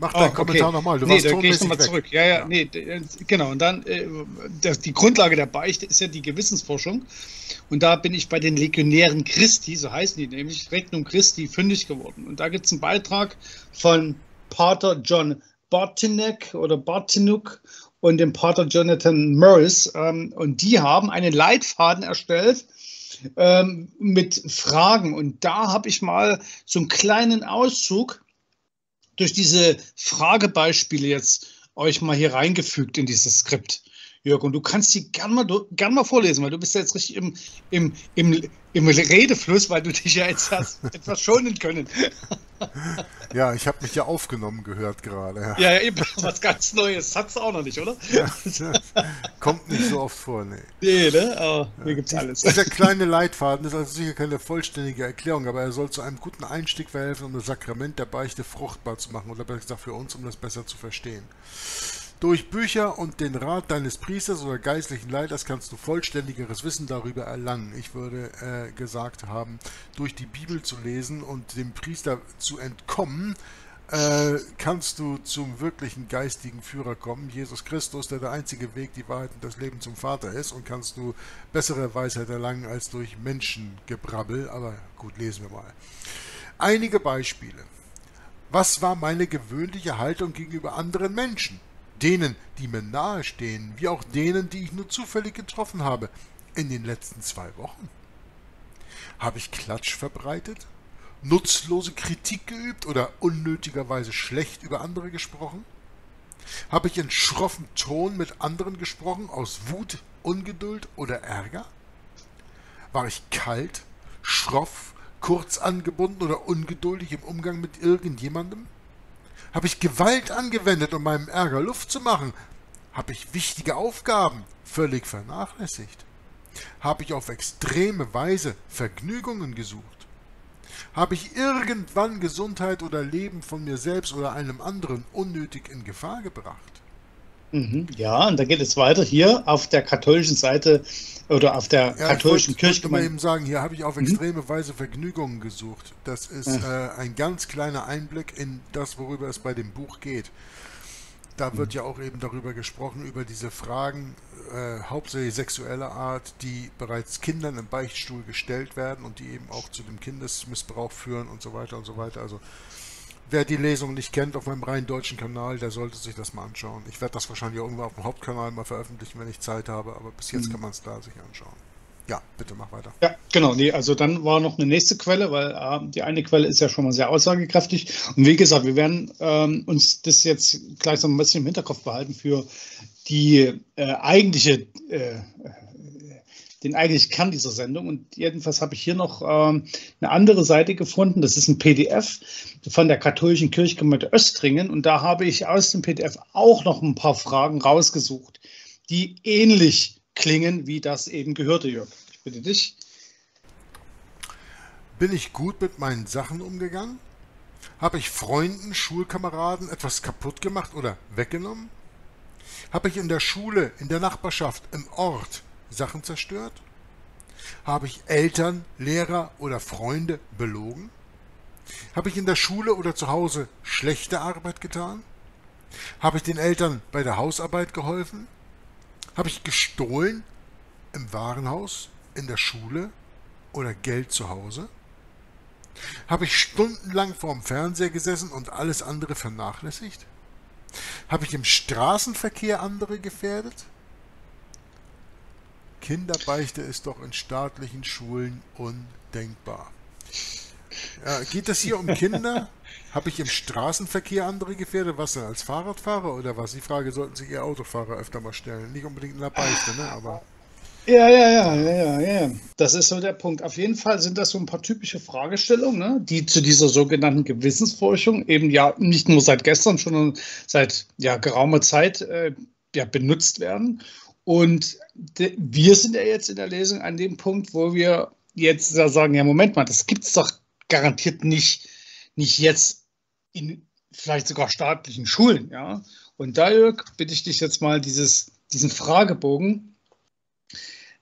Mach Oh, deinen Kommentar nochmal. Du nee, warst da ich tonmäßig nochmal zurück. Ja, ja, nee, d- äh, genau. Und dann, äh, das, die Grundlage der Beichte ist ja die Gewissensforschung. Und da bin ich bei den Legionären Christi, so heißen die nämlich, Regnum Christi, fündig geworden. Und da gibt es einen Beitrag von Pater John Bartinek oder Bartinuk und dem Pater Jonathan Morris. Ähm, und die haben einen Leitfaden erstellt, ähm, mit Fragen. Und da habe ich mal so einen kleinen Auszug durch diese Fragebeispiele jetzt euch mal hier reingefügt in dieses Skript. Jörg, und du kannst die gern mal, du- gern mal vorlesen, weil du bist ja jetzt richtig im, im, im, im Redefluss, weil du dich ja jetzt hast etwas schonen können. Ja, ich habe mich ja aufgenommen gehört gerade. Ja. Ja, eben, was ganz Neues. Hat's auch noch nicht, oder? Ja, Kommt nicht so oft vor, nee. Nee, ne? Aber hier gibt's alles. Dieser kleine Leitfaden ist also sicher keine vollständige Erklärung, aber er soll zu einem guten Einstieg verhelfen, um das Sakrament der Beichte fruchtbar zu machen oder besser gesagt für uns, um das besser zu verstehen. Durch Bücher und den Rat deines Priesters oder geistlichen Leiters kannst du vollständigeres Wissen darüber erlangen. Ich würde äh, gesagt haben, durch die Bibel zu lesen und dem Priester zu entkommen, äh, kannst du zum wirklichen geistigen Führer kommen, Jesus Christus, der der einzige Weg, die Wahrheit und das Leben zum Vater ist, und kannst du bessere Weisheit erlangen als durch Menschengebrabbel. Aber gut, lesen wir mal. Einige Beispiele. Was war meine gewöhnliche Haltung gegenüber anderen Menschen? Denen, die mir nahestehen, wie auch denen, die ich nur zufällig getroffen habe, in den letzten zwei Wochen? Habe ich Klatsch verbreitet? Nutzlose Kritik geübt oder unnötigerweise schlecht über andere gesprochen? Habe ich in schroffem Ton mit anderen gesprochen, aus Wut, Ungeduld oder Ärger? War ich kalt, schroff, kurz angebunden oder ungeduldig im Umgang mit irgendjemandem? Habe ich Gewalt angewendet, um meinem Ärger Luft zu machen? Habe ich wichtige Aufgaben völlig vernachlässigt? Habe ich auf extreme Weise Vergnügungen gesucht? Habe ich irgendwann Gesundheit oder Leben von mir selbst oder einem anderen unnötig in Gefahr gebracht? Mhm, ja, und da geht es weiter hier auf der katholischen Seite oder auf der Ja, katholischen ich wollte, mal eben sagen, hier habe ich auf Mhm. extreme Weise Vergnügungen gesucht. Das ist Ja. äh, ein ganz kleiner Einblick in das, worüber es bei dem Buch geht. Da wird ja auch eben darüber gesprochen, über diese Fragen, äh, hauptsächlich sexueller Art, die bereits Kindern im Beichtstuhl gestellt werden und die eben auch zu dem Kindesmissbrauch führen und so weiter und so weiter. Also wer die Lesung nicht kennt auf meinem rein deutschen Kanal, der sollte sich das mal anschauen. Ich werde das wahrscheinlich irgendwann auf dem Hauptkanal mal veröffentlichen, wenn ich Zeit habe, aber bis jetzt Mhm. kann man es da sich anschauen. Ja, bitte mach weiter. Ja, genau. Nee, also dann war noch eine nächste Quelle, weil äh, die eine Quelle ist ja schon mal sehr aussagekräftig. Und wie gesagt, wir werden ähm, uns das jetzt gleich so ein bisschen im Hinterkopf behalten für die äh, eigentliche, äh, den eigentlichen Kern dieser Sendung. Und jedenfalls habe ich hier noch ähm, eine andere Seite gefunden. Das ist ein PDF von der katholischen Kirchgemeinde Östringen. Und da habe ich aus dem PDF auch noch ein paar Fragen rausgesucht, die ähnlich klingen, wie das eben gehörte, Jörg. Ich bitte dich. Bin ich gut mit meinen Sachen umgegangen? Habe ich Freunden, Schulkameraden etwas kaputt gemacht oder weggenommen? Habe ich in der Schule, in der Nachbarschaft, im Ort Sachen zerstört? Habe ich Eltern, Lehrer oder Freunde belogen? Habe ich in der Schule oder zu Hause schlechte Arbeit getan? Habe ich den Eltern bei der Hausarbeit geholfen? Habe ich gestohlen im Warenhaus, in der Schule oder Geld zu Hause? Habe ich stundenlang vorm Fernseher gesessen und alles andere vernachlässigt? Habe ich im Straßenverkehr andere gefährdet? Kinderbeichte ist doch in staatlichen Schulen undenkbar. Ja, geht es hier um Kinder? Habe ich im Straßenverkehr andere gefährdet? Was denn, als Fahrradfahrer oder was? Die Frage sollten sich ihr Autofahrer öfter mal stellen. Nicht unbedingt in der Beichte, ne? aber... Ja, ja, ja, ja, ja, ja. Das ist so der Punkt. Auf jeden Fall sind das so ein paar typische Fragestellungen, ne, die zu dieser sogenannten Gewissensforschung eben ja nicht nur seit gestern, sondern seit ja, geraumer Zeit äh, ja, benutzt werden. Und wir sind ja jetzt in der Lesung an dem Punkt, wo wir jetzt sagen, ja, Moment mal, das gibt es doch garantiert nicht, nicht jetzt in vielleicht sogar staatlichen Schulen, ja. Und da, Jörg, bitte ich dich jetzt mal dieses, diesen Fragebogen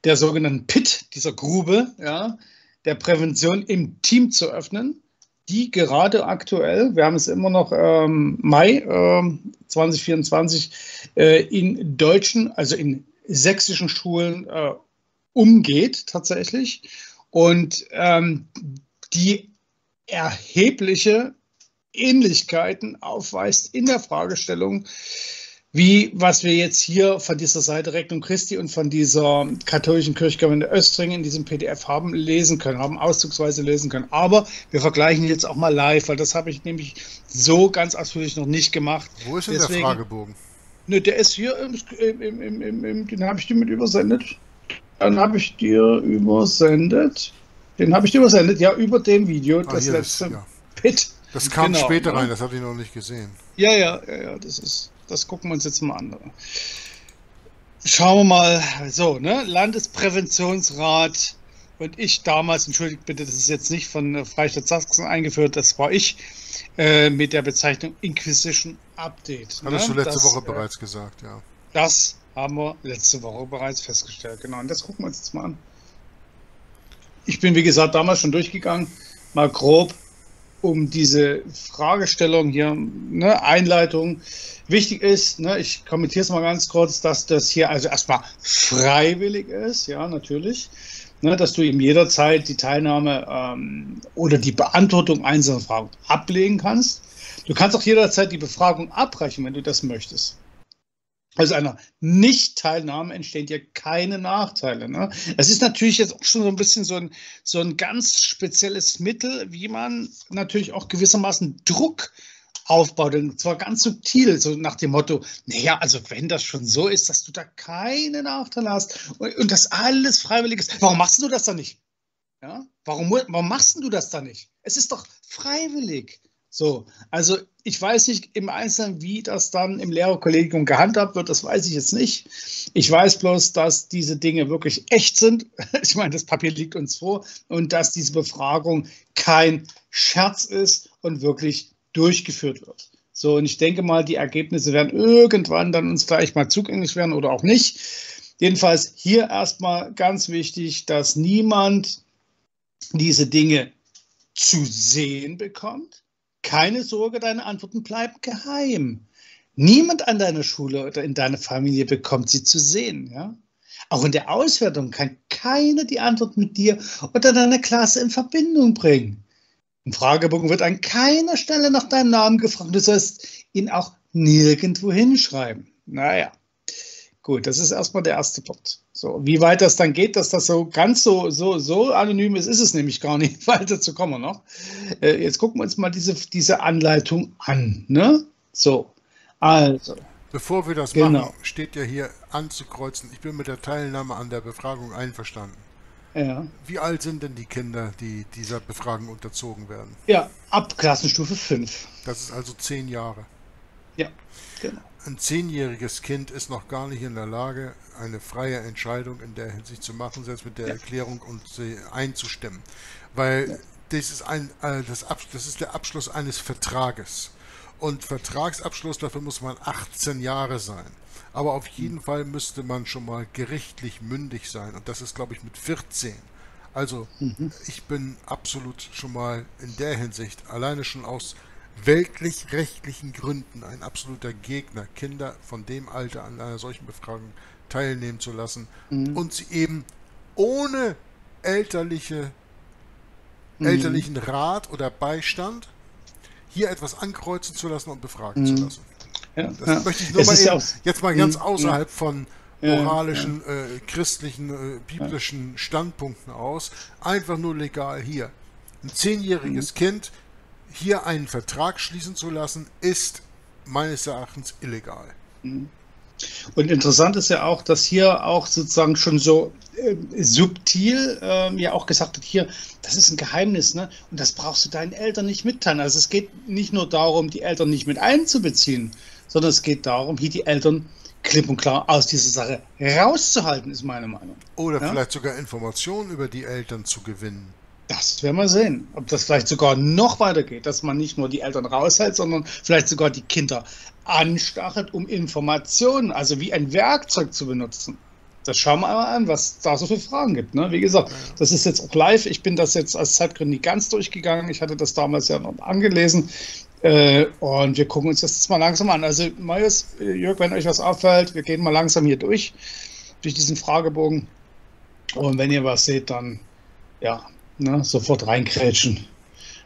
der sogenannten PIT, dieser Grube, ja, der Prävention im Team zu öffnen, die gerade aktuell, wir haben es immer noch ähm, Mai äh, 2024, äh, in deutschen, also in sächsischen Schulen äh, umgeht tatsächlich und ähm, die erhebliche Ähnlichkeiten aufweist in der Fragestellung, wie was wir jetzt hier von dieser Seite Rechnung Christi und von dieser katholischen Kirchgemeinde Östringen in diesem PDF haben lesen können, haben auszugsweise lesen können. Aber wir vergleichen jetzt auch mal live, weil das habe ich nämlich so ganz ausführlich noch nicht gemacht. Wo ist denn Deswegen, der Fragebogen? Ne, der ist hier, im, im, im, im den habe ich dir mit übersendet. Dann habe ich dir übersendet. Den habe ich dir übersendet, ja, über dem Video, ah, das letzte ist, ja. Pit. Das kam genau, später rein, das habe ich noch nicht gesehen. Ja, ja, ja, ja, das ist, das gucken wir uns jetzt mal an. Schauen wir mal, so, ne, Landespräventionsrat und ich damals, entschuldigt bitte, das ist jetzt nicht von Freistaat Sachsen eingeführt, das war ich, äh, mit der Bezeichnung Inquisition Update. Hattest ne? du letzte das, Woche äh, bereits gesagt, ja. Das haben wir letzte Woche bereits festgestellt, genau. Und das gucken wir uns jetzt mal an. Ich bin, wie gesagt, damals schon durchgegangen, mal grob, um diese Fragestellung hier, ne, Einleitung. Wichtig ist, ne, ich kommentiere es mal ganz kurz, dass das hier also erstmal freiwillig ist, ja, natürlich, ne, dass du ihm jederzeit die Teilnahme ähm, oder die Beantwortung einzelner Fragen ablegen kannst. Du kannst auch jederzeit die Befragung abbrechen, wenn du das möchtest. Also einer Nicht-Teilnahme entstehen ja keine Nachteile. Ne? Ist natürlich jetzt auch schon so ein bisschen so ein, so ein ganz spezielles Mittel, wie man natürlich auch gewissermaßen Druck aufbaut. Und zwar ganz subtil, so nach dem Motto, naja, also wenn das schon so ist, dass du da keine Nachteile hast und, und das alles freiwillig ist, warum machst du das dann nicht? Ja? Warum, warum machst du das dann nicht? Es ist doch freiwillig. So, also ich weiß nicht im Einzelnen, wie das dann im Lehrerkollegium gehandhabt wird, das weiß ich jetzt nicht. Ich weiß bloß, dass diese Dinge wirklich echt sind. Ich meine, das Papier liegt uns vor und dass diese Befragung kein Scherz ist und wirklich durchgeführt wird. So, und ich denke mal, die Ergebnisse werden irgendwann dann uns vielleicht mal zugänglich werden oder auch nicht. Jedenfalls hier erstmal ganz wichtig, dass niemand diese Dinge zu sehen bekommt keine Sorge, deine Antworten bleiben geheim. Niemand an deiner Schule oder in deiner Familie bekommt sie zu sehen. Ja? Auch in der Auswertung kann keiner die Antwort mit dir oder deiner Klasse in Verbindung bringen. Im Fragebogen wird an keiner Stelle nach deinem Namen gefragt. Du sollst ihn auch nirgendwo hinschreiben. Naja. Gut, das ist erstmal der erste Punkt. So, wie weit das dann geht, dass das so ganz so, so, so anonym ist, ist es nämlich gar nicht. Weiter zu kommen noch. Äh, jetzt gucken wir uns mal diese, diese Anleitung an. Ne? So, also. Bevor wir das genau. machen, steht ja hier anzukreuzen, ich bin mit der Teilnahme an der Befragung einverstanden. Ja. Wie alt sind denn die Kinder, die dieser Befragung unterzogen werden? Ja, ab Klassenstufe 5. Das ist also zehn Jahre. Ja, genau ein zehnjähriges Kind ist noch gar nicht in der Lage, eine freie Entscheidung in der Hinsicht zu machen, selbst mit der ja. Erklärung und sie einzustimmen. Weil ja. das, ist ein, äh, das, das ist der Abschluss eines Vertrages. Und Vertragsabschluss, dafür muss man 18 Jahre sein. Aber auf jeden mhm. Fall müsste man schon mal gerichtlich mündig sein. Und das ist, glaube ich, mit 14. Also, mhm. ich bin absolut schon mal in der Hinsicht, alleine schon aus weltlich-rechtlichen Gründen ein absoluter Gegner, Kinder von dem Alter an einer solchen Befragung teilnehmen zu lassen mhm. und sie eben ohne elterliche, mhm. elterlichen Rat oder Beistand hier etwas ankreuzen zu lassen und befragen mhm. zu lassen. Ja, das ja. möchte ich nur mal eben, jetzt mal ganz mhm. außerhalb von moralischen, äh, christlichen, äh, biblischen Standpunkten aus. Einfach nur legal hier. Ein zehnjähriges mhm. Kind hier einen Vertrag schließen zu lassen, ist meines Erachtens illegal. Und interessant ist ja auch, dass hier auch sozusagen schon so äh, subtil äh, ja auch gesagt wird, hier, das ist ein Geheimnis, ne? Und das brauchst du deinen Eltern nicht mitteilen. Also es geht nicht nur darum, die Eltern nicht mit einzubeziehen, sondern es geht darum, hier die Eltern klipp und klar aus dieser Sache rauszuhalten, ist meine Meinung. Oder Ja? vielleicht sogar Informationen über die Eltern zu gewinnen. Das werden wir sehen, ob das vielleicht sogar noch weitergeht, dass man nicht nur die Eltern raushält, sondern vielleicht sogar die Kinder anstachelt, um Informationen, also wie ein Werkzeug zu benutzen. Das schauen wir einmal an, was da so für Fragen gibt. Ne? Wie gesagt, das ist jetzt auch live. Ich bin das jetzt als Zeitgründen nicht ganz durchgegangen. Ich hatte das damals ja noch angelesen. Äh, und wir gucken uns das jetzt mal langsam an. Also, Marius, Jörg, wenn euch was auffällt, wir gehen mal langsam hier durch, durch diesen Fragebogen. Und wenn ihr was seht, dann ja, ne, sofort reinkrätschen.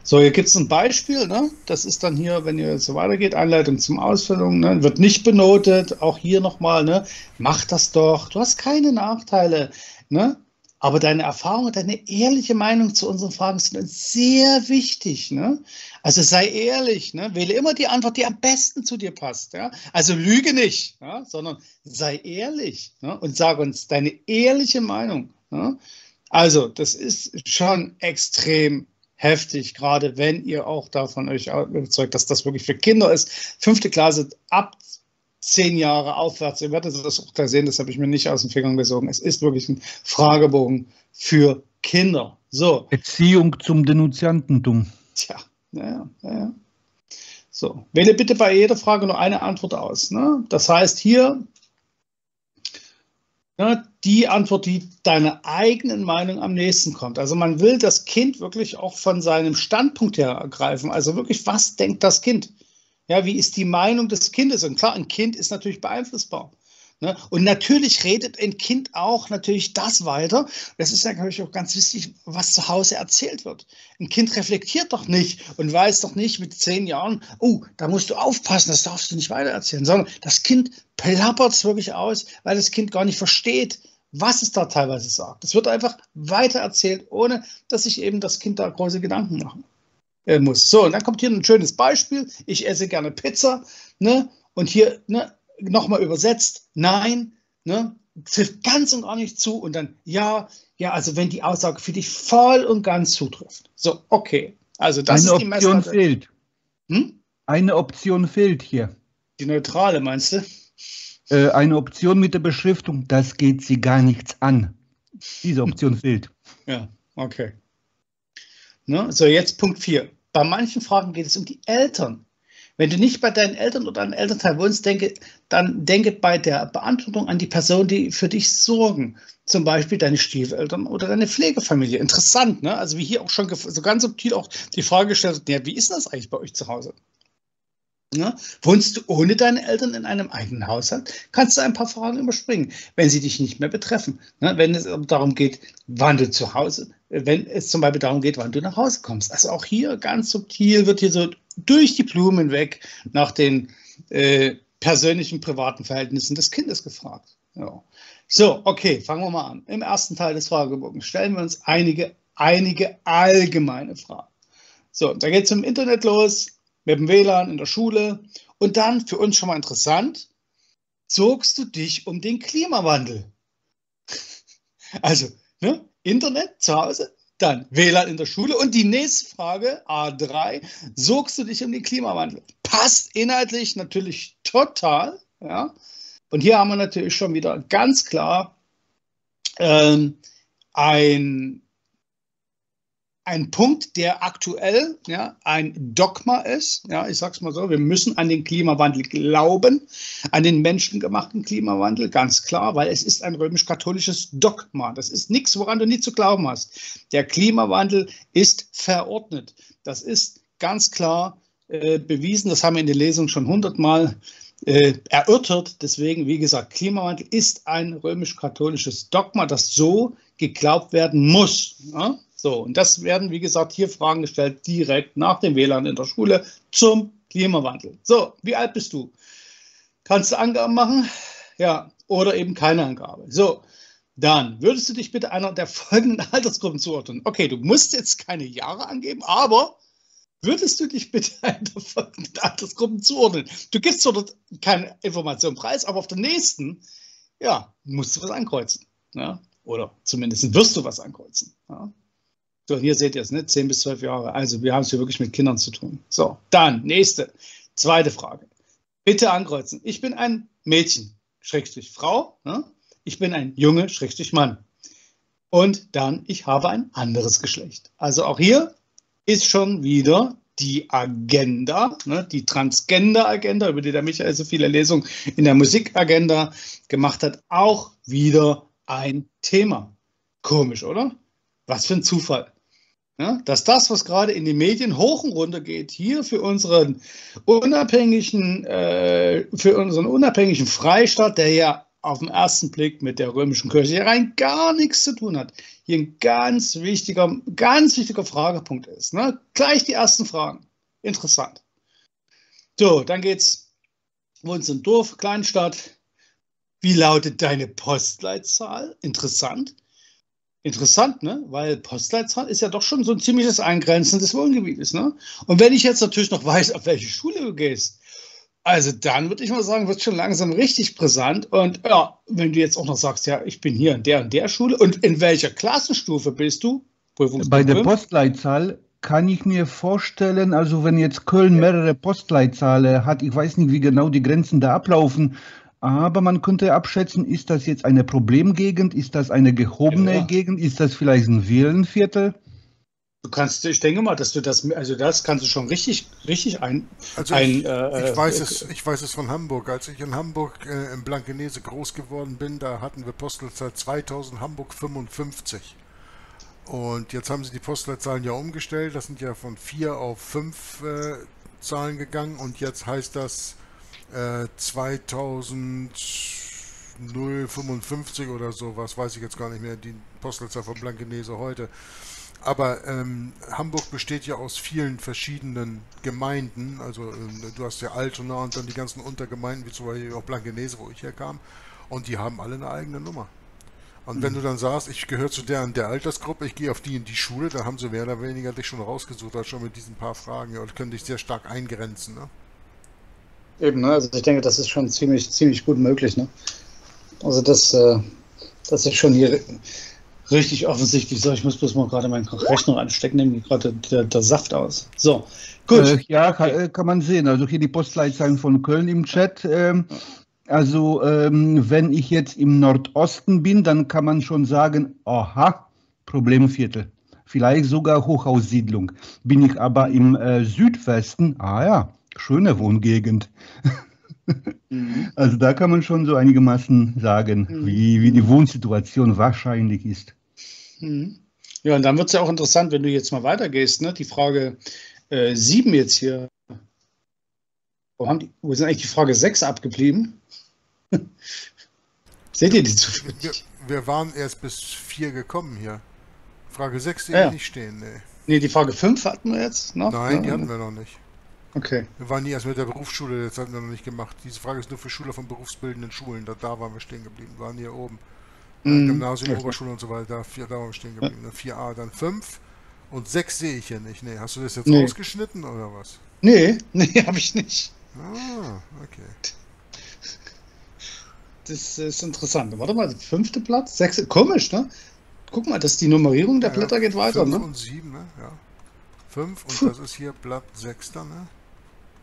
So, hier gibt es ein Beispiel, ne? Das ist dann hier, wenn ihr so weitergeht, Einleitung zum Ausfüllung, ne? Wird nicht benotet, auch hier nochmal, ne? Mach das doch, du hast keine Nachteile, ne? Aber deine Erfahrung und deine ehrliche Meinung zu unseren Fragen sind uns sehr wichtig, ne? Also sei ehrlich, ne? Wähle immer die Antwort, die am besten zu dir passt, ja? Also lüge nicht, ja? sondern sei ehrlich ne? und sag uns deine ehrliche Meinung. Ne? Also, das ist schon extrem heftig, gerade wenn ihr auch davon euch überzeugt, dass das wirklich für Kinder ist. Fünfte Klasse ab zehn Jahre aufwärts. Ihr werdet das auch da sehen, das habe ich mir nicht aus den Fingern gesogen. Es ist wirklich ein Fragebogen für Kinder. So. Erziehung zum Denunziantentum. Tja, naja, naja. So, wähle bitte bei jeder Frage nur eine Antwort aus. Ne? Das heißt hier ne, die Antwort, die deiner eigenen Meinung am nächsten kommt. Also man will das Kind wirklich auch von seinem Standpunkt her ergreifen. Also wirklich, was denkt das Kind? Ja, wie ist die Meinung des Kindes? Und klar, ein Kind ist natürlich beeinflussbar. Ne? Und natürlich redet ein Kind auch natürlich das weiter. Das ist ja, glaube ich, auch ganz wichtig, was zu Hause erzählt wird. Ein Kind reflektiert doch nicht und weiß doch nicht mit zehn Jahren, oh, da musst du aufpassen, das darfst du nicht weitererzählen, sondern das Kind plappert es wirklich aus, weil das Kind gar nicht versteht, was es da teilweise sagt. Es wird einfach weitererzählt, ohne dass sich eben das Kind da große Gedanken machen äh, muss. So, und dann kommt hier ein schönes Beispiel. Ich esse gerne Pizza, ne? Und hier, ne, nochmal übersetzt, nein, ne, trifft ganz und gar nicht zu und dann ja, ja, also wenn die Aussage für dich voll und ganz zutrifft. So, okay. Also das Eine ist die Option Messlatte. fehlt. Hm? Eine Option fehlt hier. Die neutrale, meinst du? Äh, eine Option mit der Beschriftung, das geht sie gar nichts an. Diese Option fehlt. Ja, okay. Ne? So, jetzt Punkt 4. Bei manchen Fragen geht es um die Eltern. Wenn du nicht bei deinen Eltern oder deinem Elternteil wohnst, denke, dann denke bei der Beantwortung an die Person, die für dich sorgen. Zum Beispiel deine Stiefeltern oder deine Pflegefamilie. Interessant, ne? Also wie hier auch schon so ganz subtil auch die Frage gestellt wird, ja, wie ist das eigentlich bei euch zu Hause? Ne? Wohnst du ohne deine Eltern in einem eigenen Haushalt? Kannst du ein paar Fragen überspringen, wenn sie dich nicht mehr betreffen. Ne? Wenn es darum geht, wann du zu Hause, wenn es zum Beispiel darum geht, wann du nach Hause kommst. Also auch hier ganz subtil wird hier so durch die Blumen weg nach den äh, persönlichen, privaten Verhältnissen des Kindes gefragt. Ja. So, okay, fangen wir mal an. Im ersten Teil des Fragebogens stellen wir uns einige, einige allgemeine Fragen. So, da geht es im Internet los, mit dem WLAN in der Schule. Und dann, für uns schon mal interessant, sorgst du dich um den Klimawandel. Also, ne? Internet zu Hause, dann WLAN in der Schule und die nächste Frage, A3, sorgst du dich um den Klimawandel? Passt inhaltlich natürlich total, ja. Und hier haben wir natürlich schon wieder ganz klar ähm, ein, ein Punkt, der aktuell ja, ein Dogma ist. Ja, ich sag's mal so, wir müssen an den Klimawandel glauben, an den menschengemachten Klimawandel, ganz klar, weil es ist ein römisch-katholisches Dogma. Das ist nichts, woran du nie zu glauben hast. Der Klimawandel ist verordnet. Das ist ganz klar äh, bewiesen. Das haben wir in der Lesung schon hundertmal äh, erörtert. Deswegen, wie gesagt, Klimawandel ist ein römisch-katholisches Dogma, das so geglaubt werden muss. Ja? So, und das werden, wie gesagt, hier Fragen gestellt, direkt nach dem WLAN in der Schule zum Klimawandel. So, wie alt bist du? Kannst du Angaben machen? Ja, oder eben keine Angabe. So, dann würdest du dich bitte einer der folgenden Altersgruppen zuordnen. Okay, du musst jetzt keine Jahre angeben, aber würdest du dich bitte einer der folgenden Altersgruppen zuordnen? Du gibst zwar keine Information preis, aber auf der nächsten, ja, musst du was ankreuzen. Ja? Oder zumindest wirst du was ankreuzen. Ja? So, hier seht ihr es, ne? 10 bis 12 Jahre. Also, wir haben es hier wirklich mit Kindern zu tun. So, dann, nächste, zweite Frage. Bitte ankreuzen. Ich bin ein Mädchen. Schrägstrich Frau. Ne? Ich bin ein Junge, Schrägstrich Mann. Und dann, ich habe ein anderes Geschlecht. Also auch hier ist schon wieder die Agenda, ne, die Transgender-Agenda, über die der Michael so viele Lesungen in der Musikagenda gemacht hat, auch wieder ein Thema. Komisch, oder? Was für ein Zufall. Ja, dass das, was gerade in den Medien hoch und runter geht, hier für unseren unabhängigen, äh, für unseren unabhängigen Freistaat, der ja auf den ersten Blick mit der römischen Kirche rein gar nichts zu tun hat, hier ein ganz wichtiger, ganz wichtiger Fragepunkt ist. Ne? Gleich die ersten Fragen. Interessant. So, dann geht's. Wohnst im Dorf, Kleinstadt. Wie lautet deine Postleitzahl? Interessant. Interessant, ne? Weil Postleitzahl ist ja doch schon so ein ziemliches Eingrenzen des Wohngebietes, ne? Und wenn ich jetzt natürlich noch weiß, auf welche Schule du gehst, also dann würde ich mal sagen, wird schon langsam richtig brisant. Und ja, wenn du jetzt auch noch sagst, ja, ich bin hier in der und der Schule und in welcher Klassenstufe bist du? Bei der Postleitzahl kann ich mir vorstellen, also wenn jetzt Köln mehrere Postleitzahlen hat, ich weiß nicht, wie genau die Grenzen da ablaufen, aber man könnte abschätzen, ist das jetzt eine Problemgegend, ist das eine gehobene Ja. Gegend, ist das vielleicht ein Wielenviertel? Du kannst, ich denke mal, dass du das, also das kannst du schon richtig, richtig ein, Also ein ich, äh, ich, weiß äh, es, ich weiß es von Hamburg. Als ich in Hamburg äh, im Blankenese groß geworden bin, da hatten wir Postleitzahl 2000 Hamburg 55. Und jetzt haben sie die Postleitzahlen ja umgestellt. Das sind ja von 4 auf 5 äh, Zahlen gegangen. Und jetzt heißt das äh, 2055 oder so. Was weiß ich jetzt gar nicht mehr. Die Postleitzahl von Blankenese heute. Aber ähm, Hamburg besteht ja aus vielen verschiedenen Gemeinden. Also ähm, du hast ja Altona und dann die ganzen Untergemeinden, wie zum Beispiel auch Blankenese, wo ich herkam. Und die haben alle eine eigene Nummer. Und wenn Mhm. du dann sagst, ich gehöre zu der und der Altersgruppe, ich gehe auf die in die Schule, dann haben sie mehr oder weniger dich schon rausgesucht, halt schon mit diesen paar Fragen ja, und können dich sehr stark eingrenzen. Ne? Eben, ne? Also ich denke, das ist schon ziemlich, ziemlich gut möglich, ne? Also das, äh, das ist schon hier richtig offensichtlich. So, ich muss bloß mal gerade meinen Rechner anstecken, nämlich gerade der, der Saft aus. So, gut. Äh, ja, kann, äh, kann man sehen. Also hier die Postleitzahlen von Köln im Chat. Ähm, also ähm, wenn ich jetzt im Nordosten bin, dann kann man schon sagen, aha, Problemviertel. Vielleicht sogar Hochhaussiedlung. Bin ich aber im äh, Südwesten, ah ja, schöne Wohngegend. Mhm. Also da kann man schon so einigermaßen sagen, wie, wie die Wohnsituation wahrscheinlich ist. Mhm. Ja, und dann wird es ja auch interessant, wenn du jetzt mal weitergehst, ne? Die Frage äh, 7 jetzt hier. Wo, haben die, wo sind eigentlich die Frage 6 abgeblieben? Seht ihr die zufällig? Wir, wir waren erst bis 4 gekommen hier. Frage 6 sehe Ja, ich nicht stehen, nee. Nee, die Frage 5 hatten wir jetzt noch. Nein, die ne? hatten wir noch nicht. Okay. Wir waren nie erst mit der Berufsschule, das hatten wir noch nicht gemacht. Diese Frage ist nur für Schüler von berufsbildenden Schulen, da, da waren wir stehen geblieben. Wir waren hier oben. Mhm. Gymnasium, Okay. Oberschule und so weiter, da, vier, da waren wir stehen geblieben. Dann 4a, dann 5 und 6 sehe ich hier nicht. Nee, hast du das jetzt Nee. ausgeschnitten oder was? Nee, nee, habe ich nicht. Ah, okay. Das ist interessant. Warte mal, fünfte Platz, sechste, komisch, ne? Guck mal, dass die Nummerierung der Blätter geht weiter, 5 ne? und 7, ne? Ja. 5 und Puh. das ist hier Blatt 6 dann, ne?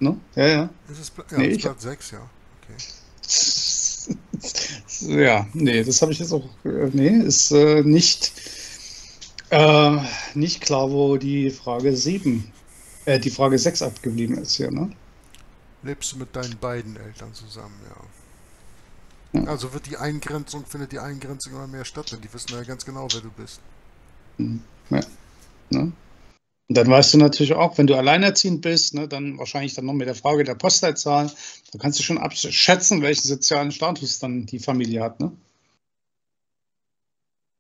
Ne? Ja, ja. Ist es ja, Nee, ich- Blatt 6, ja. Okay. Ja, nee, das habe ich jetzt auch. äh, Nee, ist äh, nicht, äh, nicht klar, wo die Frage 7, äh, die Frage 6 abgeblieben ist hier, ne? Lebst du mit deinen beiden Eltern zusammen, ja. Also wird die Eingrenzung, findet die Eingrenzung immer mehr statt, denn die wissen ja ganz genau, wer du bist. Hm, Ja. Ne? Und dann weißt du natürlich auch, wenn du alleinerziehend bist, ne, dann wahrscheinlich dann noch mit der Frage der Postleitzahl, da kannst du schon abschätzen, welchen sozialen Status dann die Familie hat. Ne?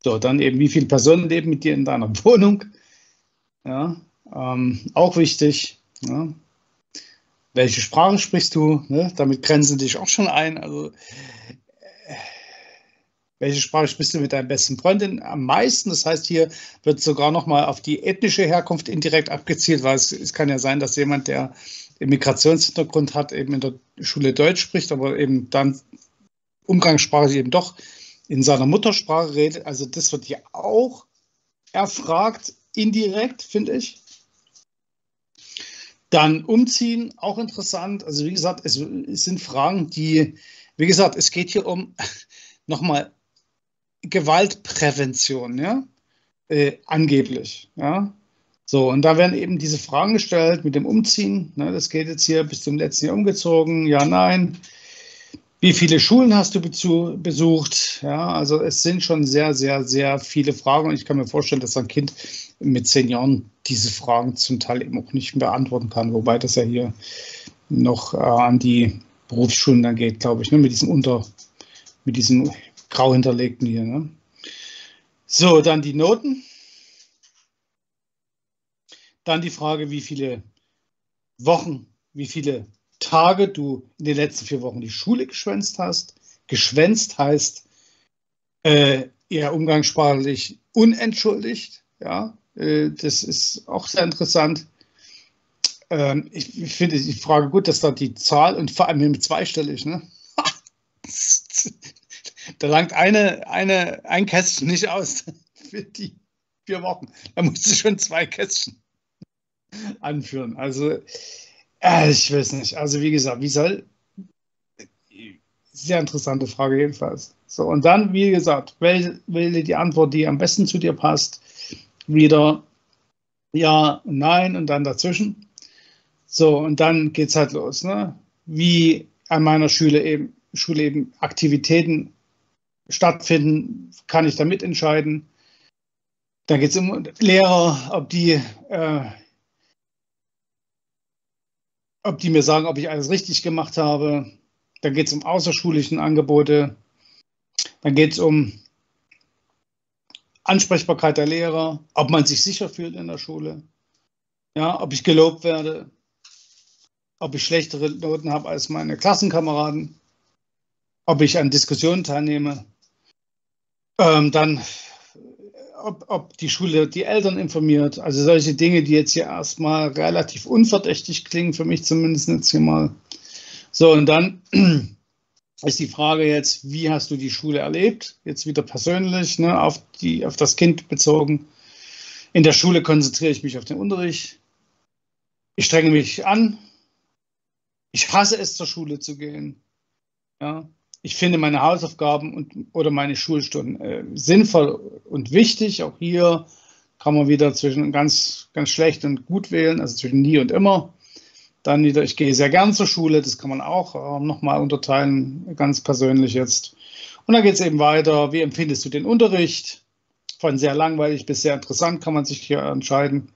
So, dann eben, wie viele Personen leben mit dir in deiner Wohnung? Ja, ähm, auch wichtig. Ja. Welche Sprache sprichst du? Ne? Damit grenzen dich auch schon ein. Also, welche Sprache sprichst du mit deinem besten Freundin am meisten? Das heißt, hier wird sogar nochmal auf die ethnische Herkunft indirekt abgezielt, weil es, es kann ja sein, dass jemand, der Migrationshintergrund hat, eben in der Schule Deutsch spricht, aber eben dann umgangssprachlich eben doch in seiner Muttersprache redet. Also das wird hier auch erfragt, indirekt, finde ich. Dann umziehen, auch interessant. Also wie gesagt, es, es sind Fragen, die Wie gesagt, es geht hier um nochmal Gewaltprävention, ja, äh, angeblich, ja. So, und da werden eben diese Fragen gestellt mit dem Umziehen. Ne, das geht jetzt hier bis zum letzten Jahr umgezogen. Ja, nein. Wie viele Schulen hast du besucht? Ja, also es sind schon sehr, sehr, sehr viele Fragen. Und ich kann mir vorstellen, dass ein Kind mit zehn Jahren diese Fragen zum Teil eben auch nicht beantworten kann. Wobei das ja hier noch äh, an die Berufsschulen dann geht, glaube ich, ne, mit diesem Unter, mit diesem grau hinterlegten hier. Ne? So, dann die Noten. Dann die Frage, wie viele Wochen, wie viele Tage du in den letzten vier Wochen die Schule geschwänzt hast. Geschwänzt heißt äh, eher umgangssprachlich unentschuldigt. Ja, äh, das ist auch sehr interessant. Ähm, ich, ich finde die Frage gut, dass da die Zahl und vor allem zweistellig, ne? da langt eine, eine, ein Kästchen nicht aus für die vier Wochen. Da musst du schon zwei Kästchen anführen. Also, äh, ich weiß nicht. Also, wie gesagt, wie soll. Sehr interessante Frage, jedenfalls. So, und dann, wie gesagt, wähle, wähle die Antwort, die am besten zu dir passt. Wieder ja, nein und dann dazwischen. So, und dann geht es halt los. Ne? Wie an meiner Schule eben, Schule eben Aktivitäten stattfinden, kann ich da mitentscheiden. Dann geht es um Lehrer, ob die, äh, ob die mir sagen, ob ich alles richtig gemacht habe. Dann geht es um außerschulichen Angebote. Dann geht es um Ansprechbarkeit der Lehrer, ob man sich sicher fühlt in der Schule. Ja, ob ich gelobt werde, ob ich schlechtere Noten habe als meine Klassenkameraden, ob ich an Diskussionen teilnehme. Ähm, dann, ob, ob die Schule die Eltern informiert. Also solche Dinge, die jetzt hier erstmal relativ unverdächtig klingen, für mich zumindest jetzt hier mal. So, und dann ist die Frage jetzt, wie hast du die Schule erlebt? Jetzt wieder persönlich, ne, auf, die, auf das Kind bezogen. In der Schule konzentriere ich mich auf den Unterricht. Ich strenge mich an. Ich hasse es, zur Schule zu gehen. Ja, ich finde meine Hausaufgaben und, oder meine Schulstunden äh, sinnvoll und wichtig. Auch hier kann man wieder zwischen ganz, ganz schlecht und gut wählen, also zwischen nie und immer. Dann wieder, ich gehe sehr gern zur Schule, das kann man auch äh, nochmal unterteilen, ganz persönlich jetzt. Und dann geht es eben weiter, wie empfindest du den Unterricht? Von sehr langweilig bis sehr interessant kann man sich hier entscheiden.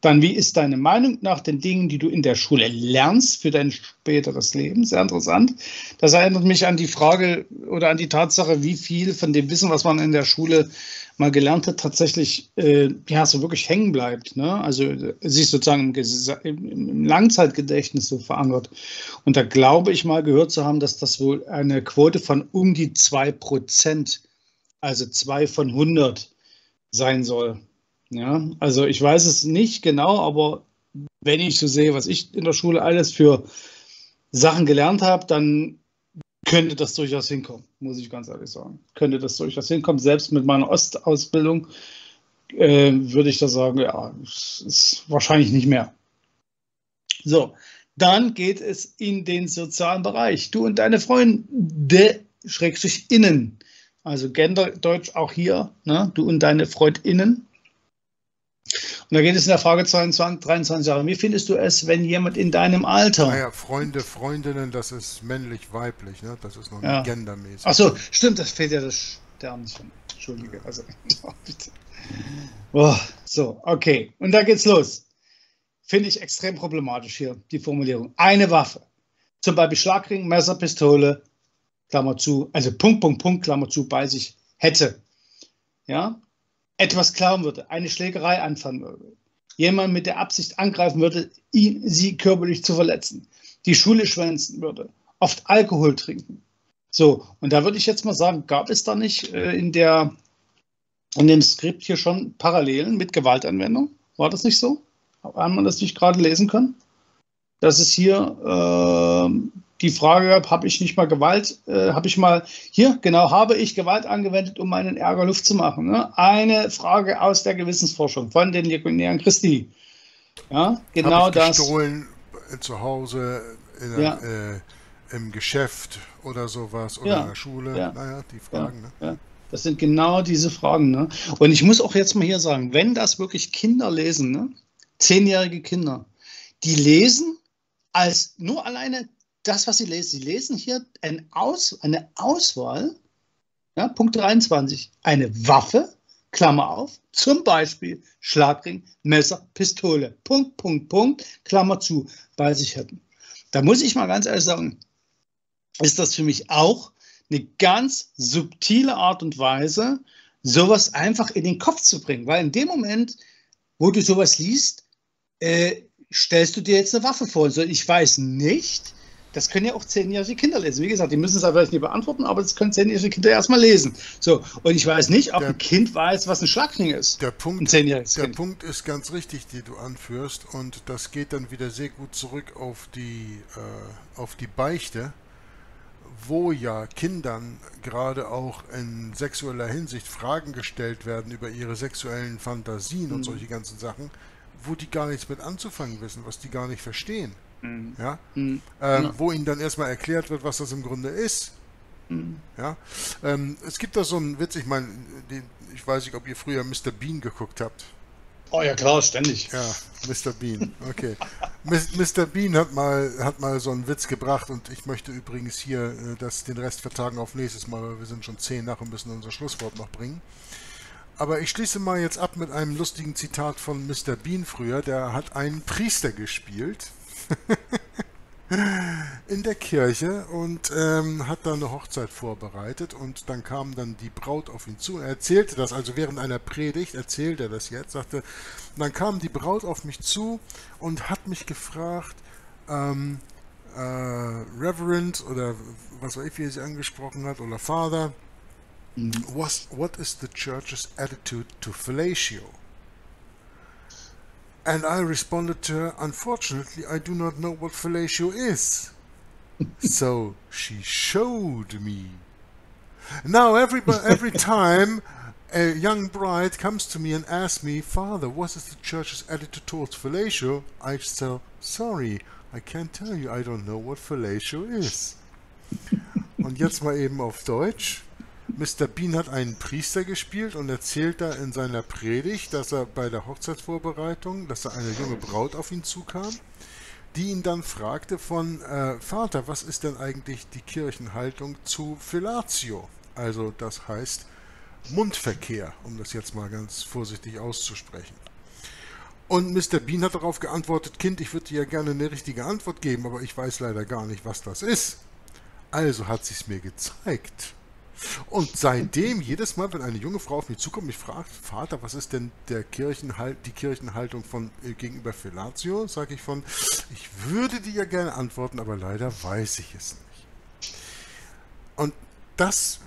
Dann, wie ist deine Meinung nach den Dingen, die du in der Schule lernst für dein späteres Leben? Sehr interessant. Das erinnert mich an die Frage oder an die Tatsache, wie viel von dem Wissen, was man in der Schule mal gelernt hat, tatsächlich äh, ja, so wirklich hängen bleibt. Ne? Also sich sozusagen im, im Langzeitgedächtnis so verankert. Und da glaube ich mal gehört zu haben, dass das wohl eine Quote von um die 2 Prozent, also 2 von 100 sein soll. Ja, also ich weiß es nicht genau, aber wenn ich so sehe, was ich in der Schule alles für Sachen gelernt habe, dann könnte das durchaus hinkommen, muss ich ganz ehrlich sagen. Könnte das durchaus hinkommen. Selbst mit meiner Ostausbildung äh, würde ich da sagen, ja, es ist wahrscheinlich nicht mehr. So, dann geht es in den sozialen Bereich. Du und deine Freunde, Schrägstrich innen. Also Genderdeutsch auch hier, ne? du und deine Freundinnen. Und da geht es in der Frage 22, 23 Jahre. Wie findest du es, wenn jemand in deinem Alter. Naja, Freunde, Freundinnen, das ist männlich-weiblich, ne? Das ist noch Ja. nicht gendermäßig. Achso, stimmt, das fehlt ja das Sternchen. Entschuldige. Also, bitte. Boah, so, okay. Und da geht's los. Finde ich extrem problematisch hier, die Formulierung. Eine Waffe. Zum Beispiel Schlagring, Messer, Pistole, Klammer zu, also Punkt, Punkt, Punkt, Klammer zu, bei sich hätte. Ja, etwas klauen würde, eine Schlägerei anfangen würde, jemand mit der Absicht angreifen würde, ihn, sie körperlich zu verletzen, die Schule schwänzen würde, oft Alkohol trinken. So, und da würde ich jetzt mal sagen, gab es da nicht äh, in, der, in dem Skript hier schon Parallelen mit Gewaltanwendung? War das nicht so? Hat man das nicht gerade lesen können? Dass es hier ähm, die Frage gab, habe ich nicht mal Gewalt, äh, habe ich mal, hier, genau, habe ich Gewalt angewendet, um meinen Ärger Luft zu machen? Ne? Eine Frage aus der Gewissensforschung von den Legionären Christi. Ja, genau Hab ich das. gestohlen äh, zu Hause in, Ja. äh, im Geschäft oder sowas oder Ja, in der Schule. ja, Naja, die Fragen. Ne? Das sind genau diese Fragen. Ne? Und ich muss auch jetzt mal hier sagen, wenn das wirklich Kinder lesen, ne? zehnjährige Kinder, die lesen als nur alleine das, was sie lesen. Sie lesen hier ein Aus, eine Auswahl, ja, Punkt 23, eine Waffe, Klammer auf, zum Beispiel Schlagring, Messer, Pistole, Punkt, Punkt, Punkt, Klammer zu, bei sich hätten. Da muss ich mal ganz ehrlich sagen, ist das für mich auch eine ganz subtile Art und Weise, sowas einfach in den Kopf zu bringen. Weil in dem Moment, wo du sowas liest, äh, stellst du dir jetzt eine Waffe vor. Also ich weiß nicht, das können ja auch zehnjährige Kinder lesen. Wie gesagt, die müssen es aber vielleicht nicht beantworten, aber das können zehnjährige Kinder erstmal lesen. So, und ich weiß nicht, ob ein Kind weiß, was ein Schlagring ist. Der Punkt, der. Punkt ist ganz richtig, die du anführst, und das geht dann wieder sehr gut zurück auf die, äh, auf die Beichte, wo ja Kindern gerade auch in sexueller Hinsicht Fragen gestellt werden über ihre sexuellen Fantasien und Mhm. solche ganzen Sachen, wo die gar nichts mit anzufangen wissen, was die gar nicht verstehen. Mhm. Ja? Mhm. Ähm, Ja. Wo ihnen dann erstmal erklärt wird, was das im Grunde ist. Mhm. Ja, ähm, es gibt da so einen Witz, ich meine, den- ich weiß nicht, ob ihr früher Mr. Bean geguckt habt. Oh ja, klar, ständig. Ja, Mr. Bean, okay. Mr. Bean hat mal, hat mal so einen Witz gebracht und ich möchte übrigens hier äh, das, den Rest vertagen auf nächstes Mal, weil wir sind schon zehn nach und müssen unser Schlusswort noch bringen. Aber ich schließe mal jetzt ab mit einem lustigen Zitat von Mr. Bean früher. Der hat einen Priester gespielt in der Kirche und ähm, hat dann eine Hochzeit vorbereitet und dann kam dann die Braut auf ihn zu. Er erzählte das, also während einer Predigt erzählt er das jetzt, sagte, dann kam die Braut auf mich zu und hat mich gefragt, ähm, äh, Reverend oder was weiß ich, wie er sie angesprochen hat, oder Father, was, what is the church's attitude to fellatio? And I responded to her, unfortunately, I do not know what fellatio is. so she showed me. Now, every, every time a young bride comes to me and asks me, Father, what is the church's attitude towards fellatio? I say, sorry, I can't tell you, I don't know what fellatio is. Und jetzt mal eben auf Deutsch. Mr. Bean hat einen Priester gespielt und erzählt da in seiner Predigt, dass er bei der Hochzeitsvorbereitung, dass da eine junge Braut auf ihn zukam, die ihn dann fragte von äh, Vater, was ist denn eigentlich die Kirchenhaltung zu Fellatio? Also das heißt Mundverkehr, um das jetzt mal ganz vorsichtig auszusprechen. Und Mr. Bean hat darauf geantwortet, Kind, ich würde dir ja gerne eine richtige Antwort geben, aber ich weiß leider gar nicht, was das ist. Also hat sie es mir gezeigt. Und seitdem, jedes Mal, wenn eine junge Frau auf mich zukommt, mich fragt, Vater, was ist denn der Kirchenhalt, die Kirchenhaltung von äh, gegenüber Fellatio, sage ich von, ich würde dir ja gerne antworten, aber leider weiß ich es nicht. Und das,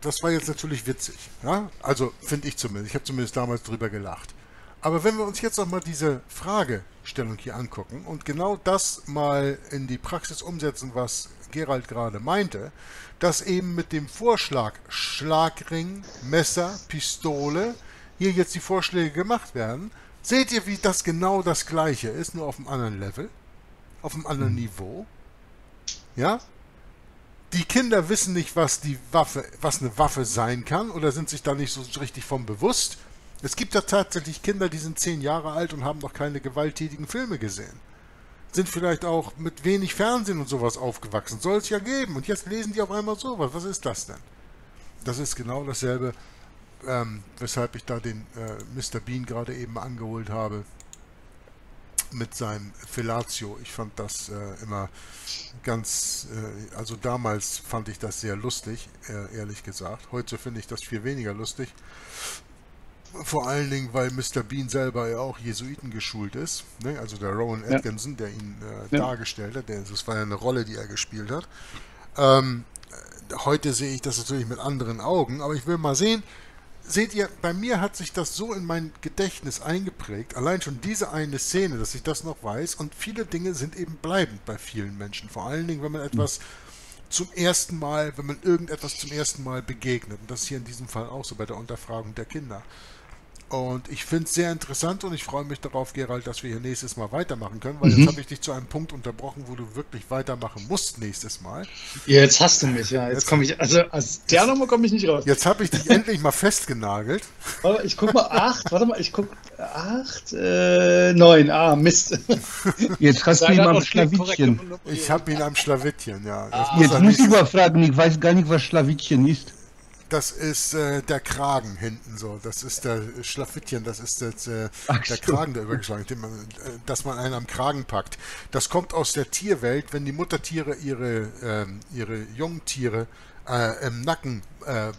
das war jetzt natürlich witzig. Ja? Also finde ich zumindest. Ich habe zumindest damals drüber gelacht. Aber wenn wir uns jetzt nochmal diese Fragestellung hier angucken und genau das mal in die Praxis umsetzen, was Gerald gerade meinte, dass eben mit dem Vorschlag Schlagring, Messer, Pistole hier jetzt die Vorschläge gemacht werden, seht ihr, wie das genau das gleiche ist, nur auf einem anderen Level, auf einem anderen Niveau. Ja? Die Kinder wissen nicht, was die Waffe, was eine Waffe sein kann oder sind sich da nicht so richtig vom bewusst. Es gibt ja tatsächlich Kinder, die sind zehn Jahre alt und haben noch keine gewalttätigen Filme gesehen. Sind vielleicht auch mit wenig Fernsehen und sowas aufgewachsen. Soll es ja geben. Und jetzt lesen die auf einmal sowas. Was ist das denn? Das ist genau dasselbe, ähm, weshalb ich da den äh, Mr. Bean gerade eben angeholt habe mit seinem Fellatio. Ich fand das äh, immer ganz, äh, also damals fand ich das sehr lustig, äh, ehrlich gesagt. Heute finde ich das viel weniger lustig. Vor allen Dingen, weil Mr. Bean selber ja auch Jesuiten geschult ist. Ne? Also der Rowan Ja. Atkinson, der ihn äh, Ja. dargestellt hat. Der, das war ja eine Rolle, die er gespielt hat. Ähm, äh, heute sehe ich das natürlich mit anderen Augen, aber ich will mal sehen, seht ihr, bei mir hat sich das so in mein Gedächtnis eingeprägt, allein schon diese eine Szene, dass ich das noch weiß und viele Dinge sind eben bleibend bei vielen Menschen, vor allen Dingen, wenn man etwas zum ersten Mal, wenn man irgendetwas zum ersten Mal begegnet und das ist hier in diesem Fall auch so bei der Unterfragung der Kinder. Und ich finde es sehr interessant und ich freue mich darauf, Gerald, dass wir hier nächstes Mal weitermachen können, weil Mhm. jetzt habe ich dich zu einem Punkt unterbrochen, wo du wirklich weitermachen musst nächstes Mal. Jetzt hast du mich, ja. Jetzt komme ich, also aus der Nummer komme ich nicht raus. Jetzt habe ich dich endlich mal festgenagelt. Warte, ich guck mal, acht, warte mal, ich guck, acht, äh, neun, ah, Mist. Jetzt hast du ihn am Schlawittchen. Ich habe ihn am Schlawittchen, ja. Das Ah. muss Jetzt muss ich nächstes- mal fragen, ich weiß gar nicht, was Schlawittchen ist. Das ist äh, der Kragen hinten so. Das ist der Schlafittchen, das ist das, äh, Ach der so. Kragen, der übergeschlagen ist, den man, äh, dass man einen am Kragen packt. Das kommt aus der Tierwelt, wenn die Muttertiere ihre, ähm, ihre Jungtiere äh, im Nacken äh,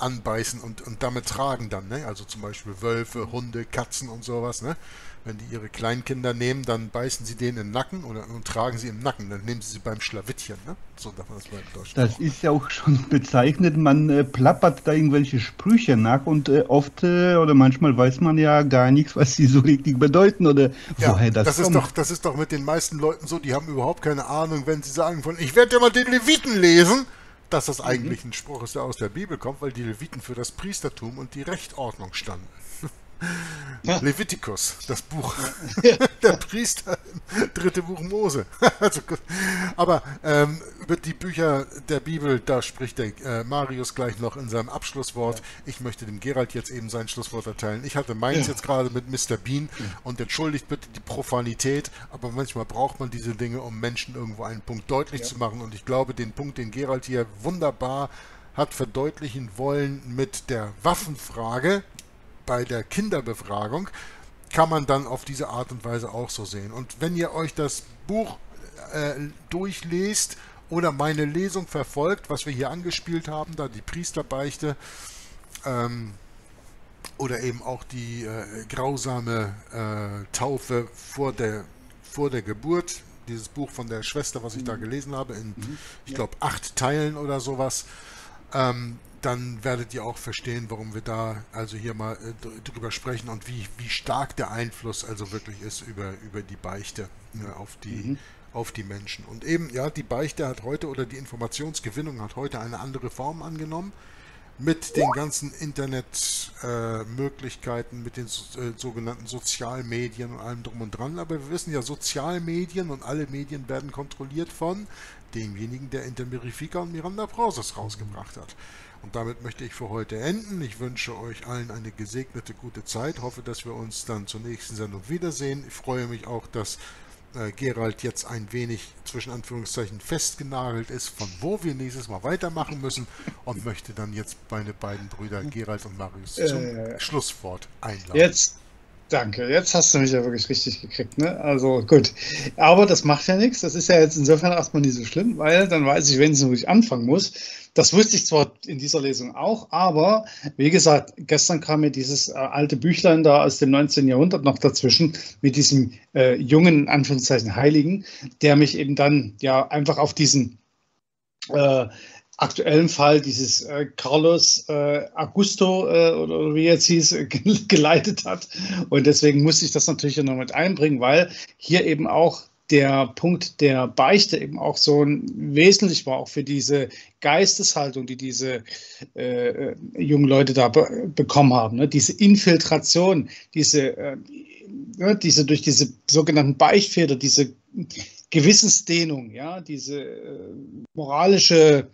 anbeißen und, und damit tragen dann. Ne? Also zum Beispiel Wölfe, Hunde, Katzen und sowas. Ne? Wenn die ihre Kleinkinder nehmen, dann beißen sie denen in den Nacken oder, und tragen sie im Nacken. Dann nehmen sie sie beim Schlawittchen. Ne? So darf man das mal in Deutschland Das ist ja auch schon bezeichnet, man äh, plappert da irgendwelche Sprüche nach und äh, oft äh, oder manchmal weiß man ja gar nichts, was sie so richtig bedeuten oder woher das, das ist kommt. doch, das ist doch mit den meisten Leuten so, die haben überhaupt keine Ahnung, wenn sie sagen von, ich werde ja mal den Leviten lesen, dass das eigentlich ein Spruch ist, der aus der Bibel kommt, weil die Leviten für das Priestertum und die Rechtordnung standen. Levitikus, das Buch. Der Priester, dritte Buch Mose. also, aber ähm, über die Bücher der Bibel, da spricht der äh, Marius gleich noch in seinem Abschlusswort. Ich möchte dem Gerald jetzt eben sein Schlusswort erteilen. Ich hatte meins jetzt gerade mit Mr. Bean und entschuldigt bitte die Profanität, aber manchmal braucht man diese Dinge, um Menschen irgendwo einen Punkt deutlich zu machen. Und ich glaube, den Punkt, den Gerald hier wunderbar hat verdeutlichen wollen mit der Waffenfrage, bei der Kinderbefragung kann man dann auf diese Art und Weise auch so sehen. Und wenn ihr euch das Buch äh, durchlest oder meine Lesung verfolgt, was wir hier angespielt haben, da die Priesterbeichte ähm, oder eben auch die äh, grausame äh, Taufe vor der, vor der Geburt, dieses Buch von der Schwester, was ich da gelesen habe, in, ich glaube, acht Teilen oder sowas, ähm, dann werdet ihr auch verstehen, warum wir da also hier mal äh, dr- drüber sprechen und wie, wie stark der Einfluss also wirklich ist über, über die Beichte ne, auf, die, auf die Menschen. Und eben, ja, die Beichte hat heute oder die Informationsgewinnung hat heute eine andere Form angenommen mit den ganzen Internetmöglichkeiten, äh, mit den äh, sogenannten Sozialmedien und allem drum und dran. Aber wir wissen ja, Sozialmedien und alle Medien werden kontrolliert von demjenigen, der Intermirifica und Miranda Brauses rausgebracht hat. Und damit möchte ich für heute enden. Ich wünsche euch allen eine gesegnete, gute Zeit. Hoffe, dass wir uns dann zur nächsten Sendung wiedersehen. Ich freue mich auch, dass äh, Gerald jetzt ein wenig zwischen Anführungszeichen festgenagelt ist, von wo wir nächstes Mal weitermachen müssen und möchte dann jetzt meine beiden Brüder Gerald und Marius zum Äh, Schlusswort einladen. Jetzt, danke, jetzt hast du mich ja wirklich richtig gekriegt, ne? Also gut. Aber das macht ja nichts. Das ist ja jetzt insofern erstmal nicht so schlimm, weil dann weiß ich wenigstens, wo ich anfangen muss. Das wusste ich zwar in dieser Lesung auch, aber wie gesagt, gestern kam mir dieses äh, alte Büchlein da aus dem 19. Jahrhundert noch dazwischen mit diesem äh, jungen, in Anführungszeichen, Heiligen, der mich eben dann ja einfach auf diesen äh, aktuellen Fall dieses äh, Carlos äh, Augusto äh, oder, oder wie jetzt hieß, ge- geleitet hat. Und deswegen musste ich das natürlich noch mit einbringen, weil hier eben auch der Punkt der Beichte eben auch so ein wesentlich war, auch für diese Geisteshaltung, die diese äh, äh, jungen Leute da be bekommen haben. Ne? Diese Infiltration, diese, äh, ne? diese durch diese sogenannten Beichtväter, diese Gewissensdehnung, ja, diese äh, moralische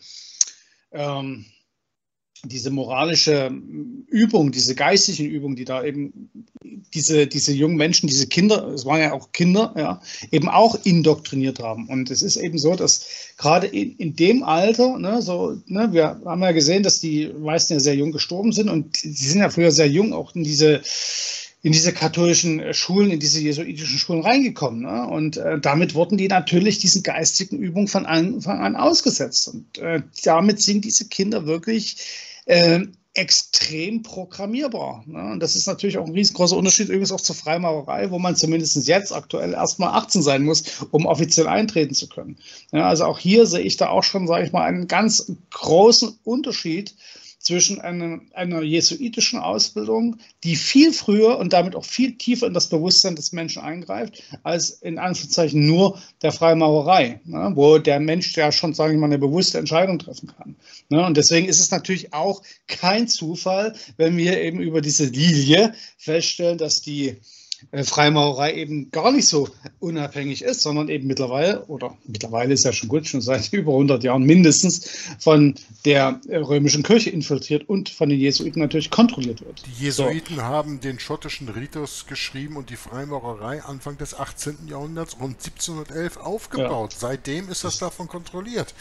ähm, diese moralische Übung, diese geistlichen Übungen, die da eben diese, diese jungen Menschen, diese Kinder, es waren ja auch Kinder, ja, eben auch indoktriniert haben. Und es ist eben so, dass gerade in, in dem Alter, ne, so, ne, wir haben ja gesehen, dass die meisten ja sehr jung gestorben sind und die sind ja früher sehr jung auch in diese in diese katholischen Schulen, in diese jesuitischen Schulen reingekommen. Ne? Und äh, damit wurden die natürlich diesen geistigen Übungen von Anfang an ausgesetzt. Und äh, damit sind diese Kinder wirklich äh, extrem programmierbar. Ne? Und das ist natürlich auch ein riesengroßer Unterschied übrigens auch zur Freimaurerei, wo man zumindest jetzt aktuell erstmal 18 sein muss, um offiziell eintreten zu können. Ja, also auch hier sehe ich da auch schon, sage ich mal, einen ganz großen Unterschied zwischen einer, einer jesuitischen Ausbildung, die viel früher und damit auch viel tiefer in das Bewusstsein des Menschen eingreift, als in Anführungszeichen nur der Freimaurerei, ne, wo der Mensch ja schon, sage ich mal, eine bewusste Entscheidung treffen kann. Ne, und deswegen ist es natürlich auch kein Zufall, wenn wir eben über diese Lilie feststellen, dass die Freimaurerei eben gar nicht so unabhängig ist, sondern eben mittlerweile, oder mittlerweile ist ja schon gut, schon seit über 100 Jahren mindestens, von der äh, römischen Kirche infiltriert und von den Jesuiten natürlich kontrolliert wird. Die Jesuiten so. haben den schottischen Ritus geschrieben und die Freimaurerei Anfang des 18. Jahrhunderts rund 1711 aufgebaut. Ja. Seitdem ist das davon kontrolliert.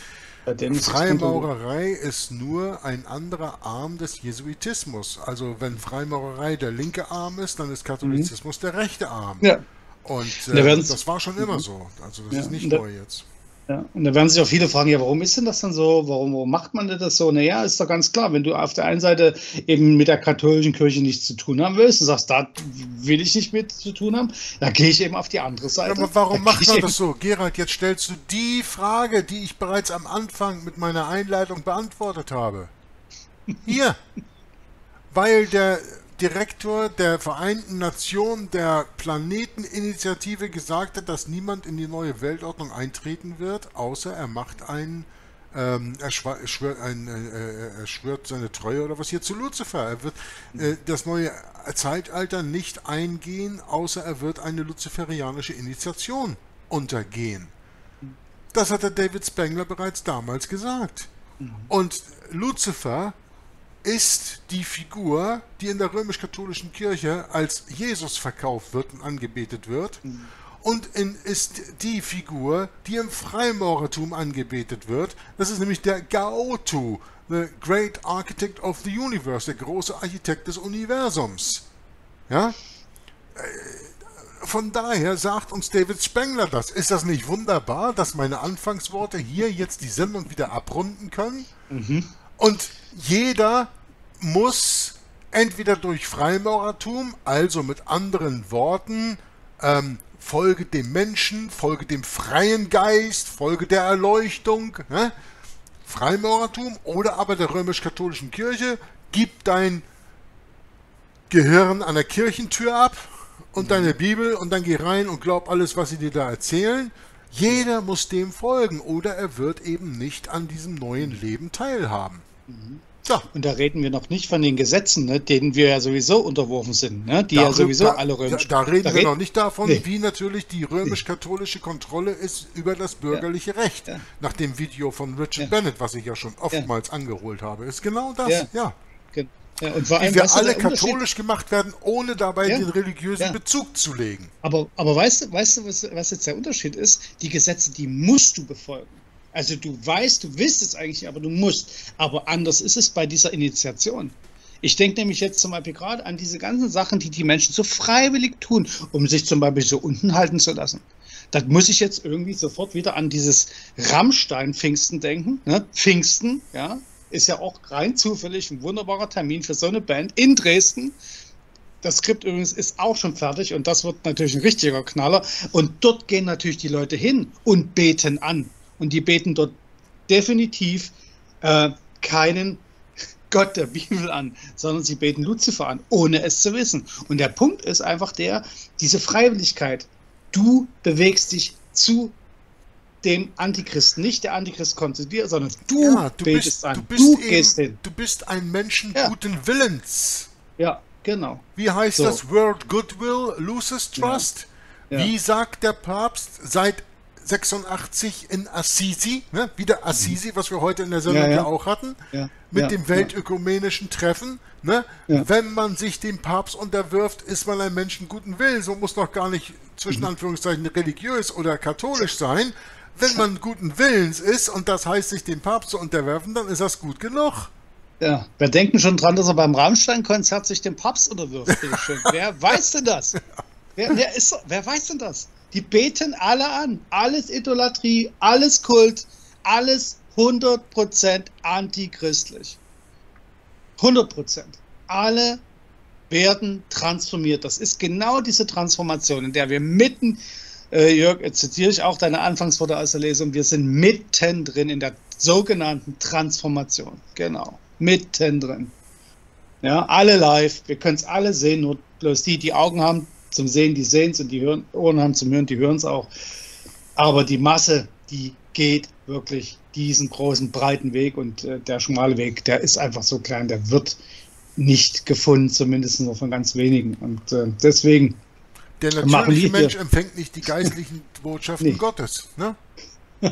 Freimaurerei ist nur ein anderer Arm des Jesuitismus. Also wenn Freimaurerei der linke Arm ist, dann ist Katholizismus mhm. der rechte Arm. Ja. Und äh, das war schon immer so. Also das ja. ist nicht neu jetzt. Ja, und da werden sich auch viele fragen, ja, warum ist denn das dann so? Warum, warum macht man das so? Naja, ist doch ganz klar, wenn du auf der einen Seite eben mit der katholischen Kirche nichts zu tun haben willst und sagst, da will ich nicht mit zu tun haben, dann gehe ich eben auf die andere Seite. Ja, aber warum macht man das so? Gerald, jetzt stellst du die Frage, die ich bereits am Anfang mit meiner Einleitung beantwortet habe. Hier. Weil der Direktor der Vereinten Nationen der Planeteninitiative gesagt hat, dass niemand in die neue Weltordnung eintreten wird, außer er macht einen, ähm, er, schwört, ein, äh, er schwört seine Treue oder was hier zu Luzifer. Er wird äh, das neue Zeitalter nicht eingehen, außer er wird eine luziferianische Initiation untergehen. Das hat der David Spengler bereits damals gesagt. Mhm. Und Lucifer ist die Figur, die in der römisch-katholischen Kirche als Jesus verkauft wird und angebetet wird. Mhm. Und in, ist die Figur, die im Freimaurertum angebetet wird. Das ist nämlich der Gaotu, the Great Architect of the Universe, der große Architekt des Universums. Ja? Äh, von daher sagt uns David Spengler das. Ist das nicht wunderbar, dass meine Anfangsworte hier jetzt die Sendung wieder abrunden können? Mhm. Und jeder muss entweder durch Freimaurertum, also mit anderen Worten, ähm, folge dem Menschen, folge dem freien Geist, folge der Erleuchtung, ne? Freimaurertum oder aber der römisch-katholischen Kirche, gib dein Gehirn an der Kirchentür ab und deine Bibel und dann geh rein und glaub alles, was sie dir da erzählen. Jeder muss dem folgen oder er wird eben nicht an diesem neuen Leben teilhaben. Mhm. So. Und da reden wir noch nicht von den Gesetzen, ne, denen wir ja sowieso unterworfen sind, ne, die da, ja sowieso da, alle römisch. Da, da reden wir noch nicht davon, nee. wie natürlich die römisch-katholische Kontrolle ist über das bürgerliche ja. Recht. Ja. Nach dem Video von Richard Bennett, was ich ja schon oftmals angeholt habe, ist genau das. Ja. Ja, und vor allem, die wir alle katholisch gemacht werden, ohne dabei ja, den religiösen ja. Bezug zu legen. Aber, aber weißt du, weißt du was, was jetzt der Unterschied ist? Die Gesetze, die musst du befolgen. Also du weißt, du willst es eigentlich, aber du musst. Aber anders ist es bei dieser Initiation. Ich denke nämlich jetzt zum Beispiel gerade an diese ganzen Sachen, die die Menschen so freiwillig tun, um sich zum Beispiel so unten halten zu lassen. Da muss ich jetzt irgendwie sofort wieder an dieses Rammstein-Pfingsten denken. Ne? Pfingsten, ja, ist ja auch rein zufällig ein wunderbarer Termin für so eine Band in Dresden. Das Skript übrigens ist auch schon fertig und das wird natürlich ein richtiger Knaller. Und dort gehen natürlich die Leute hin und beten an und die beten dort definitiv äh, keinen Gott der Bibel an, sondern sie beten Luzifer an, ohne es zu wissen. Und der Punkt ist einfach der, diese Freiwilligkeit. Du bewegst dich zu dem Antichristen, nicht der Antichrist kommt zu dir, sondern du, ja, du betest bist, an, du, bist du eben, gehst hin. Du bist ein Menschen ja. guten Willens. Ja, genau. Wie heißt so. das? World Goodwill loses Trust? Ja. Wie sagt der Papst seit 86 in Assisi, ne? wieder Assisi, was wir heute in der Sendung ja, ja. auch hatten, ja, mit dem weltökumenischen Treffen. Ne? Wenn man sich dem Papst unterwirft, ist man ein Menschen guten Willens und muss noch gar nicht zwischen mhm. Anführungszeichen religiös oder katholisch sein. Wenn man guten Willens ist und das heißt, sich dem Papst zu unterwerfen, dann ist das gut genug. Ja, wir denken schon dran, dass er beim Rammstein-Konzert sich dem Papst unterwirft. wer weiß denn das? Wer, wer, ist, wer weiß denn das? Die beten alle an. Alles Idolatrie, alles Kult, alles 100% antichristlich. 100%. Alle werden transformiert. Das ist genau diese Transformation, in der wir mitten, äh, Jörg, jetzt zitiere ich auch deine Anfangsworte aus der Lesung, wir sind mittendrin in der sogenannten Transformation. Genau. mittendrin. Ja, alle live, wir können es alle sehen, nur bloß die, die Augen haben zum Sehen, die sehen es und die Hören, Ohren haben zum Hören, die hören es auch. Aber die Masse, die geht wirklich diesen großen, breiten Weg und äh, der schmale Weg, der ist einfach so klein, der wird nicht gefunden, zumindest nur von ganz wenigen. Und äh, deswegen. Der natürliche Mensch empfängt nicht die geistlichen Botschaften nee. Gottes. Ne?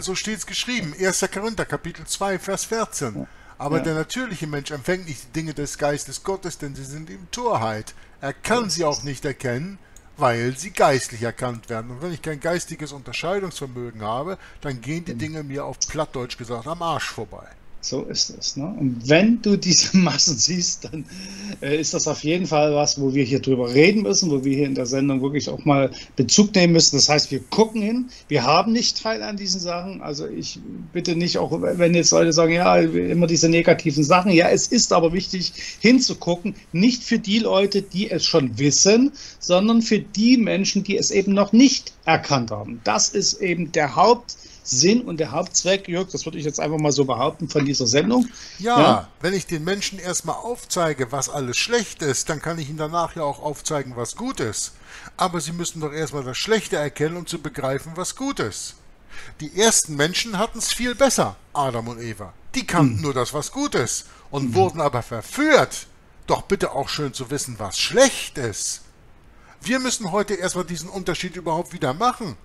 so steht es geschrieben, 1. Korinther, Kapitel 2, Vers 14. Aber ja. der natürliche Mensch empfängt nicht die Dinge des Geistes Gottes, denn sie sind ihm Torheit. Er kann sie auch nicht erkennen, weil sie geistlich erkannt werden. Und wenn ich kein geistiges Unterscheidungsvermögen habe, dann gehen die Dinge mir auf Plattdeutsch gesagt am Arsch vorbei. So ist es. Ne? Und wenn du diese Massen siehst, dann äh, ist das auf jeden Fall was, wo wir hier drüber reden müssen, wo wir hier in der Sendung wirklich auch mal Bezug nehmen müssen. Das heißt, wir gucken hin, wir haben nicht Teil an diesen Sachen. Also ich bitte nicht, auch wenn jetzt Leute sagen, ja, immer diese negativen Sachen. Ja, es ist aber wichtig hinzugucken, nicht für die Leute, die es schon wissen, sondern für die Menschen, die es eben noch nicht erkannt haben. Das ist eben der Haupt Sinn und der Hauptzweck, Jörg, das würde ich jetzt einfach mal so behaupten von dieser Sendung. Ja, ja, wenn ich den Menschen erstmal aufzeige, was alles schlecht ist, dann kann ich ihnen danach ja auch aufzeigen, was gut ist. Aber sie müssen doch erstmal das Schlechte erkennen, um zu begreifen, was gut ist. Die ersten Menschen hatten es viel besser, Adam und Eva. Die kannten mhm. nur das, was gut ist und mhm. wurden aber verführt, doch bitte auch schön zu wissen, was schlecht ist. Wir müssen heute erstmal diesen Unterschied überhaupt wieder machen.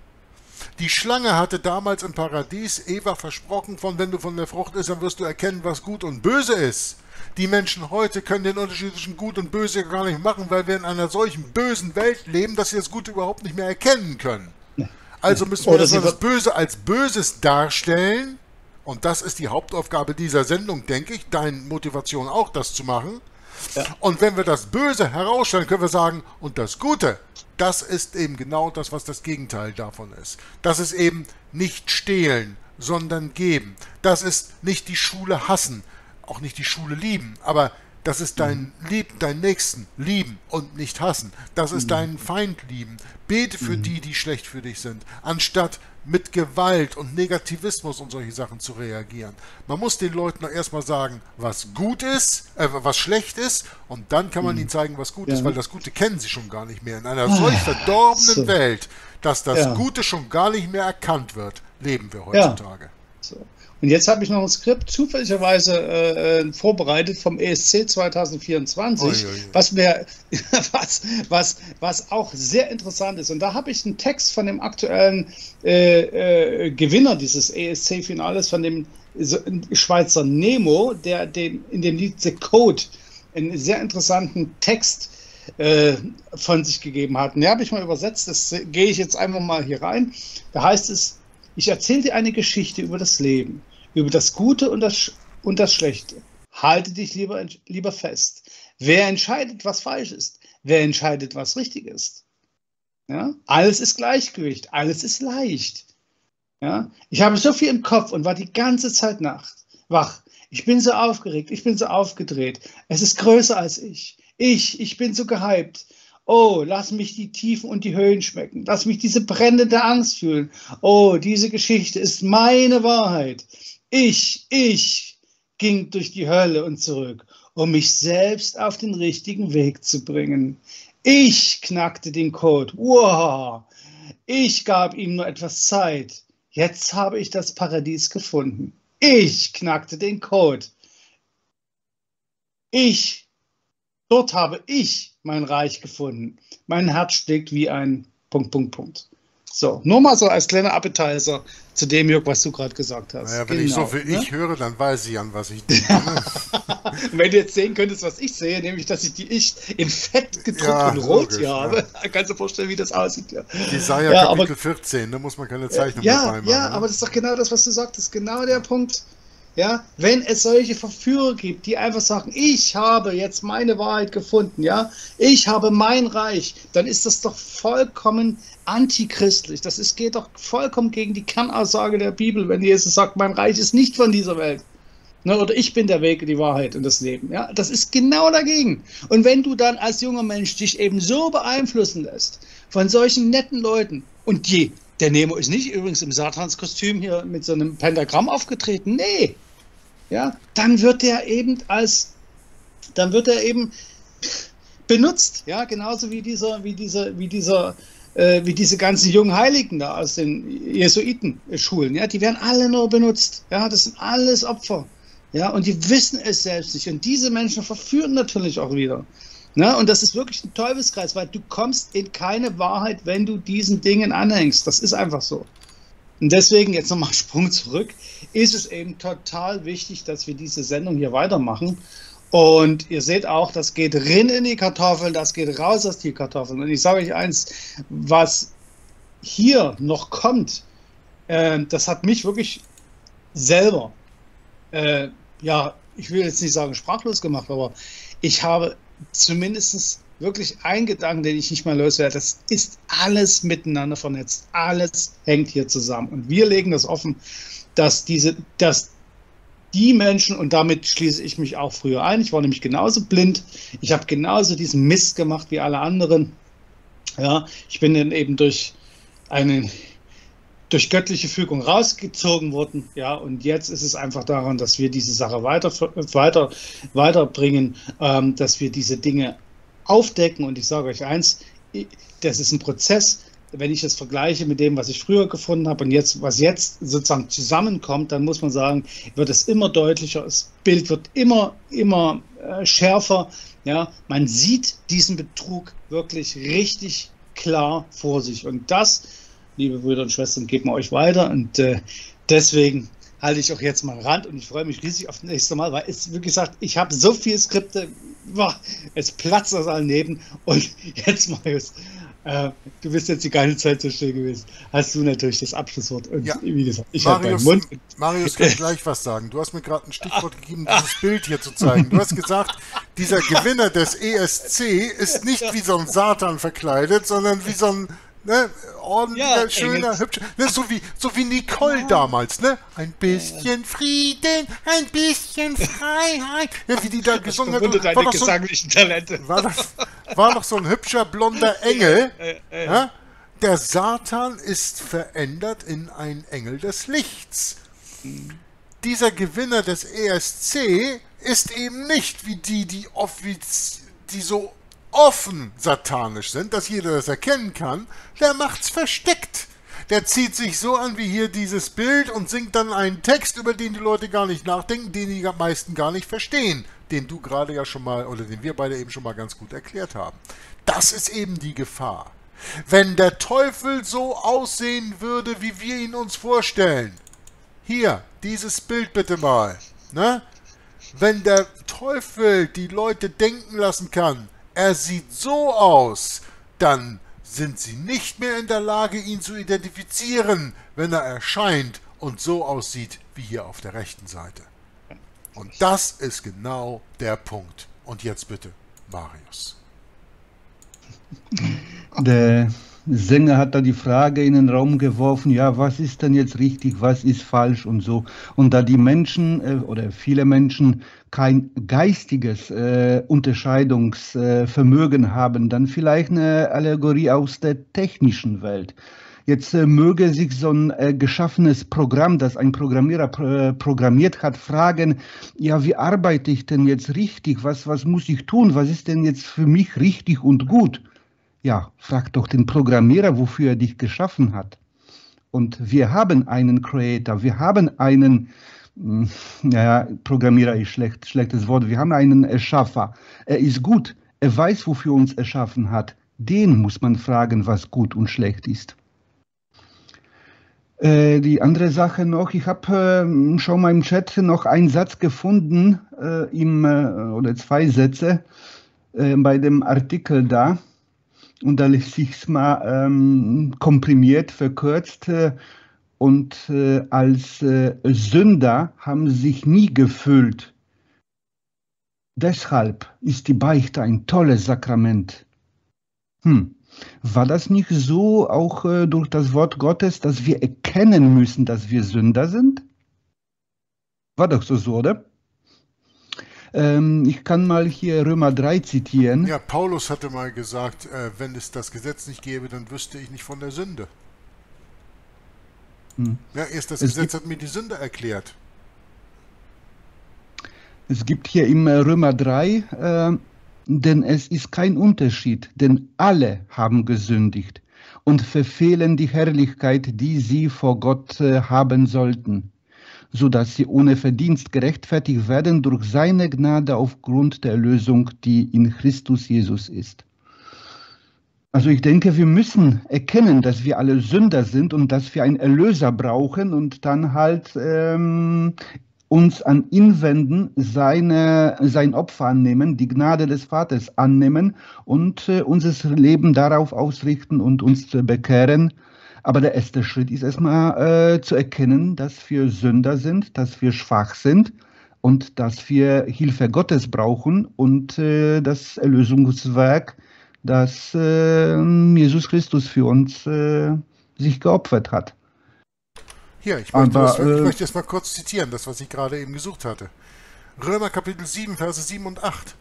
Die Schlange hatte damals im Paradies Eva versprochen, von wenn du von der Frucht isst, dann wirst du erkennen, was gut und böse ist. Die Menschen heute können den Unterschied zwischen gut und böse gar nicht machen, weil wir in einer solchen bösen Welt leben, dass sie das Gute überhaupt nicht mehr erkennen können. Also müssen wir das Böse als Böses darstellen. Und das ist die Hauptaufgabe dieser Sendung, denke ich. Deine Motivation auch, das zu machen. Ja. Und wenn wir das Böse herausstellen, können wir sagen, und das Gute, das ist eben genau das, was das Gegenteil davon ist. Das ist eben nicht stehlen, sondern geben. Das ist nicht die Schule hassen, auch nicht die Schule lieben, aber das ist dein mhm. Lieb, dein Nächsten lieben und nicht hassen. Das ist mhm. deinen Feind lieben. Bete für mhm. die, die schlecht für dich sind, anstatt mit Gewalt und Negativismus und solche Sachen zu reagieren. Man muss den Leuten erstmal sagen, was gut ist, äh, was schlecht ist, und dann kann man mhm. ihnen zeigen, was gut ja. ist, weil das Gute kennen sie schon gar nicht mehr. In einer ah, solch verdorbenen so. Welt, dass das ja. Gute schon gar nicht mehr erkannt wird, leben wir heutzutage. Ja. So. Und jetzt habe ich noch ein Skript zufälligerweise äh, äh vorbereitet vom ESC 2024, ui, ui, ui. was mir was, was, was auch sehr interessant ist. Und da habe ich einen Text von dem aktuellen äh, äh, Gewinner dieses ESC-Finales, von dem Schweizer Nemo, der dem, in dem Lied The Code einen sehr interessanten Text äh, von sich gegeben hat. Und den habe ich mal übersetzt, das gehe ich jetzt einfach mal hier rein. Da heißt es, ich erzähle dir eine Geschichte über das Leben, über das Gute und das, und das Schlechte. Halte dich lieber, lieber fest. Wer entscheidet, was falsch ist? Wer entscheidet, was richtig ist? Ja? Alles ist Gleichgewicht, alles ist leicht. Ja? Ich habe so viel im Kopf und war die ganze Zeit nacht, wach. Ich bin so aufgeregt, ich bin so aufgedreht. Es ist größer als ich. Ich, ich bin so gehypt. Oh, lass mich die Tiefen und die Höhen schmecken. Lass mich diese brennende Angst fühlen. Oh, diese Geschichte ist meine Wahrheit. Ich, ich ging durch die Hölle und zurück, um mich selbst auf den richtigen Weg zu bringen. Ich knackte den Code. Wow! Ich gab ihm nur etwas Zeit. Jetzt habe ich das Paradies gefunden. Ich knackte den Code. Ich Dort habe ich mein Reich gefunden. Mein Herz schlägt wie ein Punkt, Punkt, Punkt. So, nur mal so als kleiner Appetizer zu dem, Jörg, was du gerade gesagt hast. Naja, wenn genau, ich so viel ne? ich höre, dann weiß ich, an was ich denke. Ne? wenn du jetzt sehen könntest, was ich sehe, nämlich, dass ich die Ich in Fett gedruckt ja, und rot logisch, hier ja. habe, kannst du dir vorstellen, wie das aussieht. Ja. Jesaja ja, Kapitel aber, 14, da muss man keine Zeichnung ja, dabei machen. Ja, ne? aber das ist doch genau das, was du sagtest. Genau der Punkt. Ja, wenn es solche Verführer gibt, die einfach sagen, ich habe jetzt meine Wahrheit gefunden, ja, ich habe mein Reich, dann ist das doch vollkommen antichristlich. Das ist, geht doch vollkommen gegen die Kernaussage der Bibel, wenn Jesus sagt, mein Reich ist nicht von dieser Welt. Ne, oder ich bin der Weg, die Wahrheit und das Leben. Ja, das ist genau dagegen. Und wenn du dann als junger Mensch dich eben so beeinflussen lässt von solchen netten Leuten und die, der Nemo ist nicht übrigens im Satanskostüm hier mit so einem Pentagramm aufgetreten. Nee, ja, dann wird er eben als, dann wird er eben benutzt, ja, genauso wie dieser, wie dieser, wie dieser, äh, wie diese ganzen jungen Heiligen da aus den Jesuiten-Schulen, ja, die werden alle nur benutzt, ja, das sind alles Opfer, ja, und die wissen es selbst nicht und diese Menschen verführen natürlich auch wieder. Ne? Und das ist wirklich ein Teufelskreis, weil du kommst in keine Wahrheit, wenn du diesen Dingen anhängst. Das ist einfach so. Und deswegen jetzt nochmal Sprung zurück, ist es eben total wichtig, dass wir diese Sendung hier weitermachen. Und ihr seht auch, das geht rein in die Kartoffeln, das geht raus aus die Kartoffeln. Und ich sage euch eins, was hier noch kommt, äh, das hat mich wirklich selber, äh, ja, ich will jetzt nicht sagen sprachlos gemacht, aber ich habe zumindest wirklich ein Gedanken, den ich nicht mal loswerde. Das ist alles miteinander vernetzt. Alles hängt hier zusammen. Und wir legen das offen, dass diese, dass die Menschen, und damit schließe ich mich auch früher ein, ich war nämlich genauso blind, ich habe genauso diesen Mist gemacht wie alle anderen. Ja, ich bin dann eben durch eine durch göttliche Fügung rausgezogen worden. Ja, und jetzt ist es einfach daran, dass wir diese Sache weiter, weiter, weiterbringen, ähm, dass wir diese Dinge aufdecken. Und ich sage euch eins, das ist ein Prozess. Wenn ich das vergleiche mit dem, was ich früher gefunden habe und jetzt, was jetzt sozusagen zusammenkommt, dann muss man sagen, wird es immer deutlicher, das Bild wird immer, immer äh, schärfer. Ja, man sieht diesen Betrug wirklich richtig klar vor sich. Und das liebe Brüder und Schwestern, geht mal euch weiter. Und äh, deswegen halte ich auch jetzt mal Rand und ich freue mich riesig auf das nächste Mal, weil es, wie gesagt, ich habe so viele Skripte, boah, es platzt aus allen Neben. Und jetzt, Marius, äh, du bist jetzt die ganze Zeit so still gewesen. Hast du natürlich das Abschlusswort. Und ja. wie gesagt, ich Marius, Mund. Marius kann gleich was sagen. Du hast mir gerade ein Stichwort gegeben, dieses Bild hier zu zeigen. Du hast gesagt, dieser Gewinner des ESC ist nicht wie so ein Satan verkleidet, sondern wie so ein ne, ordentlicher, ja, schöner, hübscher, ne, so wie, so wie Nicole ja. damals, ne? Ein bisschen Frieden, ein bisschen Freiheit. Ja, wie die da gesungen hat. War deine gesanglichen so, Talente. War, das, war doch so ein hübscher, blonder Engel. Ja, Der Satan ist verändert in ein Engel des Lichts. Dieser Gewinner des ESC ist eben nicht wie die, die, offiz die so offen satanisch sind, dass jeder das erkennen kann, der macht's versteckt. Der zieht sich so an wie hier dieses Bild und singt dann einen Text, über den die Leute gar nicht nachdenken, den die meisten gar nicht verstehen, den du gerade ja schon mal oder den wir beide eben schon mal ganz gut erklärt haben. Das ist eben die Gefahr. Wenn der Teufel so aussehen würde, wie wir ihn uns vorstellen. Hier, dieses Bild bitte mal. Ne? Wenn der Teufel die Leute denken lassen kann, er sieht so aus, dann sind sie nicht mehr in der Lage, ihn zu identifizieren, wenn er erscheint und so aussieht wie hier auf der rechten Seite. Und das ist genau der Punkt. Und jetzt bitte, Marius. Der Sänger hat da die Frage in den Raum geworfen, ja, was ist denn jetzt richtig, was ist falsch und so. Und da die Menschen äh, oder viele Menschen kein geistiges äh, Unterscheidungsvermögen haben, dann vielleicht eine Allegorie aus der technischen Welt. Jetzt äh, möge sich so ein äh, geschaffenes Programm, das ein Programmierer äh, programmiert hat, fragen, ja, wie arbeite ich denn jetzt richtig? Was, was muss ich tun? Was ist denn jetzt für mich richtig und gut? Ja, frag doch den Programmierer, wofür er dich geschaffen hat. Und wir haben einen Creator, wir haben einen, naja, hm, Programmierer ist schlecht, schlechtes Wort, wir haben einen Erschaffer. Er ist gut, er weiß, wofür er uns erschaffen hat. Den muss man fragen, was gut und schlecht ist. Äh, die andere Sache noch, ich habe äh, schon mal im Chat noch einen Satz gefunden, äh, im, äh, oder zwei Sätze äh, bei dem Artikel da und da lässt sich mal ähm, komprimiert, verkürzt. Äh, und äh, als äh, Sünder haben sich nie gefühlt. Deshalb ist die Beichte ein tolles Sakrament. Hm. War das nicht so auch äh, durch das Wort Gottes, dass wir erkennen müssen, dass wir Sünder sind? War doch so, so oder? Ähm, ich kann mal hier Römer 3 zitieren. Ja, Paulus hatte mal gesagt, äh, wenn es das Gesetz nicht gäbe, dann wüsste ich nicht von der Sünde. Hm. Ja, erst das es Gesetz hat mir die Sünde erklärt. Es gibt hier im Römer 3, äh, denn es ist kein Unterschied, denn alle haben gesündigt und verfehlen die Herrlichkeit, die sie vor Gott äh, haben sollten, so dass sie ohne Verdienst gerechtfertigt werden durch seine Gnade aufgrund der Erlösung, die in Christus Jesus ist. Also ich denke, wir müssen erkennen, dass wir alle Sünder sind und dass wir einen Erlöser brauchen und dann halt ähm, uns an ihn wenden, seine, sein Opfer annehmen, die Gnade des Vaters annehmen und äh, unser Leben darauf ausrichten und uns bekehren. Aber der erste Schritt ist erstmal äh, zu erkennen, dass wir Sünder sind, dass wir schwach sind und dass wir Hilfe Gottes brauchen und äh, das Erlösungswerk, das äh, Jesus Christus für uns äh, sich geopfert hat. Hier, ich möchte, Aber, das, ich äh, möchte das mal kurz zitieren, das, was ich gerade eben gesucht hatte. Römer Kapitel 7, Verse 7 und 8.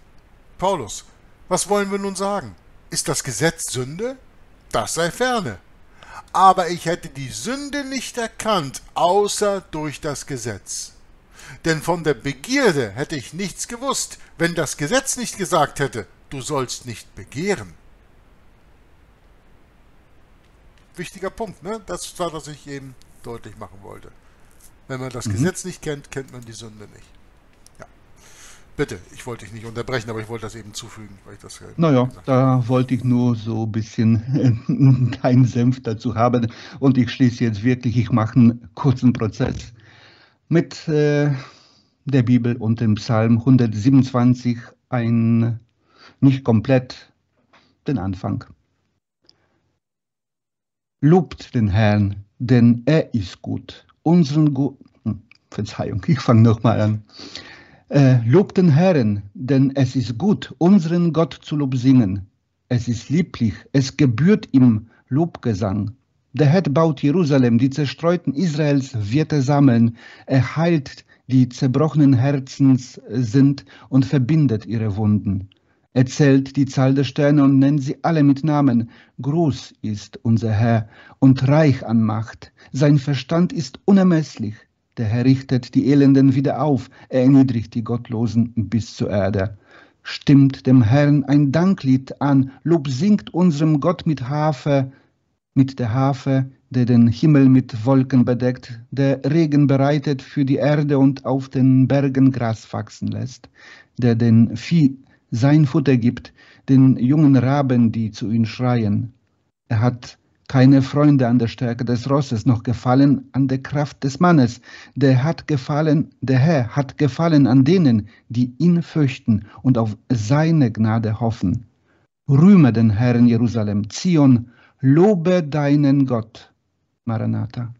Paulus, was wollen wir nun sagen? Ist das Gesetz Sünde? Das sei ferne. Aber ich hätte die Sünde nicht erkannt, außer durch das Gesetz. Denn von der Begierde hätte ich nichts gewusst, wenn das Gesetz nicht gesagt hätte, du sollst nicht begehren. Wichtiger Punkt, ne? Das war, was ich eben deutlich machen wollte. Wenn man das Mhm. Gesetz nicht kennt, kennt man die Sünde nicht. Ja. Bitte, ich wollte dich nicht unterbrechen, aber ich wollte das eben zufügen, weil ich das äh, Naja, da wollte ich nur so ein bisschen deinen Senf dazu haben. Und ich schließe jetzt wirklich, ich mache einen kurzen Prozess mit äh, der Bibel und dem Psalm 127, ein nicht komplett den Anfang. Lobt den Herrn, denn er ist gut. Unseren Gu hm, Verzeihung, ich fange nochmal an. Äh, lobt den Herrn, denn es ist gut, unseren Gott zu Lob singen. Es ist lieblich, es gebührt ihm Lobgesang. Der Herr baut Jerusalem, die zerstreuten Israels wird er sammeln. Er heilt die zerbrochenen Herzens sind und verbindet ihre Wunden. Er zählt die Zahl der Sterne und nennt sie alle mit Namen. Groß ist unser Herr und reich an Macht. Sein Verstand ist unermesslich. Der Herr richtet die Elenden wieder auf. Er erniedrigt die Gottlosen bis zur Erde. Stimmt dem Herrn ein Danklied an. Lob singt unserem Gott mit Harfe, mit der Harfe, der den Himmel mit Wolken bedeckt, der Regen bereitet für die Erde und auf den Bergen Gras wachsen lässt, der den Vieh sein Futter gibt, den jungen Raben, die zu ihm schreien. Er hat keine Freunde an der Stärke des Rosses, noch Gefallen an der Kraft des Mannes. Der hat gefallen, der Herr hat Gefallen an denen, die ihn fürchten und auf seine Gnade hoffen. Rühme den Herrn Jerusalem, Zion, lobe deinen Gott. Maranatha.